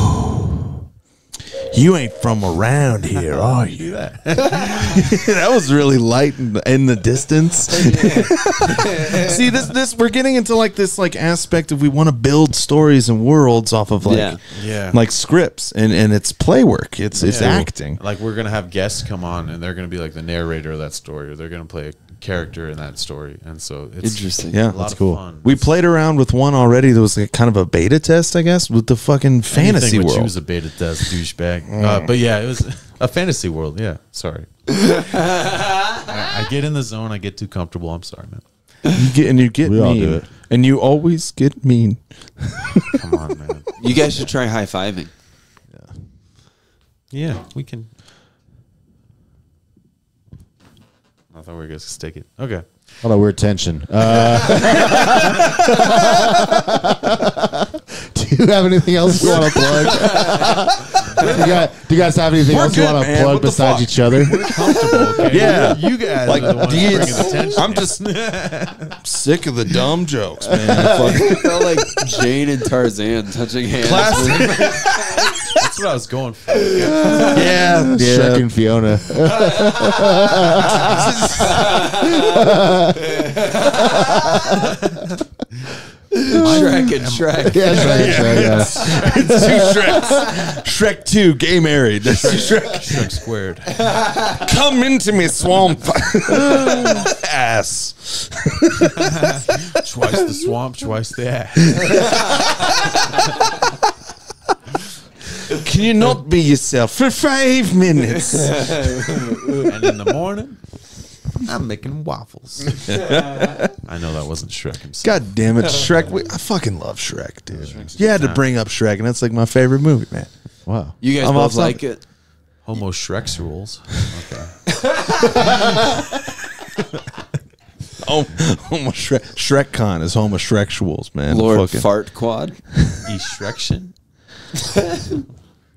You ain't from around here, [LAUGHS] are you? [LAUGHS] that was really light in the, in the distance. [LAUGHS] See, this this we're getting into like this like aspect of we want to build stories and worlds off of like Yeah. Yeah. like scripts and and it's play work. It's it's Yeah. acting. Like we're gonna have guests come on, and they're gonna be like the narrator of that story, or they're gonna play a character in that story, and so it's Interesting. Yeah, a lot that's of cool. fun. We played around with one already. That was like kind of a beta test, I guess, with the fucking fantasy Anything world. You was a beta test douchebag. Uh, but yeah, it was [LAUGHS] a fantasy world. Yeah, sorry. I, I get in the zone. I get too comfortable. I'm sorry, man. You get and you get [LAUGHS] We all mean, do it. and you always get mean. Come on, man. You guys should try high fiving. Yeah, we can. Thought we were gonna stick it. Okay. Hold on, weird tension. Uh, do [LAUGHS] [LAUGHS] you have anything else you want to plug? [LAUGHS] do, you guys, do you guys have anything We're else you good, want to man. plug What the besides fuck? each other? Comfortable. Okay. Yeah. You guys Like, are the ones do you- bringing the tension. I'm just [LAUGHS] sick of the dumb jokes, man. [LAUGHS] Fucking- I felt like Jane and Tarzan touching hands. That's what I was going for. yeah, Shrek and Fiona. Shrek oh. and Shrek. yeah, Shrek, Shrek, yeah. [LAUGHS] Two Shreks. Shrek Two, gay married. That's [LAUGHS] Shrek. Shrek squared. Come into me, swamp. [LAUGHS] Ass. Twice the swamp, twice the ass. Can you not be yourself for five minutes? And in the morning, I'm [LAUGHS] making waffles. [LAUGHS] I know that wasn't Shrek himself. God damn it, [LAUGHS] Shrek. We, I fucking love Shrek, dude. You had to bring up Shrek, and that's like my favorite movie, man. Wow. You guys I'm both off like it. Homo Shrek's rules. Okay. Oh, Homo Shrek. ShrekCon is Homo Shreksuals, man. Lord Fucking- Fart Quad. Eastrection.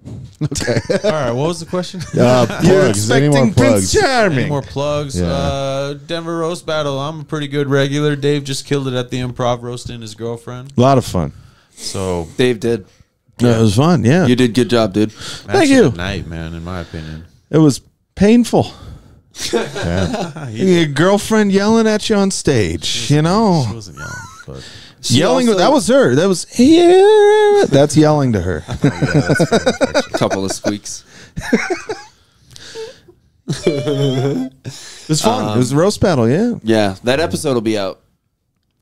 [LAUGHS] okay. All right. What was the question? [LAUGHS] Uh, You're plugs. Any more expecting Prince plugs? Any more plugs? Yeah. Uh, Denver roast battle. I'm a pretty good regular. Dave just killed it at the improv roasting his girlfriend. A lot of fun. So Dave did. No, it was fun. Yeah, You did good job, dude. match you. night, man. In my opinion. it was painful. [LAUGHS] Yeah. Your girlfriend yelling at you on stage. You know, She wasn't yelling, but yelling. also- that was her. That was yeah. That's yelling to her. [LAUGHS] Oh, a [LAUGHS] couple of squeaks. It was fun. it was a um, roast battle. Yeah. Yeah, that episode will be out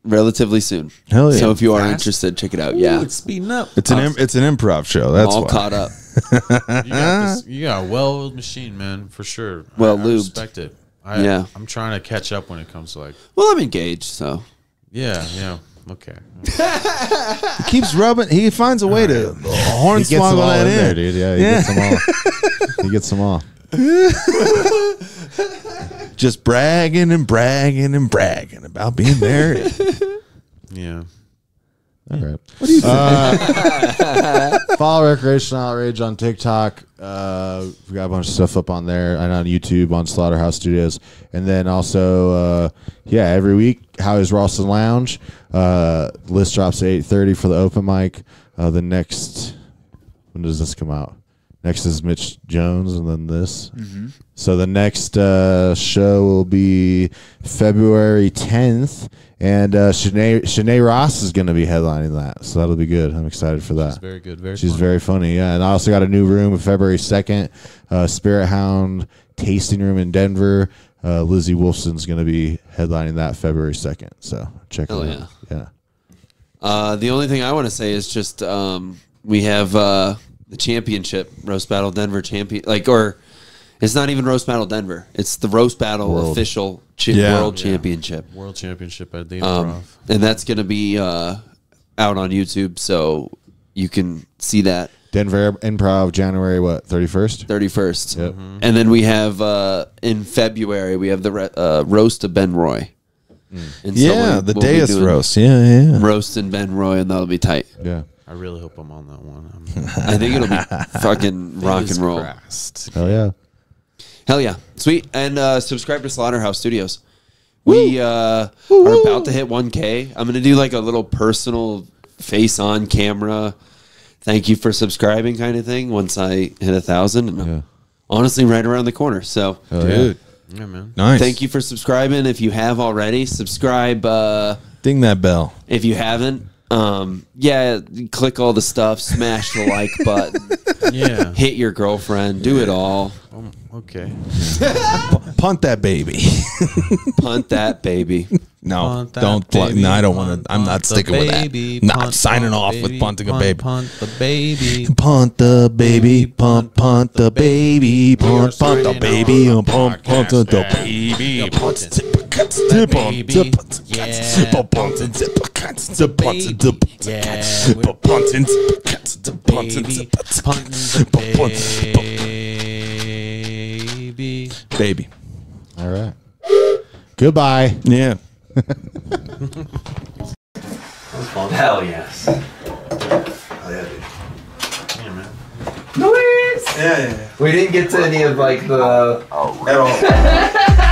relatively soon. Hell yeah. So if you are Fast? interested, check it out. Yeah, it's speeding up. It's an im- it's an improv show. That's all why. caught up. [LAUGHS] You got, this, you got a well-oiled machine, man, for sure. Well I, I lubed. respect it. I, Yeah. I'm trying to catch up when it comes to like, Well, I'm engaged, so yeah, yeah, okay. He [LAUGHS] keeps rubbing. He finds a way to horn He gets them swoggle all that in in. there, dude. Yeah, he Yeah. gets them all. [LAUGHS] he gets them all. [LAUGHS] Just bragging and bragging and bragging about being married. Yeah. All right. What do you think? follow Recreational Outrage on TikTok. Uh, we got a bunch of stuff up on there and on YouTube on Slaughterhouse Studios. And then also, uh, yeah, every week, How is Ralston Lounge? Uh, list drops at 8.30 for the open mic. Uh, the next, when does this come out? Next is Mitch Jones and then this. So the next uh, show will be February 10th, and uh, Shanae, Shanae Ross is going to be headlining that. So that'll be good. I'm excited for that. It's very good. Very She's funny. very funny. Yeah, and I also got a new room February 2nd, uh, Spirit Hound tasting room in Denver. Uh, Lizzie Wolfson's going to be headlining that February 2nd. So check Hell it out. Yeah. Uh, the only thing I want to say is just um, we have uh, the championship roast battle Denver champion like or It's not even roast battle Denver. It's the roast battle World. official chi- Yeah. world Yeah. championship. World Championship at the Um, Improv. and that's gonna be uh, out on YouTube, so you can see that Denver Improv, January what? Thirty first. thirty first. Yep. And then we have uh, in February we have the re- uh, roast of Ben Roy. And so Yeah, we- the we'll Deus roast. Yeah, yeah. roasting Ben Roy, and that'll be tight. Yeah. I really hope I'm on that one. I'm, [LAUGHS] I think it'll be fucking [LAUGHS] rock and roll. Christ. Hell yeah. Hell yeah, sweet. And uh, subscribe to Slaughterhouse Studios. We uh, are about to hit 1K. I'm gonna do like a little personal face on camera. Thank you for subscribing, kind of thing. Once I hit a thousand, and Yeah. honestly, right around the corner. So, Hell Dude, Yeah, man. nice. thank you for subscribing. If you have already, subscribe. Uh, Ding that bell. if you haven't, um, yeah, click all the stuff, smash the like [LAUGHS] button, Yeah. hit your girlfriend, do it all, Um, okay. Punt that baby. punt that baby. no, Punt don't. Pl- baby, no, I don't want to. I'm not sticking baby, with that. Not punt, signing off baby, with punting a punt, baby. Punt the baby. Punt the baby, punt, punt the baby, punt, punt the baby, um, punt, punt the baby, punt, zip, cuts, zip, on, zip, cuts, zip, punt, and zip, cuts, zip, punt, and zip, Yeah, zip, we're punt, and zip, cuts, zip, punt, and baby. zip, cuts, Punting zip, the punt, baby. baby. All right. Goodbye. Yeah. [LAUGHS] Hell yes. Oh, yeah, dude. Yeah, man. Yeah, yeah, We didn't get to any of like the yeah. At all. [LAUGHS]